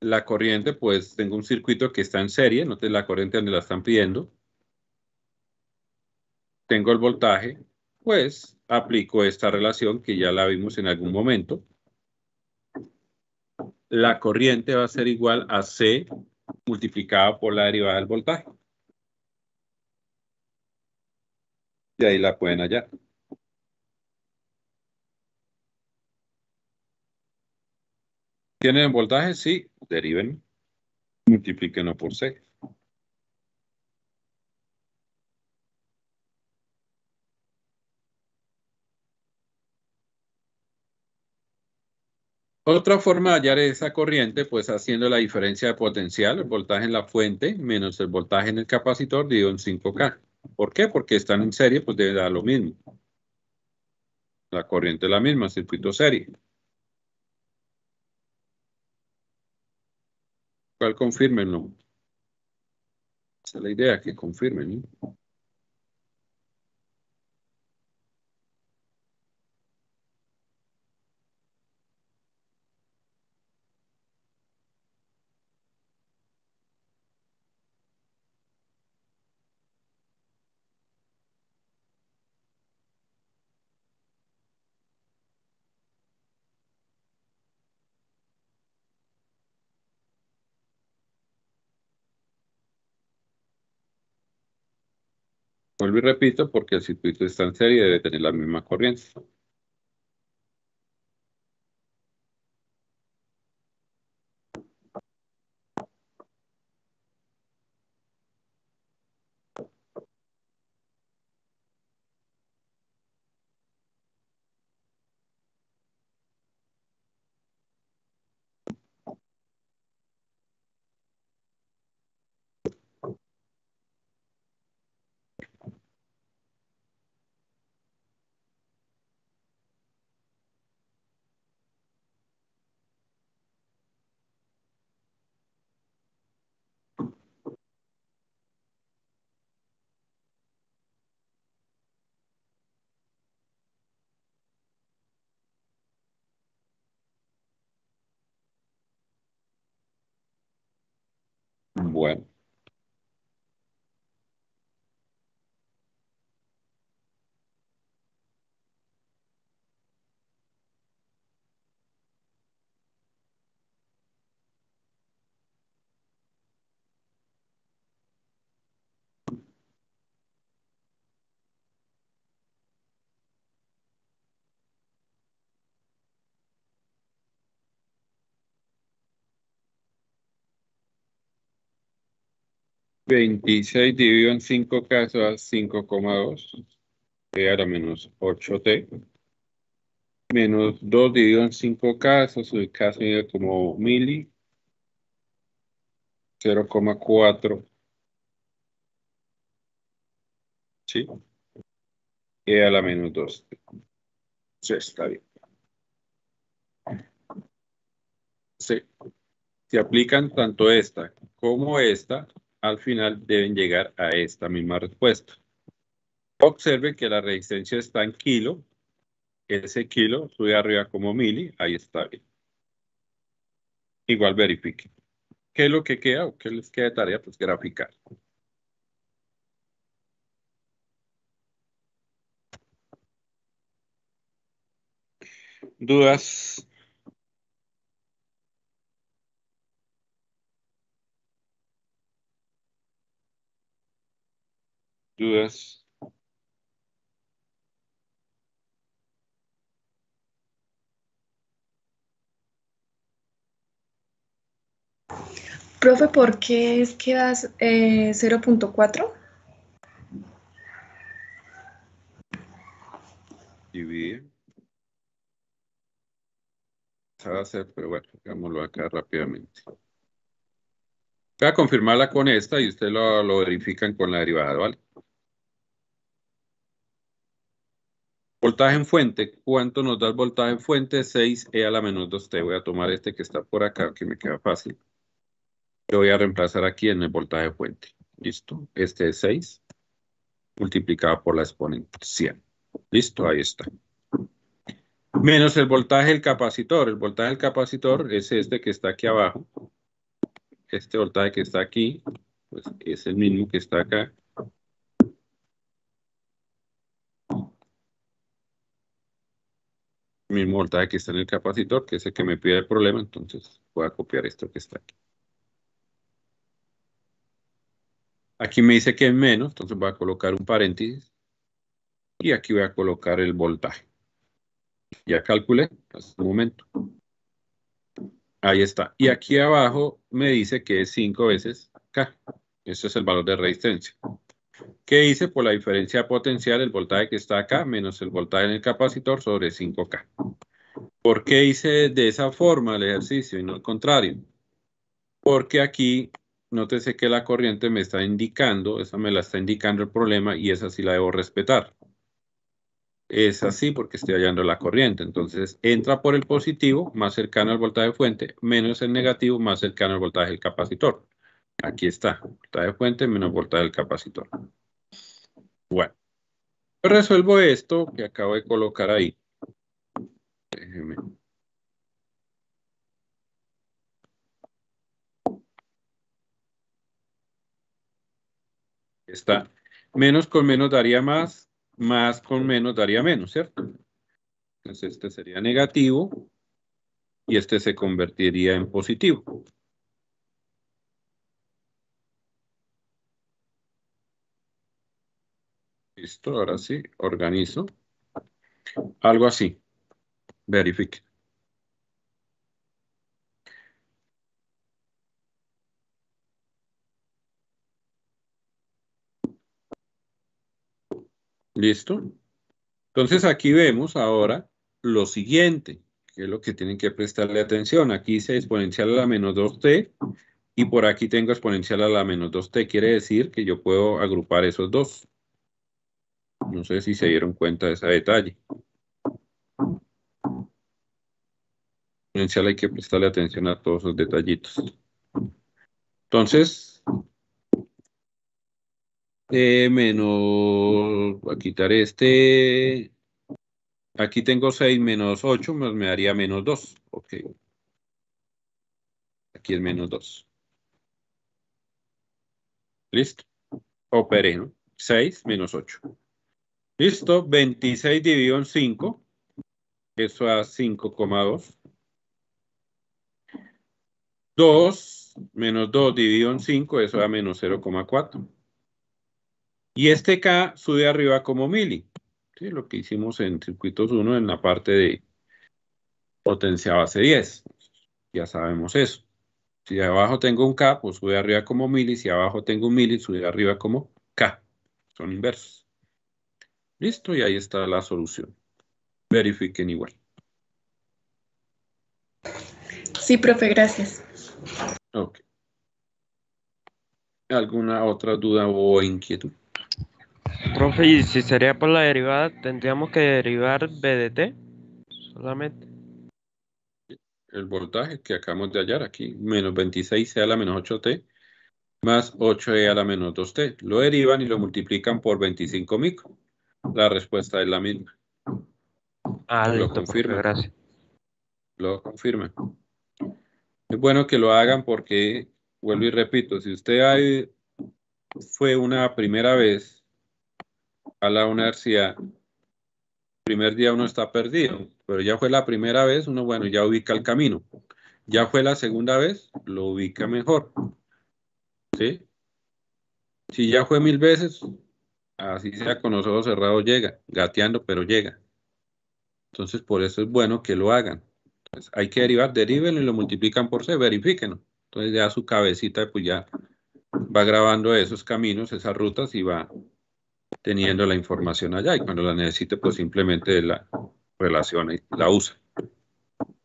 La corriente, pues tengo un circuito que está en serie. Note la corriente donde la están pidiendo. Tengo el voltaje. Pues aplico esta relación que ya la vimos en algún momento. La corriente va a ser igual a C multiplicada por la derivada del voltaje. Y ahí la pueden hallar. ¿Tienen voltaje? Sí, deriven. Multiplíquenlo por C. Otra forma de hallar esa corriente, pues haciendo la diferencia de potencial, el voltaje en la fuente menos el voltaje en el capacitor dividido en 5K. ¿Por qué? Porque están en serie, pues debe dar lo mismo. La corriente es la misma, circuito serie. ¿Cuál confirmenlo? Esa es la idea, que confirmen. ¿no? Vuelvo y repito, porque el circuito serie debe tener la misma corriente. web. 26 dividido en 5 casos a 5,2, que era menos 8t. Menos 2 dividido en 5 casos, su caso mide como mili. 0,4. ¿Sí? Y a la menos 2. Sí, está bien. Sí. Se aplican tanto esta como esta al final deben llegar a esta misma respuesta. Observe que la resistencia está en kilo. Ese kilo sube arriba como mili. Ahí está bien. Igual verifique. ¿Qué es lo que queda o qué les queda de tarea? Pues graficar. ¿Dudas? ¿Dudas? Profe, ¿por qué es que das eh, 0.4? Dividir. Esa va a ser, pero bueno, hagámoslo acá rápidamente. Voy a confirmarla con esta y ustedes lo, lo verifican con la derivada, ¿vale? Voltaje en fuente. ¿Cuánto nos da el voltaje en fuente? 6E a la menos 2T. Voy a tomar este que está por acá, que me queda fácil. Lo voy a reemplazar aquí en el voltaje de fuente. ¿Listo? Este es 6 multiplicado por la exponente 100. ¿Listo? Ahí está. Menos el voltaje del capacitor. El voltaje del capacitor es este que está aquí abajo. Este voltaje que está aquí, pues es el mismo que está acá. mismo voltaje que está en el capacitor, que es el que me pide el problema, entonces voy a copiar esto que está aquí. Aquí me dice que es menos, entonces voy a colocar un paréntesis. Y aquí voy a colocar el voltaje. Ya calculé, hasta el momento. Ahí está. Y aquí abajo me dice que es 5 veces K. Ese es el valor de resistencia. ¿Qué hice? Por la diferencia potencial, el voltaje que está acá, menos el voltaje en el capacitor sobre 5K. ¿Por qué hice de esa forma el ejercicio y no al contrario? Porque aquí, nótese que la corriente me está indicando, esa me la está indicando el problema y esa sí la debo respetar. Es así porque estoy hallando la corriente. Entonces, entra por el positivo, más cercano al voltaje de fuente, menos el negativo, más cercano al voltaje del capacitor. Aquí está, voltaje de fuente menos voltaje del capacitor. Bueno, resuelvo esto que acabo de colocar ahí. Déjeme. Está. Menos con menos daría más, más con menos daría menos, ¿cierto? Entonces este sería negativo y este se convertiría en positivo. Listo, ahora sí, organizo. Algo así. Verifique. ¿Listo? Entonces aquí vemos ahora lo siguiente, que es lo que tienen que prestarle atención. Aquí dice exponencial a la menos 2t y por aquí tengo exponencial a la menos 2t. Quiere decir que yo puedo agrupar esos dos. No sé si se dieron cuenta de ese detalle. Exponencial hay que prestarle atención a todos esos detallitos. Entonces, eh, menos, a quitar este. Aquí tengo 6 menos 8, pues me daría menos 2. Ok. Aquí es menos 2. Listo. Operé, ¿no? 6 menos 8. Listo. 26 dividido en 5. Eso da 5,2. 2 menos 2 dividido en 5, eso da menos 0,4. Y este K sube arriba como mili. ¿sí? Lo que hicimos en circuitos 1 en la parte de potencia base 10. Ya sabemos eso. Si abajo tengo un K, pues sube arriba como mili. Si abajo tengo un mili, sube arriba como K. Son inversos. Listo, y ahí está la solución. Verifiquen igual. Sí, profe, gracias. Ok. ¿Alguna otra duda o inquietud? Profe, y si sería por la derivada, tendríamos que derivar BDT solamente. El voltaje que acabamos de hallar aquí, menos 26C a la menos 8T, más 8E a la menos 2T. Lo derivan y lo multiplican por 25 micro. La respuesta es la misma. Ah, Lo listo, profe, confirma. gracias. Lo confirma. Es bueno que lo hagan porque, vuelvo y repito, si usted fue una primera vez a la universidad, el primer día uno está perdido, pero ya fue la primera vez, uno, bueno, ya ubica el camino. Ya fue la segunda vez, lo ubica mejor. ¿Sí? Si ya fue mil veces, así sea con los ojos cerrados, llega, gateando, pero llega. Entonces, por eso es bueno que lo hagan. Hay que derivar, deriven y lo multiplican por C, verifíquenlo. Entonces, ya su cabecita, pues ya va grabando esos caminos, esas rutas y va teniendo la información allá. Y cuando la necesite, pues simplemente la relaciona y la usa.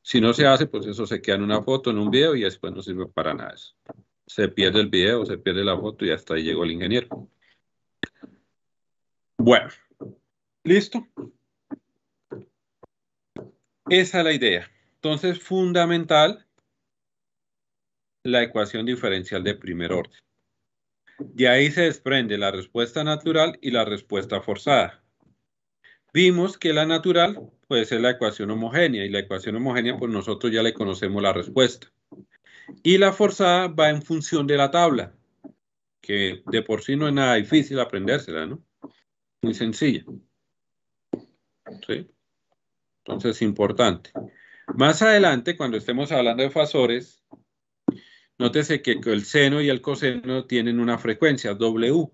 Si no se hace, pues eso se queda en una foto, en un video y después no sirve para nada eso. Se pierde el video, se pierde la foto y hasta ahí llegó el ingeniero. Bueno, ¿listo? Esa es la idea. Entonces, fundamental la ecuación diferencial de primer orden. De ahí se desprende la respuesta natural y la respuesta forzada. Vimos que la natural puede ser la ecuación homogénea y la ecuación homogénea, pues nosotros ya le conocemos la respuesta. Y la forzada va en función de la tabla, que de por sí no es nada difícil aprendérsela, ¿no? Muy sencilla. ¿Sí? Entonces, importante. Más adelante, cuando estemos hablando de fasores, nótese que el seno y el coseno tienen una frecuencia, W,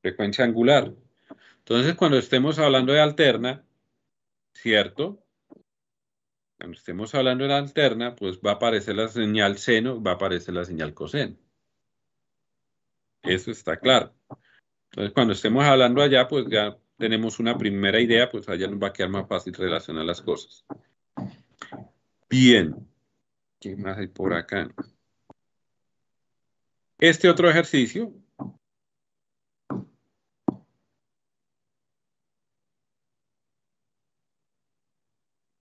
frecuencia angular. Entonces, cuando estemos hablando de alterna, ¿cierto? Cuando estemos hablando de alterna, pues va a aparecer la señal seno, va a aparecer la señal coseno. Eso está claro. Entonces, cuando estemos hablando allá, pues ya tenemos una primera idea, pues allá nos va a quedar más fácil relacionar las cosas. Bien. ¿Qué más hay por acá? Este otro ejercicio.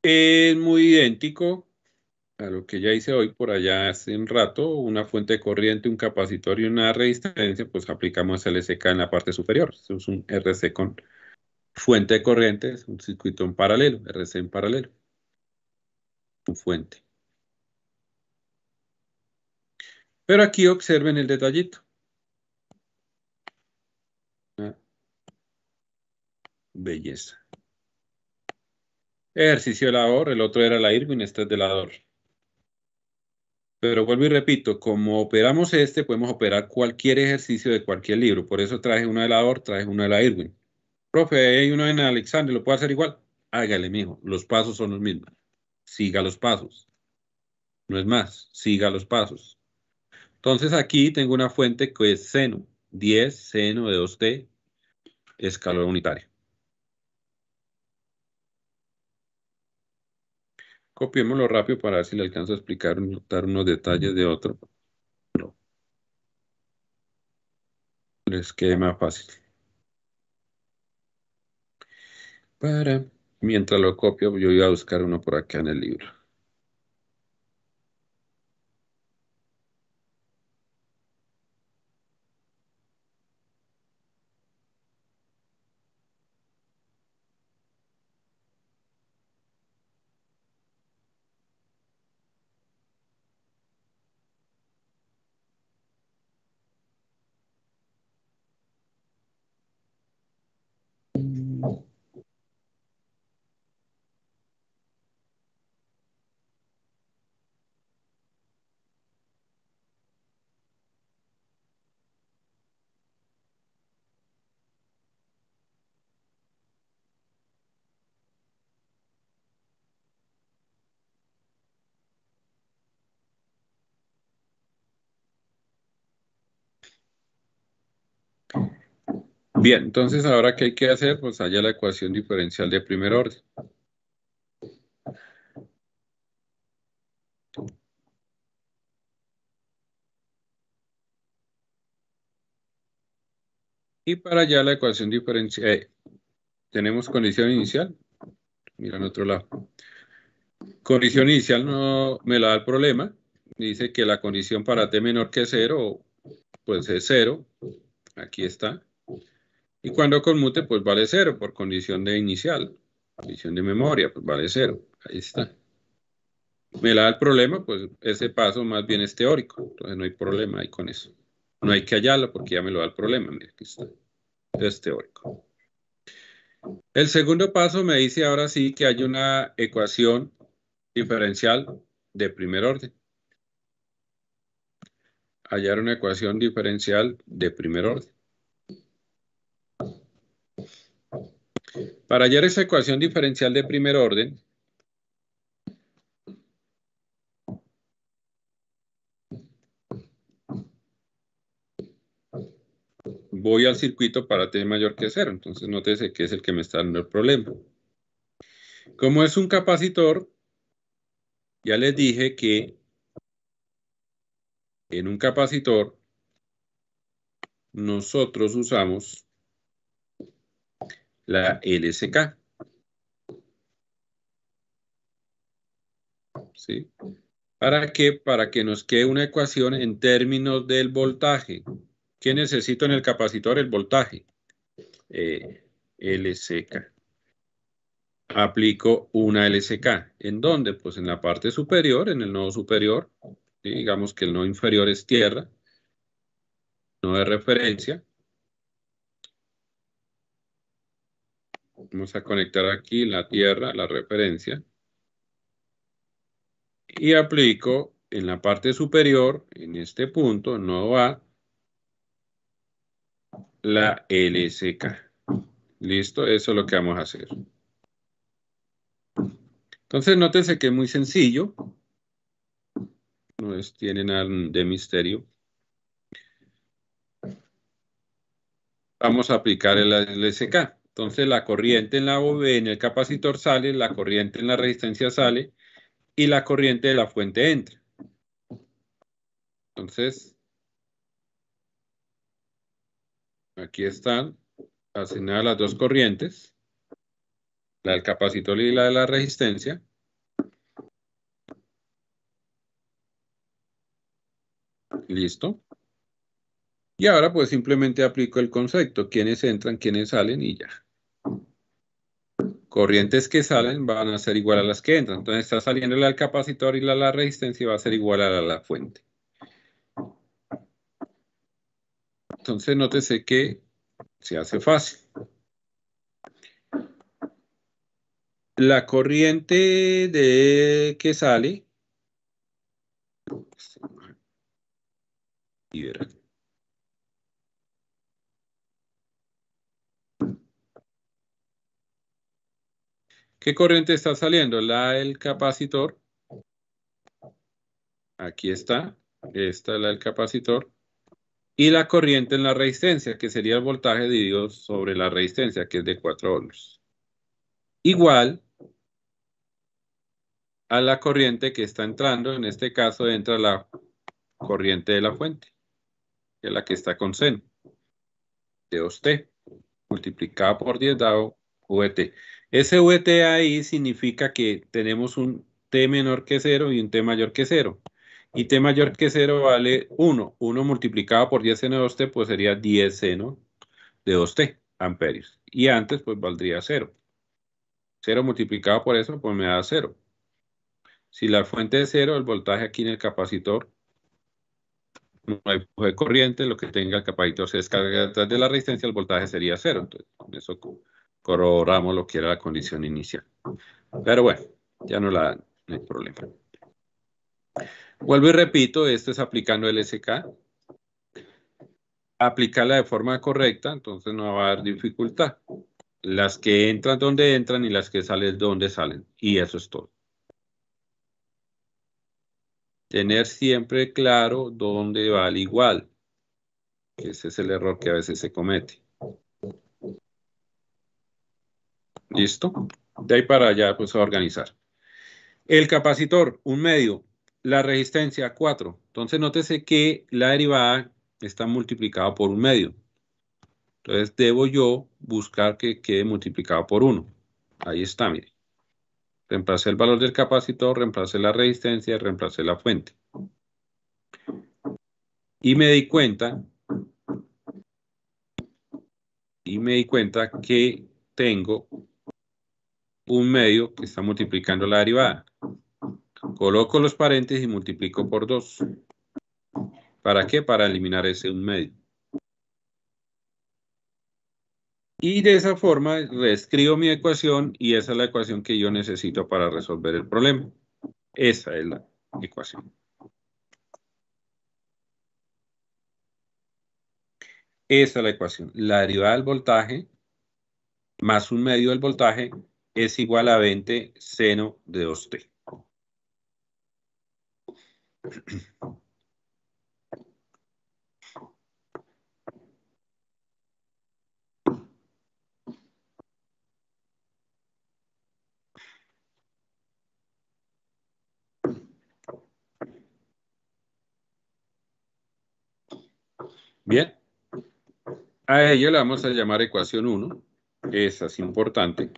Es muy idéntico a lo que ya hice hoy por allá hace un rato, una fuente de corriente, un capacitor y una resistencia, pues aplicamos el en la parte superior. Es un RC con fuente de corriente, es un circuito en paralelo, RC en paralelo. Un fuente. Pero aquí observen el detallito. Ah. Belleza. Ejercicio de labor, el otro era la Irwin, este es de labor. Pero vuelvo y repito, como operamos este, podemos operar cualquier ejercicio de cualquier libro. Por eso traje uno de labor, traje uno de la Irwin. Profe, hay uno en Alexander, ¿lo puedo hacer igual? Hágale, mijo. Los pasos son los mismos. Siga los pasos. No es más, siga los pasos. Entonces aquí tengo una fuente que es seno, 10 seno de 2t, escalón unitario. Copiémoslo rápido para ver si le alcanzo a explicar, dar unos detalles de otro. Les quede más fácil. Para, mientras lo copio, yo voy a buscar uno por acá en el libro. Bien, entonces ahora qué hay que hacer, pues haya la ecuación diferencial de primer orden. Y para allá la ecuación diferencial, eh, tenemos condición inicial. Mira en otro lado. Condición inicial no me la da el problema. Dice que la condición para t menor que cero, pues es cero. Aquí está. Y cuando conmute, pues vale cero por condición de inicial. Condición de memoria, pues vale cero. Ahí está. Me la da el problema, pues ese paso más bien es teórico. Entonces no hay problema ahí con eso. No hay que hallarlo porque ya me lo da el problema. Mira, aquí está. Es teórico. El segundo paso me dice ahora sí que hay una ecuación diferencial de primer orden. Hallar una ecuación diferencial de primer orden. Para hallar esa ecuación diferencial de primer orden, voy al circuito para t mayor que cero. Entonces, nótese que es el que me está dando el problema. Como es un capacitor, ya les dije que en un capacitor nosotros usamos la LSK. ¿Sí? ¿Para qué? Para que nos quede una ecuación en términos del voltaje. ¿Qué necesito en el capacitor? El voltaje. Eh, LSK. Aplico una LSK. ¿En dónde? Pues en la parte superior, en el nodo superior. Digamos que el nodo inferior es tierra. No de referencia. Vamos a conectar aquí la tierra, la referencia. Y aplico en la parte superior, en este punto, el nodo A, la LSK. Listo, eso es lo que vamos a hacer. Entonces, nótense que es muy sencillo. No es, tiene nada de misterio. Vamos a aplicar el LSK. Entonces, la corriente en la en el capacitor sale, la corriente en la resistencia sale y la corriente de la fuente entra. Entonces, Aquí están asignadas las dos corrientes, la del capacitor y la de la resistencia. Listo. Y ahora pues simplemente aplico el concepto, quiénes entran, quiénes salen y ya. Corrientes que salen van a ser igual a las que entran. Entonces está saliendo la del capacitor y la la resistencia va a ser igual a la, la fuente. Entonces, nótese que se hace fácil. La corriente de que sale ¿Qué corriente está saliendo? La del capacitor. Aquí está. Esta es la del capacitor y la corriente en la resistencia, que sería el voltaje dividido sobre la resistencia, que es de 4 ohms. Igual a la corriente que está entrando, en este caso entra la corriente de la fuente, que es la que está con seno, de 2T, multiplicada por 10 dado VT. Ahí significa que tenemos un T menor que 0 y un T mayor que 0 y t mayor que 0 vale 1. 1 multiplicado por 10 seno de 2t, pues sería 10 seno de 2t amperios. Y antes, pues valdría 0. 0 multiplicado por eso, pues me da 0. Si la fuente es 0, el voltaje aquí en el capacitor, no hay de corriente, lo que tenga el capacitor se descarga detrás de la resistencia, el voltaje sería 0. Entonces, con eso corroboramos lo que era la condición inicial. Pero bueno, ya no, la, no hay problema. Vuelvo y repito, esto es aplicando el SK. Aplicarla de forma correcta, entonces no va a haber dificultad. Las que entran donde entran y las que salen donde salen. Y eso es todo. Tener siempre claro dónde va al igual. Ese es el error que a veces se comete. ¿Listo? De ahí para allá, pues a organizar. El capacitor, un medio. La resistencia, 4. Entonces, nótese que la derivada está multiplicada por un medio. Entonces, debo yo buscar que quede multiplicado por 1. Ahí está, mire. Reemplacé el valor del capacitor, reemplacé la resistencia, reemplacé la fuente. Y me di cuenta, y me di cuenta que tengo un medio que está multiplicando la derivada. Coloco los paréntesis y multiplico por 2. ¿Para qué? Para eliminar ese un medio. Y de esa forma reescribo mi ecuación y esa es la ecuación que yo necesito para resolver el problema. Esa es la ecuación. Esa es la ecuación. La derivada del voltaje más un medio del voltaje es igual a 20 seno de 2t. Bien. A ello le vamos a llamar ecuación 1. Esa es importante.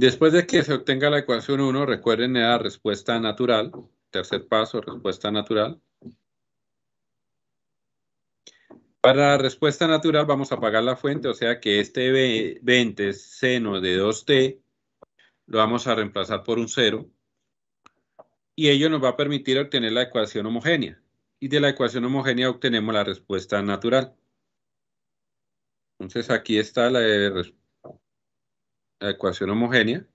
Después de que se obtenga la ecuación 1, recuerden la respuesta natural. Tercer paso, respuesta natural. Para la respuesta natural vamos a apagar la fuente, o sea que este 20 seno de 2t lo vamos a reemplazar por un 0 y ello nos va a permitir obtener la ecuación homogénea. Y de la ecuación homogénea obtenemos la respuesta natural. Entonces aquí está la respuesta la ecuación homogénea.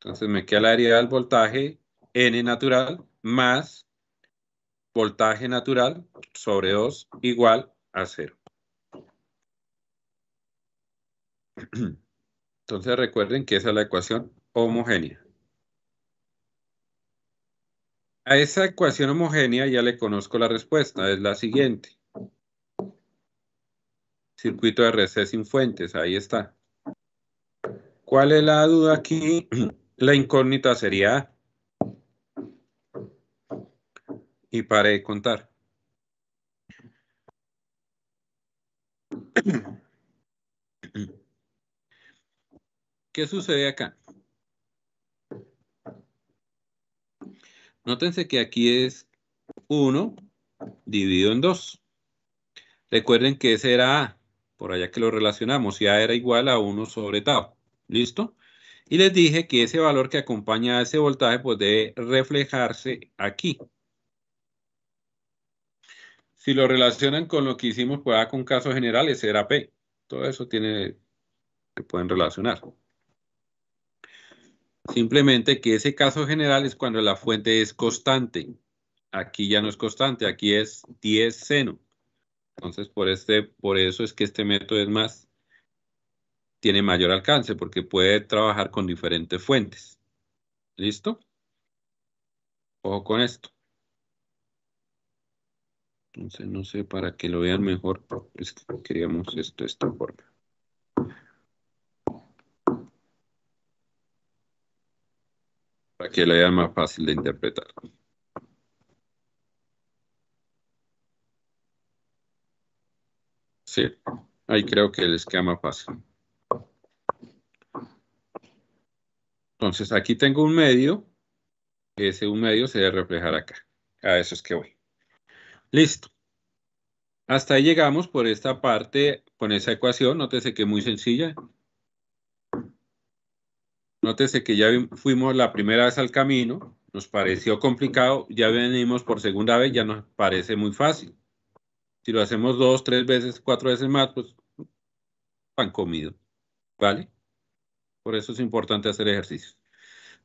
Entonces me queda la derivada del voltaje N natural más voltaje natural sobre 2 igual a 0. Entonces recuerden que esa es la ecuación homogénea. A esa ecuación homogénea ya le conozco la respuesta, es la siguiente. Circuito de RC sin fuentes, ahí está. ¿Cuál es la duda aquí? La incógnita sería y para de contar. ¿Qué sucede acá? Nótense que aquí es 1 dividido en 2. Recuerden que ese era A, por allá que lo relacionamos, y A era igual a 1 sobre tau. ¿Listo? Y les dije que ese valor que acompaña a ese voltaje pues debe reflejarse aquí. Si lo relacionan con lo que hicimos pues con casos generales, será P. Todo eso tiene, se pueden relacionar. Simplemente que ese caso general es cuando la fuente es constante. Aquí ya no es constante, aquí es 10 seno. Entonces, por, este, por eso es que este método es más tiene mayor alcance porque puede trabajar con diferentes fuentes. ¿Listo? Ojo con esto. Entonces, no sé, para que lo vean mejor, es que queríamos esto de esta forma. Para que lo vean más fácil de interpretar. Sí, ahí creo que les queda más fácil. Entonces, aquí tengo un medio. Ese un medio se debe reflejar acá. A eso es que voy. Listo. Hasta ahí llegamos por esta parte con esa ecuación. Nótese que es muy sencilla. Nótese que ya fuimos la primera vez al camino. Nos pareció complicado. Ya venimos por segunda vez. Ya nos parece muy fácil. Si lo hacemos dos, tres veces, cuatro veces más, pues pan comido. ¿Vale? Por eso es importante hacer ejercicios.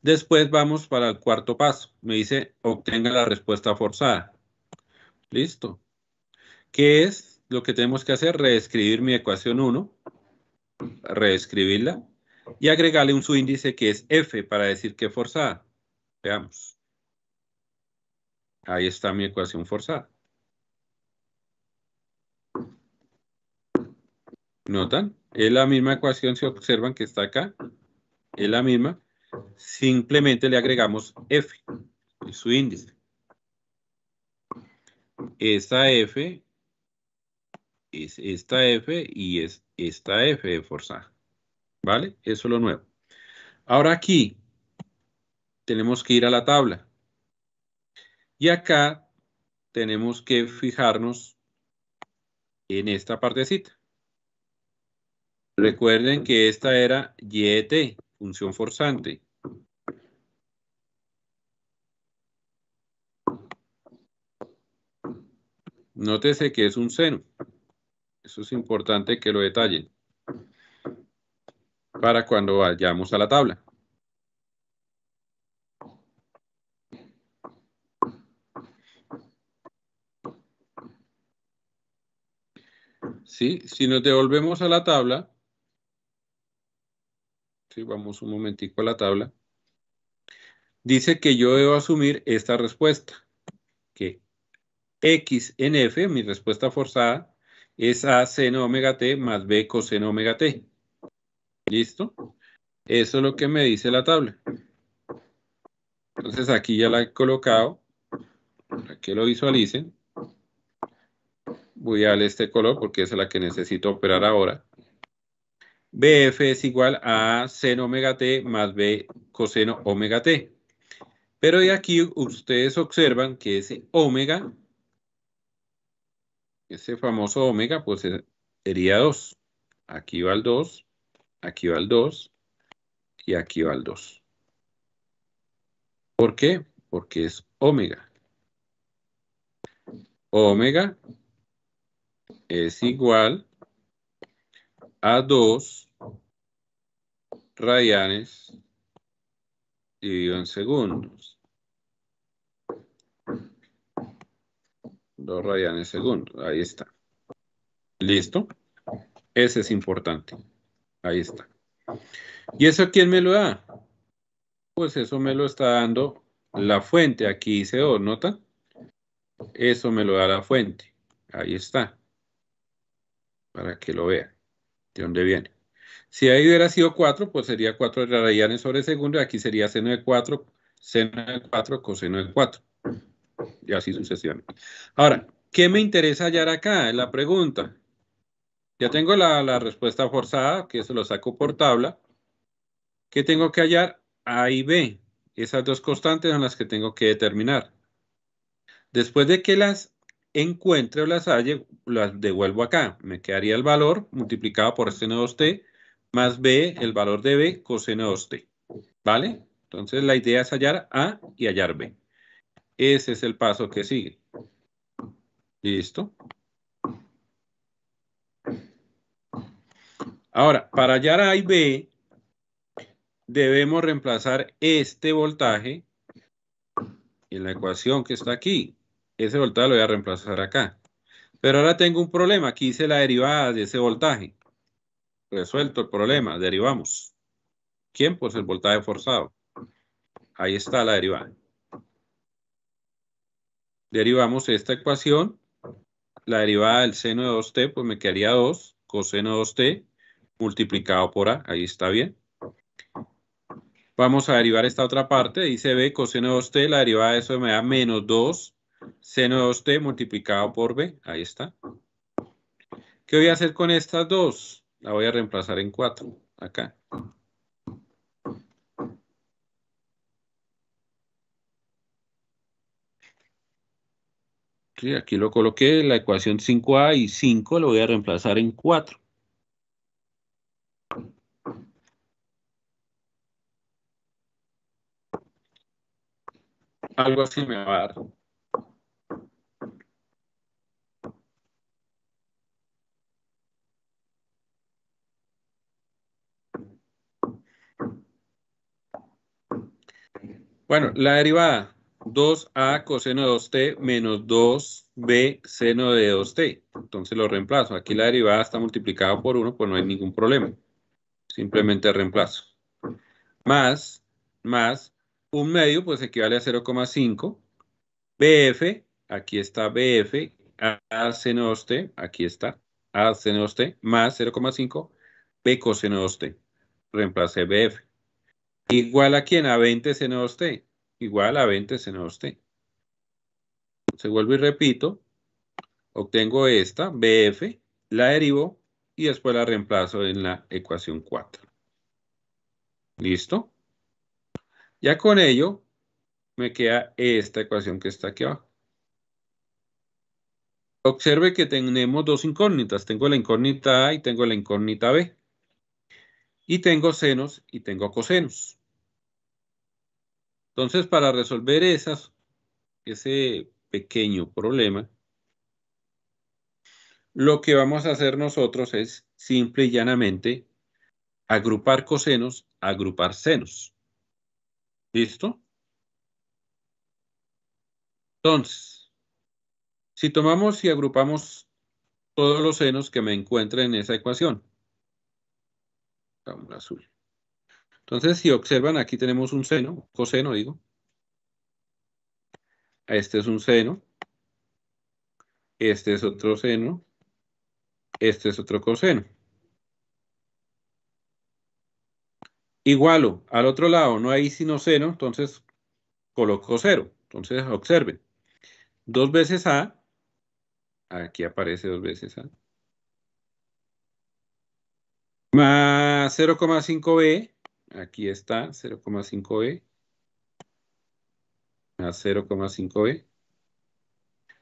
Después vamos para el cuarto paso. Me dice, obtenga la respuesta forzada. Listo. ¿Qué es lo que tenemos que hacer? Reescribir mi ecuación 1, reescribirla y agregarle un subíndice que es F para decir que forzada. Veamos. Ahí está mi ecuación forzada. ¿Notan? Es la misma ecuación, si observan que está acá. Es la misma. Simplemente le agregamos F, su índice. Esta F es esta F y es esta F de forzada. ¿Vale? Eso es lo nuevo. Ahora aquí tenemos que ir a la tabla. Y acá tenemos que fijarnos en esta partecita. Recuerden que esta era YT, función forzante. Nótese que es un seno. Eso es importante que lo detallen para cuando vayamos a la tabla. Sí, si nos devolvemos a la tabla, vamos un momentico a la tabla, dice que yo debo asumir esta respuesta, que X en F, mi respuesta forzada, es A seno omega T más B coseno omega T. ¿Listo? Eso es lo que me dice la tabla. Entonces aquí ya la he colocado, para que lo visualicen. Voy a darle este color porque es la que necesito operar ahora. BF es igual a seno omega t más B coseno omega t. Pero de aquí ustedes observan que ese omega, ese famoso omega, pues sería 2. Aquí va el 2, aquí va el 2 y aquí va el 2. ¿Por qué? Porque es omega. Omega es igual a 2 radianes dividido en segundos. 2 radianes segundos. Ahí está. ¿Listo? Ese es importante. Ahí está. ¿Y eso quién me lo da? Pues eso me lo está dando la fuente. Aquí dice 2, ¿nota? Eso me lo da la fuente. Ahí está para que lo vean de dónde viene. Si ahí hubiera sido 4, pues sería 4 radianes sobre segundo, y aquí sería seno de 4, seno de 4, coseno de 4. Y así sucesivamente. Ahora, ¿qué me interesa hallar acá? Es la pregunta. Ya tengo la, la respuesta forzada, que eso lo saco por tabla. ¿Qué tengo que hallar? A y B. Esas dos constantes son las que tengo que determinar. Después de que las encuentre o las halle, las devuelvo acá. Me quedaría el valor multiplicado por seno 2t más b, el valor de b, coseno 2t. ¿Vale? Entonces la idea es hallar a y hallar b. Ese es el paso que sigue. ¿Listo? Ahora, para hallar a y b, debemos reemplazar este voltaje en la ecuación que está aquí ese voltaje lo voy a reemplazar acá. Pero ahora tengo un problema. Aquí hice la derivada de ese voltaje. Resuelto el problema. Derivamos. ¿Quién? Pues el voltaje forzado. Ahí está la derivada. Derivamos esta ecuación. La derivada del seno de 2t, pues me quedaría 2 coseno de 2t multiplicado por a. Ahí está bien. Vamos a derivar esta otra parte. Dice b coseno de 2t. La derivada de eso me da menos 2 Seno de 2t multiplicado por b. Ahí está. ¿Qué voy a hacer con estas dos? La voy a reemplazar en 4. Acá. Sí, aquí lo coloqué, la ecuación 5a y 5 lo voy a reemplazar en 4. Algo así me va a dar. Bueno, la derivada 2a coseno de 2t menos 2b seno de 2t. Entonces lo reemplazo. Aquí la derivada está multiplicada por 1, pues no hay ningún problema. Simplemente reemplazo. Más, más, un medio, pues equivale a 0,5. BF, aquí está BF, a seno de 2t, aquí está, a seno de 2t, más 0,5, b coseno de 2t. Reemplacé BF. Igual a quién? A 20 seno de 2t. Igual a 20 seno de 2t. Se vuelvo y repito. Obtengo esta, BF, la derivo y después la reemplazo en la ecuación 4. ¿Listo? Ya con ello me queda esta ecuación que está aquí abajo. Observe que tenemos dos incógnitas. Tengo la incógnita A y tengo la incógnita B. Y tengo senos y tengo cosenos. Entonces, para resolver ese pequeño problema, lo que vamos a hacer nosotros es simple y llanamente agrupar cosenos, agrupar senos. ¿Listo? Entonces, si tomamos y agrupamos todos los senos que me encuentren en esa ecuación. Azul. Entonces, si observan, aquí tenemos un seno, coseno, digo. Este es un seno. Este es otro seno. Este es otro coseno. Igualo, al otro lado no hay sino seno, entonces coloco cero. Entonces, observen. Dos veces A. Aquí aparece dos veces A. Más 0,5B. Aquí está 0,5B. Más 0,5B.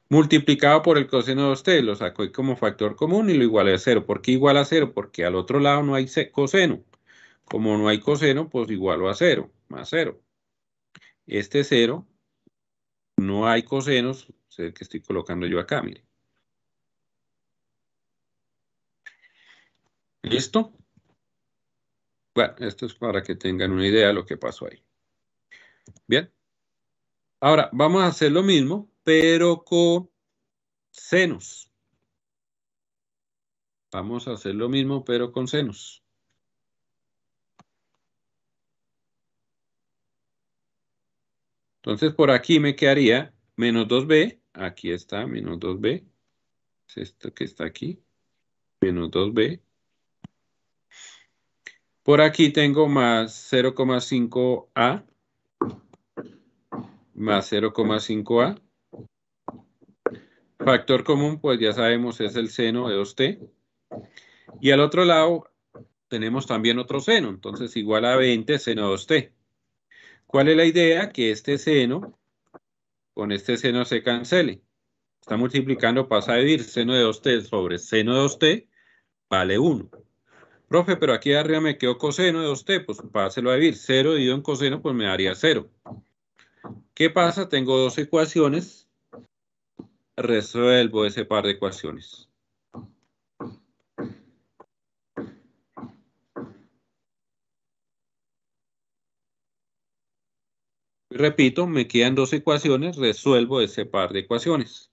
Multiplicado por el coseno de 2t, lo saco como factor común y lo igualé a 0. ¿Por qué igual a 0? Porque al otro lado no hay coseno. Como no hay coseno, pues igualo a 0, más 0. Este 0, no hay cosenos, es que estoy colocando yo acá, mire. ¿Listo? Bueno, esto es para que tengan una idea de lo que pasó ahí. Bien. Ahora, vamos a hacer lo mismo, pero con senos. Vamos a hacer lo mismo, pero con senos. Entonces, por aquí me quedaría menos 2b. Aquí está, menos 2b. Es esto que está aquí. Menos 2b. Por aquí tengo más 0,5a. Más 0,5a. Factor común, pues ya sabemos, es el seno de 2t. Y al otro lado tenemos también otro seno. Entonces, igual a 20 seno de 2t. ¿Cuál es la idea? Que este seno con este seno se cancele. Está multiplicando, pasa a dividir seno de 2t sobre seno de 2t, vale 1. Profe, pero aquí arriba me quedó coseno de 2t, pues páselo a dividir. 0 dividido en coseno, pues me daría 0. ¿Qué pasa? Tengo dos ecuaciones. Resuelvo ese par de ecuaciones. Repito, me quedan dos ecuaciones, resuelvo ese par de ecuaciones.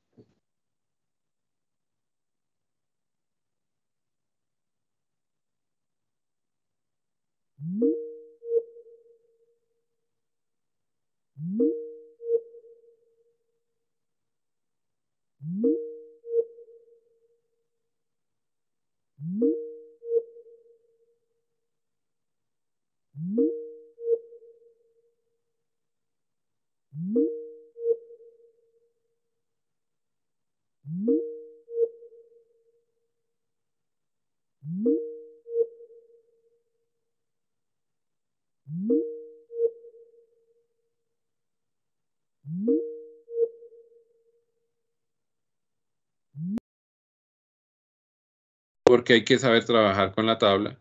Porque hay que saber trabajar con la tabla.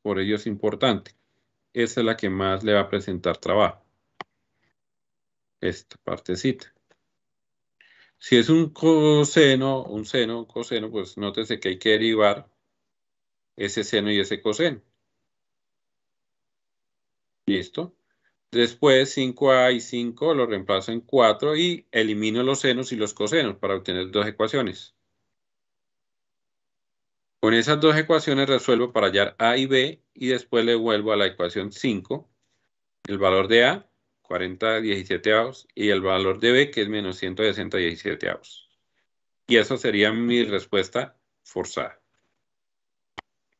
Por ello es importante. Esa es la que más le va a presentar trabajo. Esta partecita. Si es un coseno, un seno, un coseno, pues nótese que hay que derivar ese seno y ese coseno. Listo. Después 5a y 5 lo reemplazo en 4 y elimino los senos y los cosenos para obtener dos ecuaciones. Con esas dos ecuaciones resuelvo para hallar a y b y después le vuelvo a la ecuación 5 el valor de a, 40 17 avos, y el valor de b, que es menos 160 17 avos. Y eso sería mi respuesta forzada.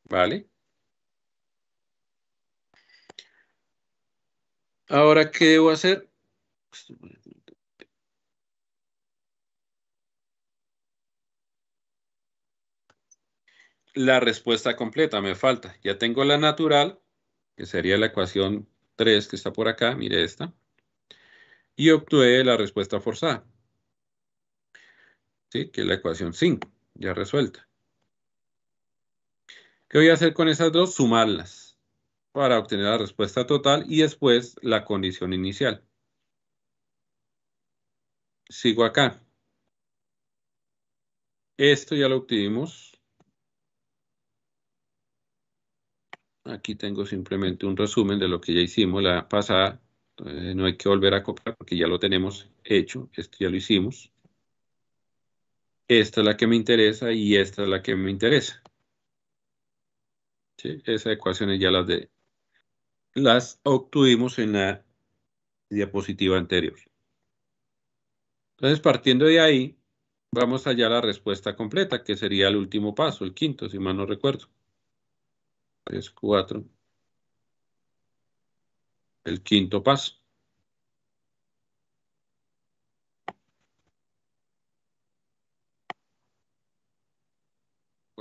¿Vale? Ahora, ¿qué debo hacer? La respuesta completa me falta. Ya tengo la natural, que sería la ecuación 3 que está por acá, mire esta. Y obtuve la respuesta forzada. ¿Sí? Que es la ecuación 5, ya resuelta. ¿Qué voy a hacer con esas dos? Sumarlas para obtener la respuesta total y después la condición inicial. Sigo acá. Esto ya lo obtuvimos. Aquí tengo simplemente un resumen de lo que ya hicimos la pasada. no hay que volver a copiar porque ya lo tenemos hecho. Esto ya lo hicimos. Esta es la que me interesa y esta es la que me interesa. Esas ecuaciones ya las, de, las obtuvimos en la diapositiva anterior. Entonces, partiendo de ahí, vamos allá a la respuesta completa, que sería el último paso, el quinto, si mal no recuerdo. Es 4. El quinto paso.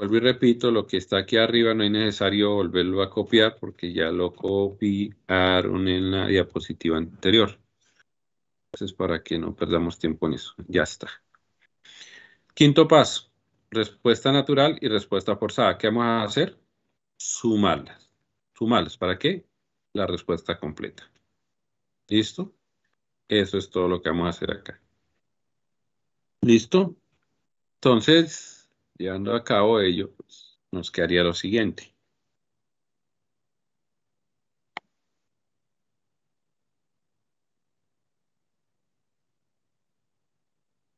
Vuelvo y repito, lo que está aquí arriba no es necesario volverlo a copiar porque ya lo copiaron en la diapositiva anterior. Entonces, para que no perdamos tiempo en eso. Ya está. Quinto paso. Respuesta natural y respuesta forzada. ¿Qué vamos a hacer? Sumarlas. Sumarlas. ¿Para qué? La respuesta completa. ¿Listo? Eso es todo lo que vamos a hacer acá. ¿Listo? Entonces, Llevando a cabo ello, pues, nos quedaría lo siguiente.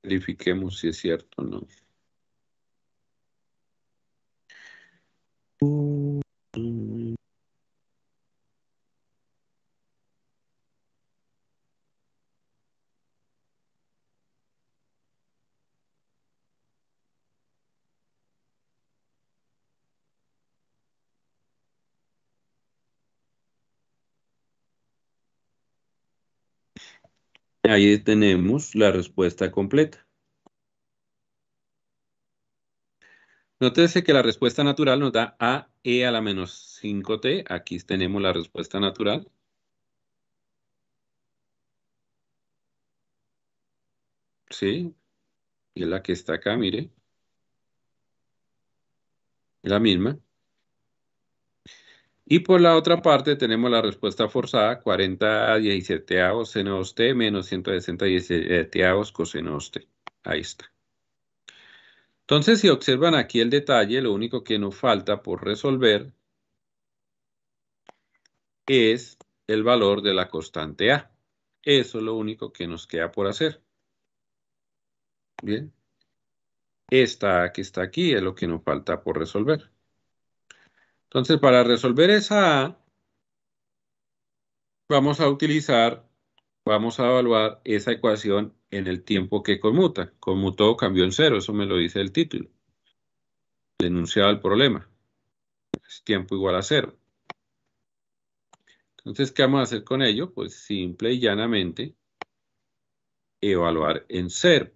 Verifiquemos si es cierto o no. Ahí tenemos la respuesta completa. Nótese que la respuesta natural nos da a e a la menos 5t. Aquí tenemos la respuesta natural. Sí. Y es la que está acá, mire. La misma. Y por la otra parte tenemos la respuesta forzada, 40 a 17 avos seno t menos 160 17 avos coseno t. Ahí está. Entonces, si observan aquí el detalle, lo único que nos falta por resolver es el valor de la constante A. Eso es lo único que nos queda por hacer. Bien. Esta que está aquí es lo que nos falta por resolver. Entonces, para resolver esa A, vamos a utilizar, vamos a evaluar esa ecuación en el tiempo que conmuta. Conmutó, cambió en cero, eso me lo dice el título. El enunciado del problema. Es tiempo igual a cero. Entonces, ¿qué vamos a hacer con ello? Pues simple y llanamente evaluar en cero.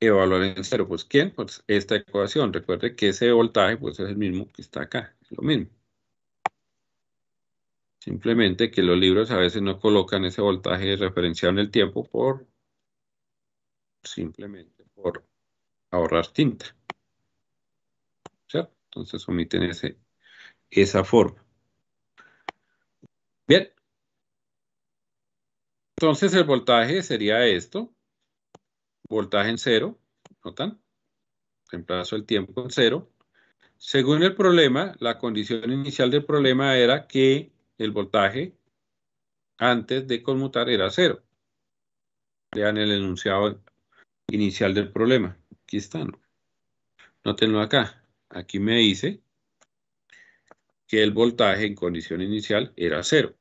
Evaluar en cero. Pues, ¿quién? Pues esta ecuación. Recuerde que ese voltaje pues, es el mismo que está acá. Es lo mismo. Simplemente que los libros a veces no colocan ese voltaje referenciado en el tiempo por simplemente por ahorrar tinta. ¿Cierto? Entonces omiten ese, esa forma. Bien. Entonces el voltaje sería esto voltaje en cero, ¿notan? reemplazo el tiempo en cero. Según el problema, la condición inicial del problema era que el voltaje antes de conmutar era cero. Vean el enunciado inicial del problema. Aquí está, ¿no? Nótenlo acá. Aquí me dice que el voltaje en condición inicial era cero.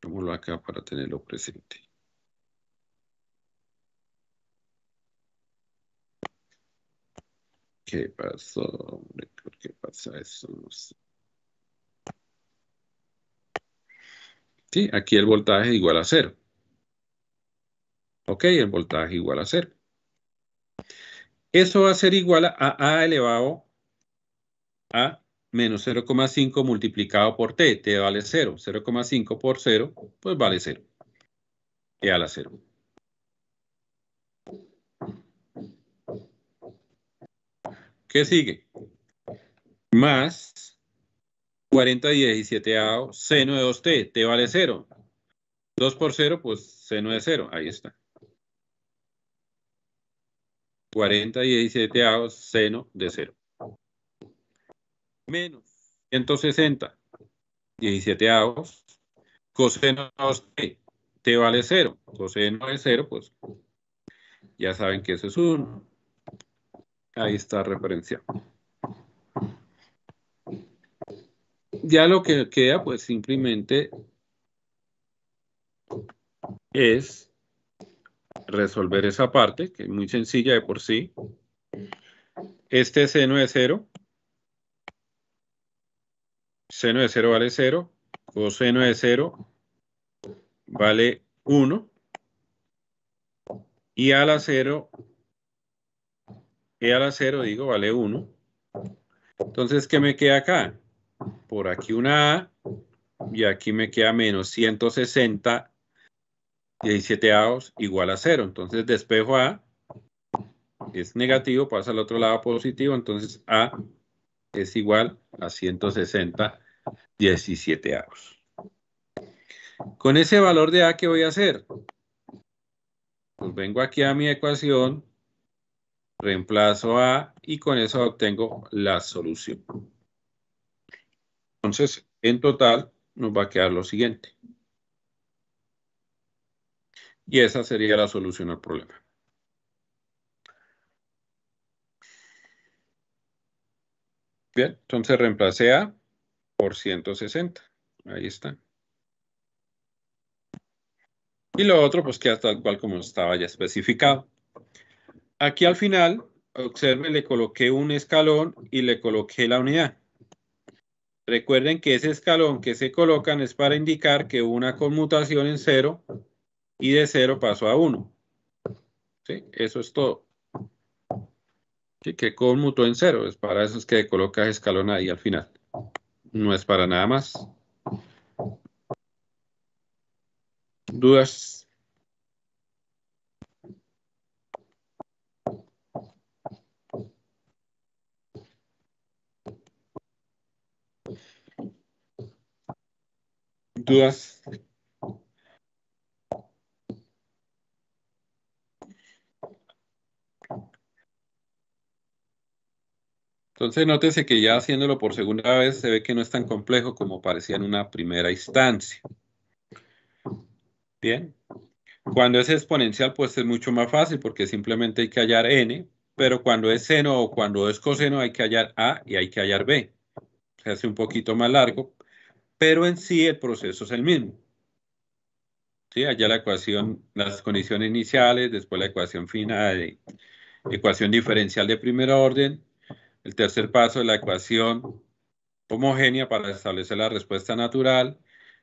Pongámoslo acá para tenerlo presente. ¿Qué pasó? hombre? ¿Por qué pasa eso? No sé. Sí, aquí el voltaje es igual a cero. Ok, el voltaje igual a cero. Eso va a ser igual a A elevado a menos 0,5 multiplicado por T. T vale 0. 0,5 por 0, pues vale 0. E a la 0. ¿Qué sigue? Más 40 17 a seno de 2t, t vale 0. 2 por 0, pues seno de 0, ahí está. 40 17 a seno de 0. Menos 160 17 avos coseno de 2t, t vale 0. Coseno de 0, pues ya saben que eso es 1. Ahí está referenciado. Ya lo que queda, pues simplemente es resolver esa parte, que es muy sencilla de por sí. Este seno de 0. Seno de 0 vale 0. Coseno de 0 vale 1. Y a la 0 e a la 0, digo, vale 1. Entonces, ¿qué me queda acá? Por aquí una A y aquí me queda menos 160 17 avos igual a 0. Entonces, despejo A es negativo, pasa al otro lado positivo, entonces A es igual a 160 17 avos. Con ese valor de A, ¿qué voy a hacer? Pues vengo aquí a mi ecuación reemplazo A y con eso obtengo la solución. Entonces, en total, nos va a quedar lo siguiente. Y esa sería la solución al problema. Bien, entonces reemplacé A por 160. Ahí está. Y lo otro, pues queda tal cual como estaba ya especificado. Aquí al final, observe, le coloqué un escalón y le coloqué la unidad. Recuerden que ese escalón que se colocan es para indicar que una conmutación en cero y de cero pasó a uno. ¿Sí? Eso es todo. ¿Sí? Que conmutó en cero. Es para eso es que colocas escalón ahí al final. No es para nada más. ¿Dudas? Dudas. Entonces, nótese que ya haciéndolo por segunda vez se ve que no es tan complejo como parecía en una primera instancia. Bien. Cuando es exponencial, pues es mucho más fácil porque simplemente hay que hallar n, pero cuando es seno o cuando es coseno hay que hallar a y hay que hallar b. Se hace un poquito más largo, pero en sí el proceso es el mismo. ¿Sí? Allá la ecuación, las condiciones iniciales, después la ecuación final, ecuación diferencial de primer orden, el tercer paso es la ecuación homogénea para establecer la respuesta natural,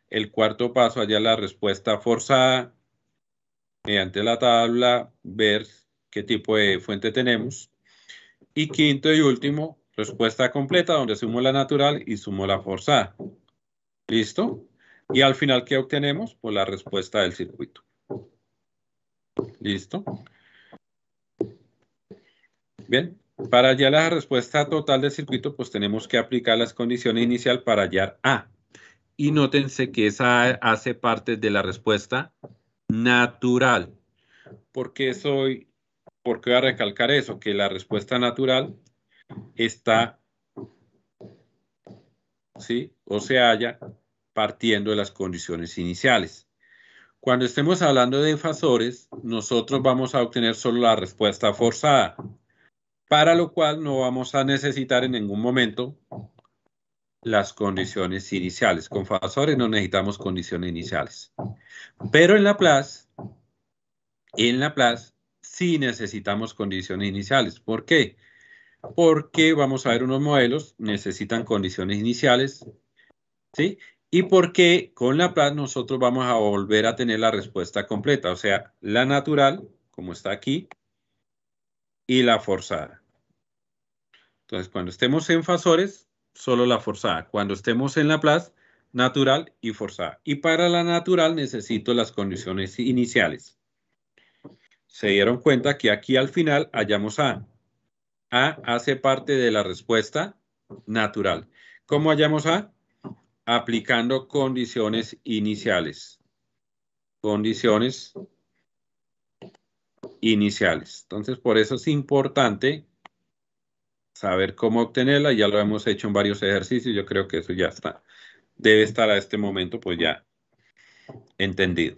el cuarto paso allá la respuesta forzada, mediante la tabla, ver qué tipo de fuente tenemos, y quinto y último, respuesta completa, donde sumo la natural y sumo la forzada. ¿Listo? Y al final, ¿qué obtenemos? Pues la respuesta del circuito. ¿Listo? Bien, para hallar la respuesta total del circuito, pues tenemos que aplicar las condiciones inicial para hallar A. Y nótense que esa hace parte de la respuesta natural. ¿Por soy ¿Por qué voy a recalcar eso? Que la respuesta natural está, ¿sí? O se halla partiendo de las condiciones iniciales. Cuando estemos hablando de fasores, nosotros vamos a obtener solo la respuesta forzada, para lo cual no vamos a necesitar en ningún momento las condiciones iniciales. Con fasores no necesitamos condiciones iniciales. Pero en la PLAS, en la PLAS sí necesitamos condiciones iniciales. ¿Por qué? Porque vamos a ver unos modelos, necesitan condiciones iniciales, ¿sí? Y porque con la nosotros vamos a volver a tener la respuesta completa, o sea, la natural, como está aquí, y la forzada. Entonces, cuando estemos en fasores, solo la forzada. Cuando estemos en la natural y forzada. Y para la natural necesito las condiciones iniciales. Se dieron cuenta que aquí al final hallamos A. A hace parte de la respuesta natural. ¿Cómo hallamos A? Aplicando condiciones iniciales. Condiciones iniciales. Entonces, por eso es importante saber cómo obtenerla. Ya lo hemos hecho en varios ejercicios. Yo creo que eso ya está. Debe estar a este momento, pues ya entendido.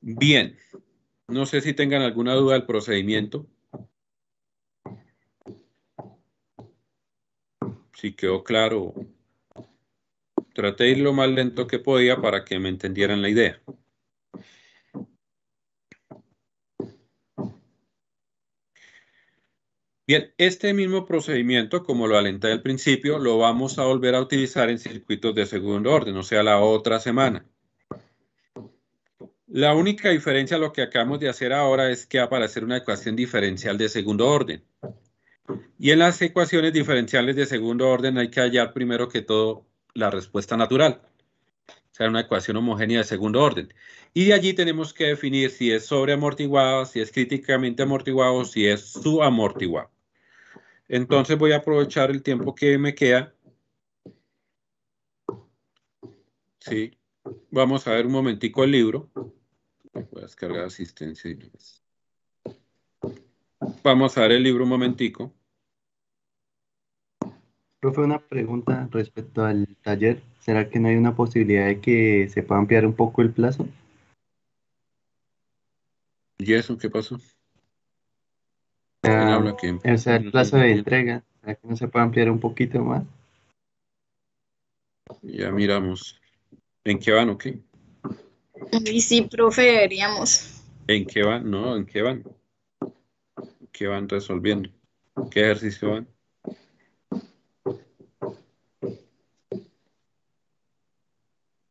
Bien. No sé si tengan alguna duda del procedimiento. Si quedó claro. Traté de ir lo más lento que podía para que me entendieran la idea. Bien, este mismo procedimiento, como lo alenté al principio, lo vamos a volver a utilizar en circuitos de segundo orden, o sea, la otra semana. La única diferencia a lo que acabamos de hacer ahora es que aparecer una ecuación diferencial de segundo orden. Y en las ecuaciones diferenciales de segundo orden hay que hallar primero que todo la respuesta natural. O sea, una ecuación homogénea de segundo orden. Y de allí tenemos que definir si es sobreamortiguado, si es críticamente amortiguado, si es subamortiguado. Entonces voy a aprovechar el tiempo que me queda. Sí, vamos a ver un momentico el libro. Voy a descargar asistencia. Vamos a ver el libro un momentico. Profe, una pregunta respecto al taller. ¿Será que no hay una posibilidad de que se pueda ampliar un poco el plazo? ¿Y eso qué pasó? Ah, habla que- o sea, el plazo de entrega. ¿Será que no se puede ampliar un poquito más? Ya miramos. ¿En qué van o qué? Y sí, profe, deberíamos. ¿En qué van? No, ¿en qué van? ¿Qué van resolviendo? ¿Qué ejercicio van?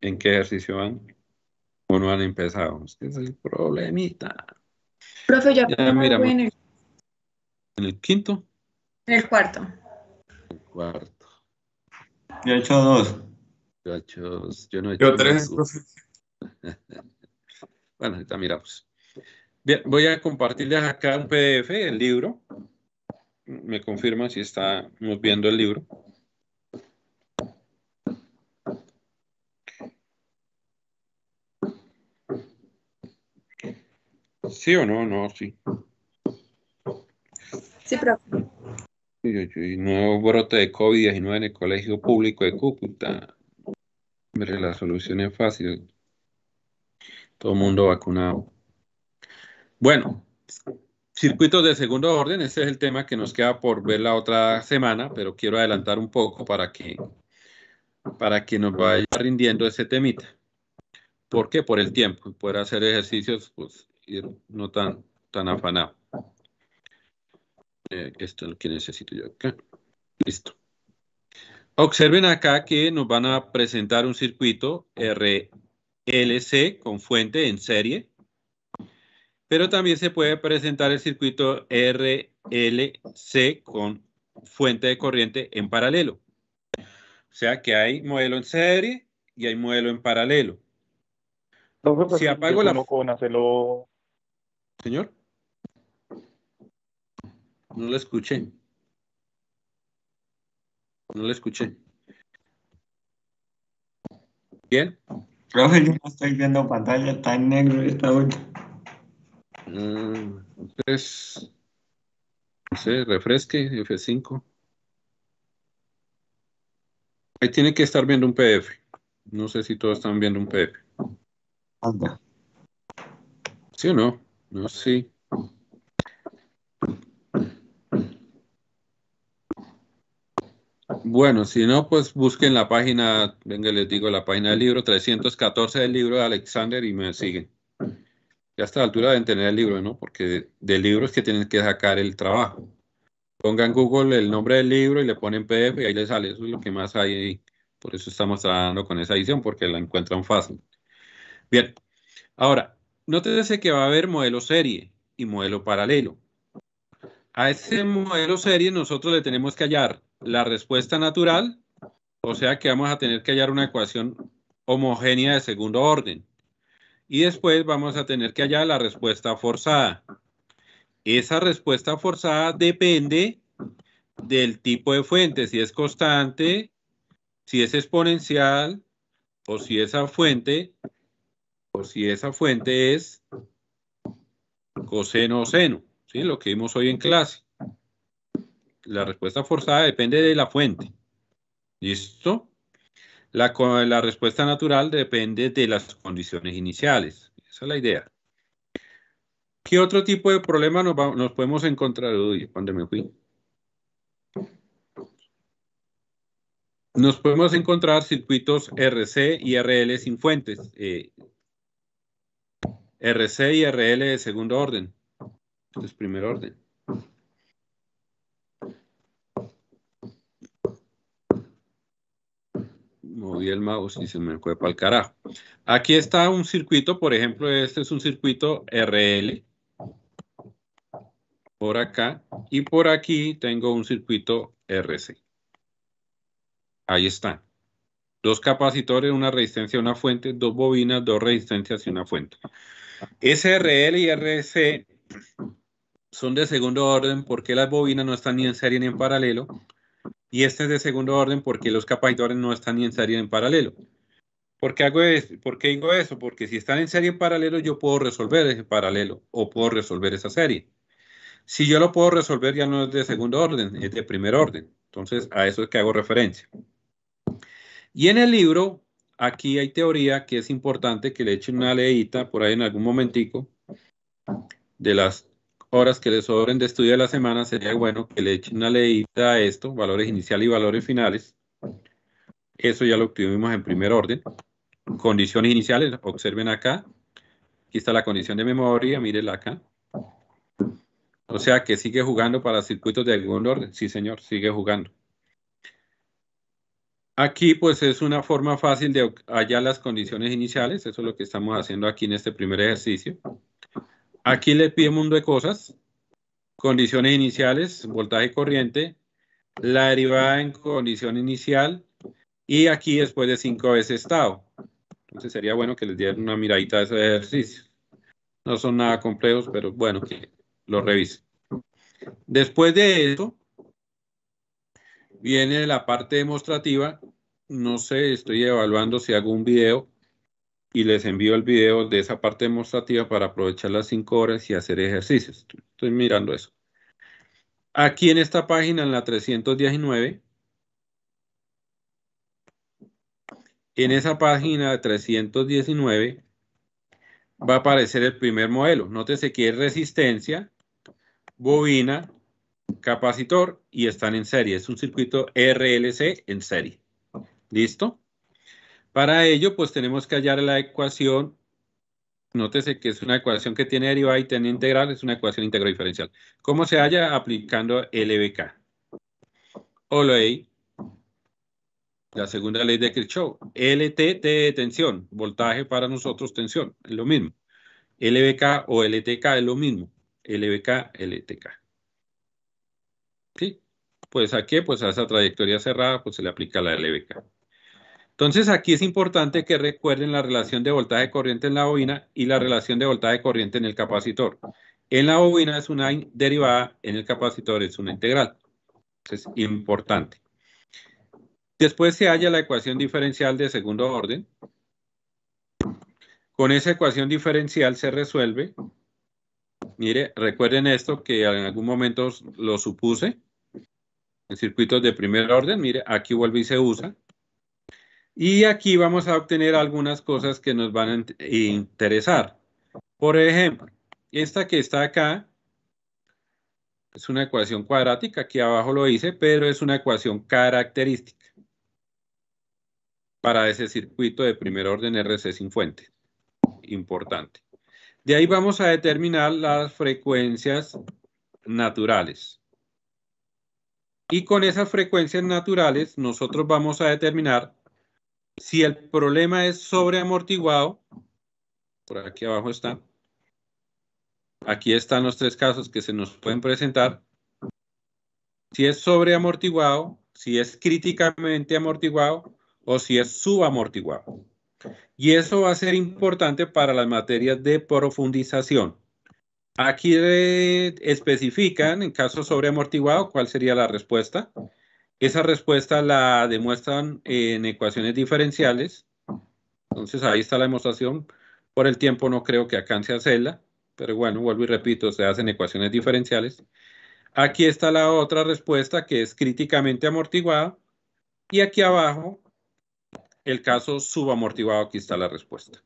¿En qué ejercicio van? ¿O no han empezado? Ese es el problemita. Profe, yo Ya, apenas mira, voy en el, ¿En el quinto? en el cuarto. Cuarto. Yo he hecho dos. Gachos, yo no he Yo hecho tres, ningún. Bueno, ahorita miramos. Bien, voy a compartirles acá un PDF, el libro. Me confirma si estamos viendo el libro. ¿Sí o no? No, sí. Sí, profe. Uy, nuevo brote de COVID-19 en el colegio público de Cúcuta. Hombre, la solución es fácil. Todo el mundo vacunado. Bueno, circuitos de segundo orden, ese es el tema que nos queda por ver la otra semana, pero quiero adelantar un poco para que, para que nos vaya rindiendo ese temita. ¿Por qué? Por el tiempo, poder hacer ejercicios, pues ir no tan, tan afanado. Eh, esto es lo que necesito yo acá. Listo. Observen acá que nos van a presentar un circuito RLC con fuente en serie, pero también se puede presentar el circuito RLC con fuente de corriente en paralelo. O sea que hay modelo en serie y hay modelo en paralelo. Pues, Si apago la- como con hacerlo Señor. No lo escuché. No lo escuché. Bien. Profe, yo no estoy viendo pantalla, está en negro esta vuelta. Mm, Entonces, no sé, refresque, F5. Ahí tiene que estar viendo un PDF. No sé si todos están viendo un PDF. Anda. ¿Sí o no? No, sí. Bueno, si no, pues busquen la página, venga, les digo la página del libro, 314 del libro de Alexander y me siguen. Ya a esta altura deben tener el libro, ¿no? Porque del libro es que tienen que sacar el trabajo. Pongan Google el nombre del libro y le ponen PDF y ahí les sale. Eso es lo que más hay ahí. Por eso estamos trabajando con esa edición, porque la encuentran fácil. Bien. Ahora, nótese que va a haber modelo serie y modelo paralelo. A ese modelo serie nosotros le tenemos que hallar la respuesta natural, o sea que vamos a tener que hallar una ecuación homogénea de segundo orden. Y después vamos a tener que hallar la respuesta forzada. Esa respuesta forzada depende del tipo de fuente, si es constante, si es exponencial, o si esa fuente, si esa fuente es coseno o seno, ¿sí? Lo que vimos hoy en clase. La respuesta forzada depende de la fuente. ¿Listo? La, la respuesta natural depende de las condiciones iniciales. Esa es la idea. ¿Qué otro tipo de problema nos podemos encontrar? Uy, ¿dónde me fui? Nos podemos encontrar circuitos RC y RL sin fuentes. eh, RC y RL de segundo orden. Esto es primer orden. Moví el mouse y se me fue para el carajo. Aquí está un circuito, por ejemplo, este es un circuito RL. Por acá. Y por aquí tengo un circuito RC. Ahí está. Dos capacitores, una resistencia una fuente, dos bobinas, dos resistencias y una fuente. SRL y RC son de segundo orden porque las bobinas no están ni en serie ni en paralelo. Y este es de segundo orden porque los capacitores no están ni en serie ni en paralelo. ¿Por qué, hago eso? ¿Por qué digo eso? Porque si están en serie en paralelo, yo puedo resolver ese paralelo o puedo resolver esa serie. Si yo lo puedo resolver, ya no es de segundo orden, es de primer orden. Entonces, a eso es que hago referencia. Y en el libro, aquí hay teoría que es importante que le echen una leíta por ahí en algún momentico de las horas que les sobren de estudio de la semana, sería bueno que le echen una leída a esto, valores iniciales y valores finales. Eso ya lo obtuvimos en primer orden. Condiciones iniciales, observen acá. Aquí está la condición de memoria, mírenla acá. O sea que sigue jugando para circuitos de segundo orden. Sí, señor, sigue jugando. Aquí pues es una forma fácil de hallar las condiciones iniciales. Eso es lo que estamos haciendo aquí en este primer ejercicio. Aquí le pide un mundo de cosas. Condiciones iniciales, voltaje y corriente, la derivada en condición inicial y aquí después de cinco veces estado. Entonces sería bueno que les dieran una miradita a esos ejercicios. No son nada complejos, pero bueno, que lo revisen. Después de eso, viene la parte demostrativa. No sé, estoy evaluando si hago un video y les envío el video de esa parte demostrativa para aprovechar las cinco horas y hacer ejercicios. Estoy mirando eso. Aquí en esta página, en la 319, en esa página de 319 va a aparecer el primer modelo. Nótese que es resistencia, bobina, capacitor y están en serie. Es un circuito RLC en serie. ¿Listo? Para ello, pues tenemos que hallar la ecuación. Nótese que es una ecuación que tiene derivada y tiene integral, es una ecuación integral diferencial. ¿Cómo se halla? Aplicando LBK. O ley, la segunda ley de Kirchhoff. LT de tensión, voltaje para nosotros tensión, es lo mismo. LBK o LTK es lo mismo. LBK, LTK. ¿Sí? Pues aquí, pues a esa trayectoria cerrada, pues se le aplica la LBK. Entonces aquí es importante que recuerden la relación de voltaje de corriente en la bobina y la relación de voltaje de corriente en el capacitor. En la bobina es una derivada, en el capacitor es una integral. Es importante. Después se halla la ecuación diferencial de segundo orden. Con esa ecuación diferencial se resuelve Mire, recuerden esto que en algún momento lo supuse. En circuitos de primer orden, mire, aquí vuelve y se usa. Y aquí vamos a obtener algunas cosas que nos van a int- interesar. Por ejemplo, esta que está acá es una ecuación cuadrática, aquí abajo lo hice, pero es una ecuación característica para ese circuito de primer orden RC sin fuente. Importante. De ahí vamos a determinar las frecuencias naturales. Y con esas frecuencias naturales nosotros vamos a determinar si el problema es sobreamortiguado, por aquí abajo está. Aquí están los tres casos que se nos pueden presentar. Si es sobreamortiguado, si es críticamente amortiguado o si es subamortiguado. Y eso va a ser importante para las materias de profundización. Aquí especifican, en caso sobreamortiguado, cuál sería la respuesta. Esa respuesta la demuestran en ecuaciones diferenciales. Entonces ahí está la demostración. Por el tiempo no creo que alcance a hacerla, pero bueno, vuelvo y repito, se hacen ecuaciones diferenciales. Aquí está la otra respuesta que es críticamente amortiguada. Y aquí abajo, el caso subamortiguado, aquí está la respuesta.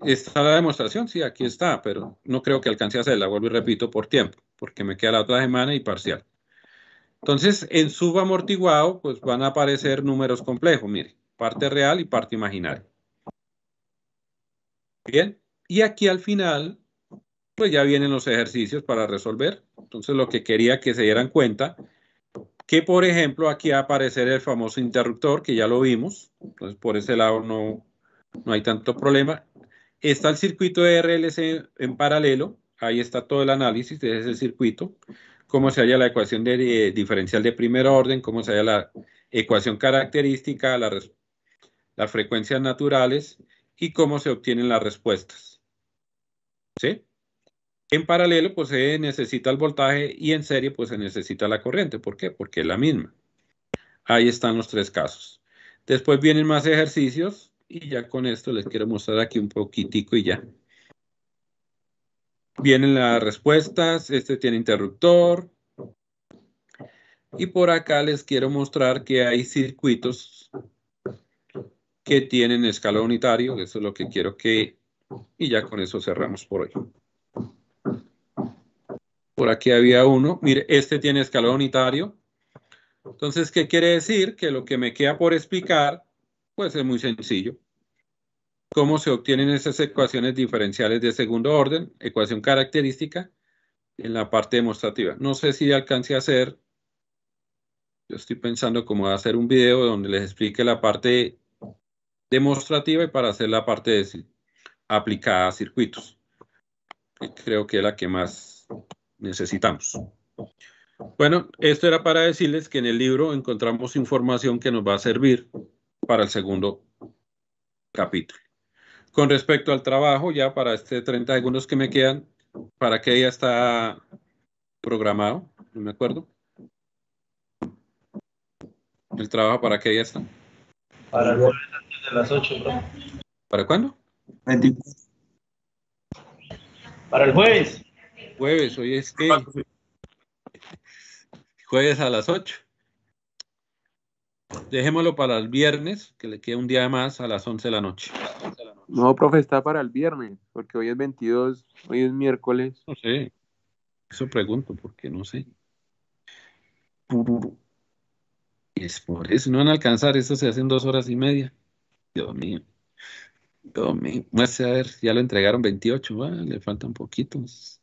¿Está la demostración? Sí, aquí está, pero no creo que alcance a hacerla, vuelvo y repito, por tiempo, porque me queda la otra semana y parcial. Entonces, en subamortiguado, pues van a aparecer números complejos, mire, parte real y parte imaginaria. Bien, y aquí al final, pues ya vienen los ejercicios para resolver. Entonces, lo que quería que se dieran cuenta, que por ejemplo, aquí va a aparecer el famoso interruptor, que ya lo vimos. Entonces, por ese lado no, no hay tanto problema. Está el circuito de RLC en paralelo. Ahí está todo el análisis de ese circuito. Cómo se halla la ecuación de, eh, diferencial de primer orden, cómo se halla la ecuación característica, las frecuencias naturales y cómo se obtienen las respuestas. ¿Sí? En paralelo, pues se necesita el voltaje y en serie, pues se necesita la corriente. ¿Por qué? Porque es la misma. Ahí están los tres casos. Después vienen más ejercicios y ya con esto les quiero mostrar aquí un poquitico y ya. Vienen las respuestas, este tiene interruptor. Y por acá les quiero mostrar que hay circuitos que tienen escala unitario, eso es lo que quiero que... Y ya con eso cerramos por hoy. Por aquí había uno. Mire, este tiene escala unitario. Entonces, ¿qué quiere decir? Que lo que me queda por explicar, pues es muy sencillo. ¿Cómo se obtienen esas ecuaciones diferenciales de segundo orden? Ecuación característica en la parte demostrativa. No sé si alcance a hacer. Yo estoy pensando cómo hacer un video donde les explique la parte demostrativa y para hacer la parte de aplicada a circuitos. Que creo que es la que más necesitamos. Bueno, esto era para decirles que en el libro encontramos información que nos va a servir para el segundo capítulo. Con respecto al trabajo, ya para este 30 segundos que me quedan, ¿para qué día está programado? No me acuerdo. ¿El trabajo para qué día está? Para el jueves antes de las 8, bro. ¿Para cuándo? Para el jueves. Jueves, hoy es que jueves a las 8. Dejémoslo para el viernes, que le queda un día más a las 11 de la noche. No, profe, está para el viernes, porque hoy es 22, hoy es miércoles. No sé. Eso pregunto, porque no sé. Es por eso, no van a alcanzar, eso se hace en dos horas y media. Dios mío. Dios mío. Muestre a ver, ya lo entregaron 28, ah, le faltan poquitos.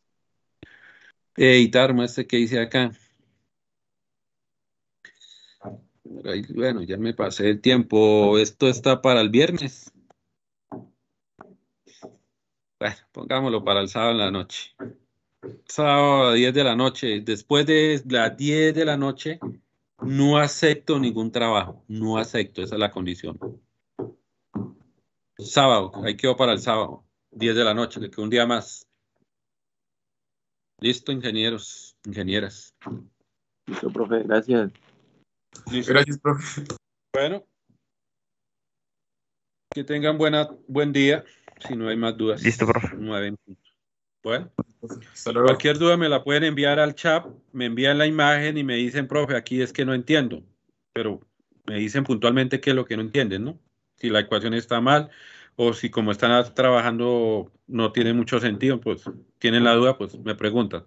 Editar, muestre qué dice acá. Bueno, ya me pasé el tiempo. Esto está para el viernes. Bueno, pongámoslo para el sábado en la noche. Sábado a 10 de la noche. Después de las 10 de la noche, no acepto ningún trabajo. No acepto, esa es la condición. Sábado, ahí quedó para el sábado. 10 de la noche, le quedó un día más. Listo, ingenieros, ingenieras. Listo, profe, gracias. Gracias, profe. Bueno, que tengan buena, buen día. Si no hay más dudas. Listo, profe. Nueve. Bueno, cualquier duda me la pueden enviar al chat, me envían la imagen y me dicen, profe, aquí es que no entiendo, pero me dicen puntualmente qué es lo que no entienden, ¿no? Si la ecuación está mal o si como están trabajando no tiene mucho sentido, pues tienen la duda, pues me preguntan.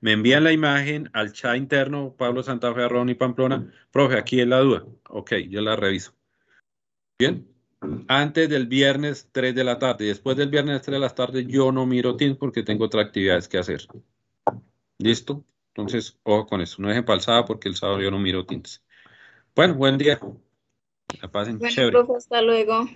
Me envían la imagen al chat interno, Pablo Santa Fe, Arrón y Pamplona. Profe, aquí es la duda. Ok, yo la reviso. Bien. Antes del viernes 3 de la tarde. Después del viernes 3 de la tarde yo no miro Teams porque tengo otras actividades que hacer. ¿Listo? Entonces, ojo con eso. No dejen palsada porque el sábado yo no miro Teams. Bueno, buen día. La pasen Bueno, chévere. profe, hasta luego.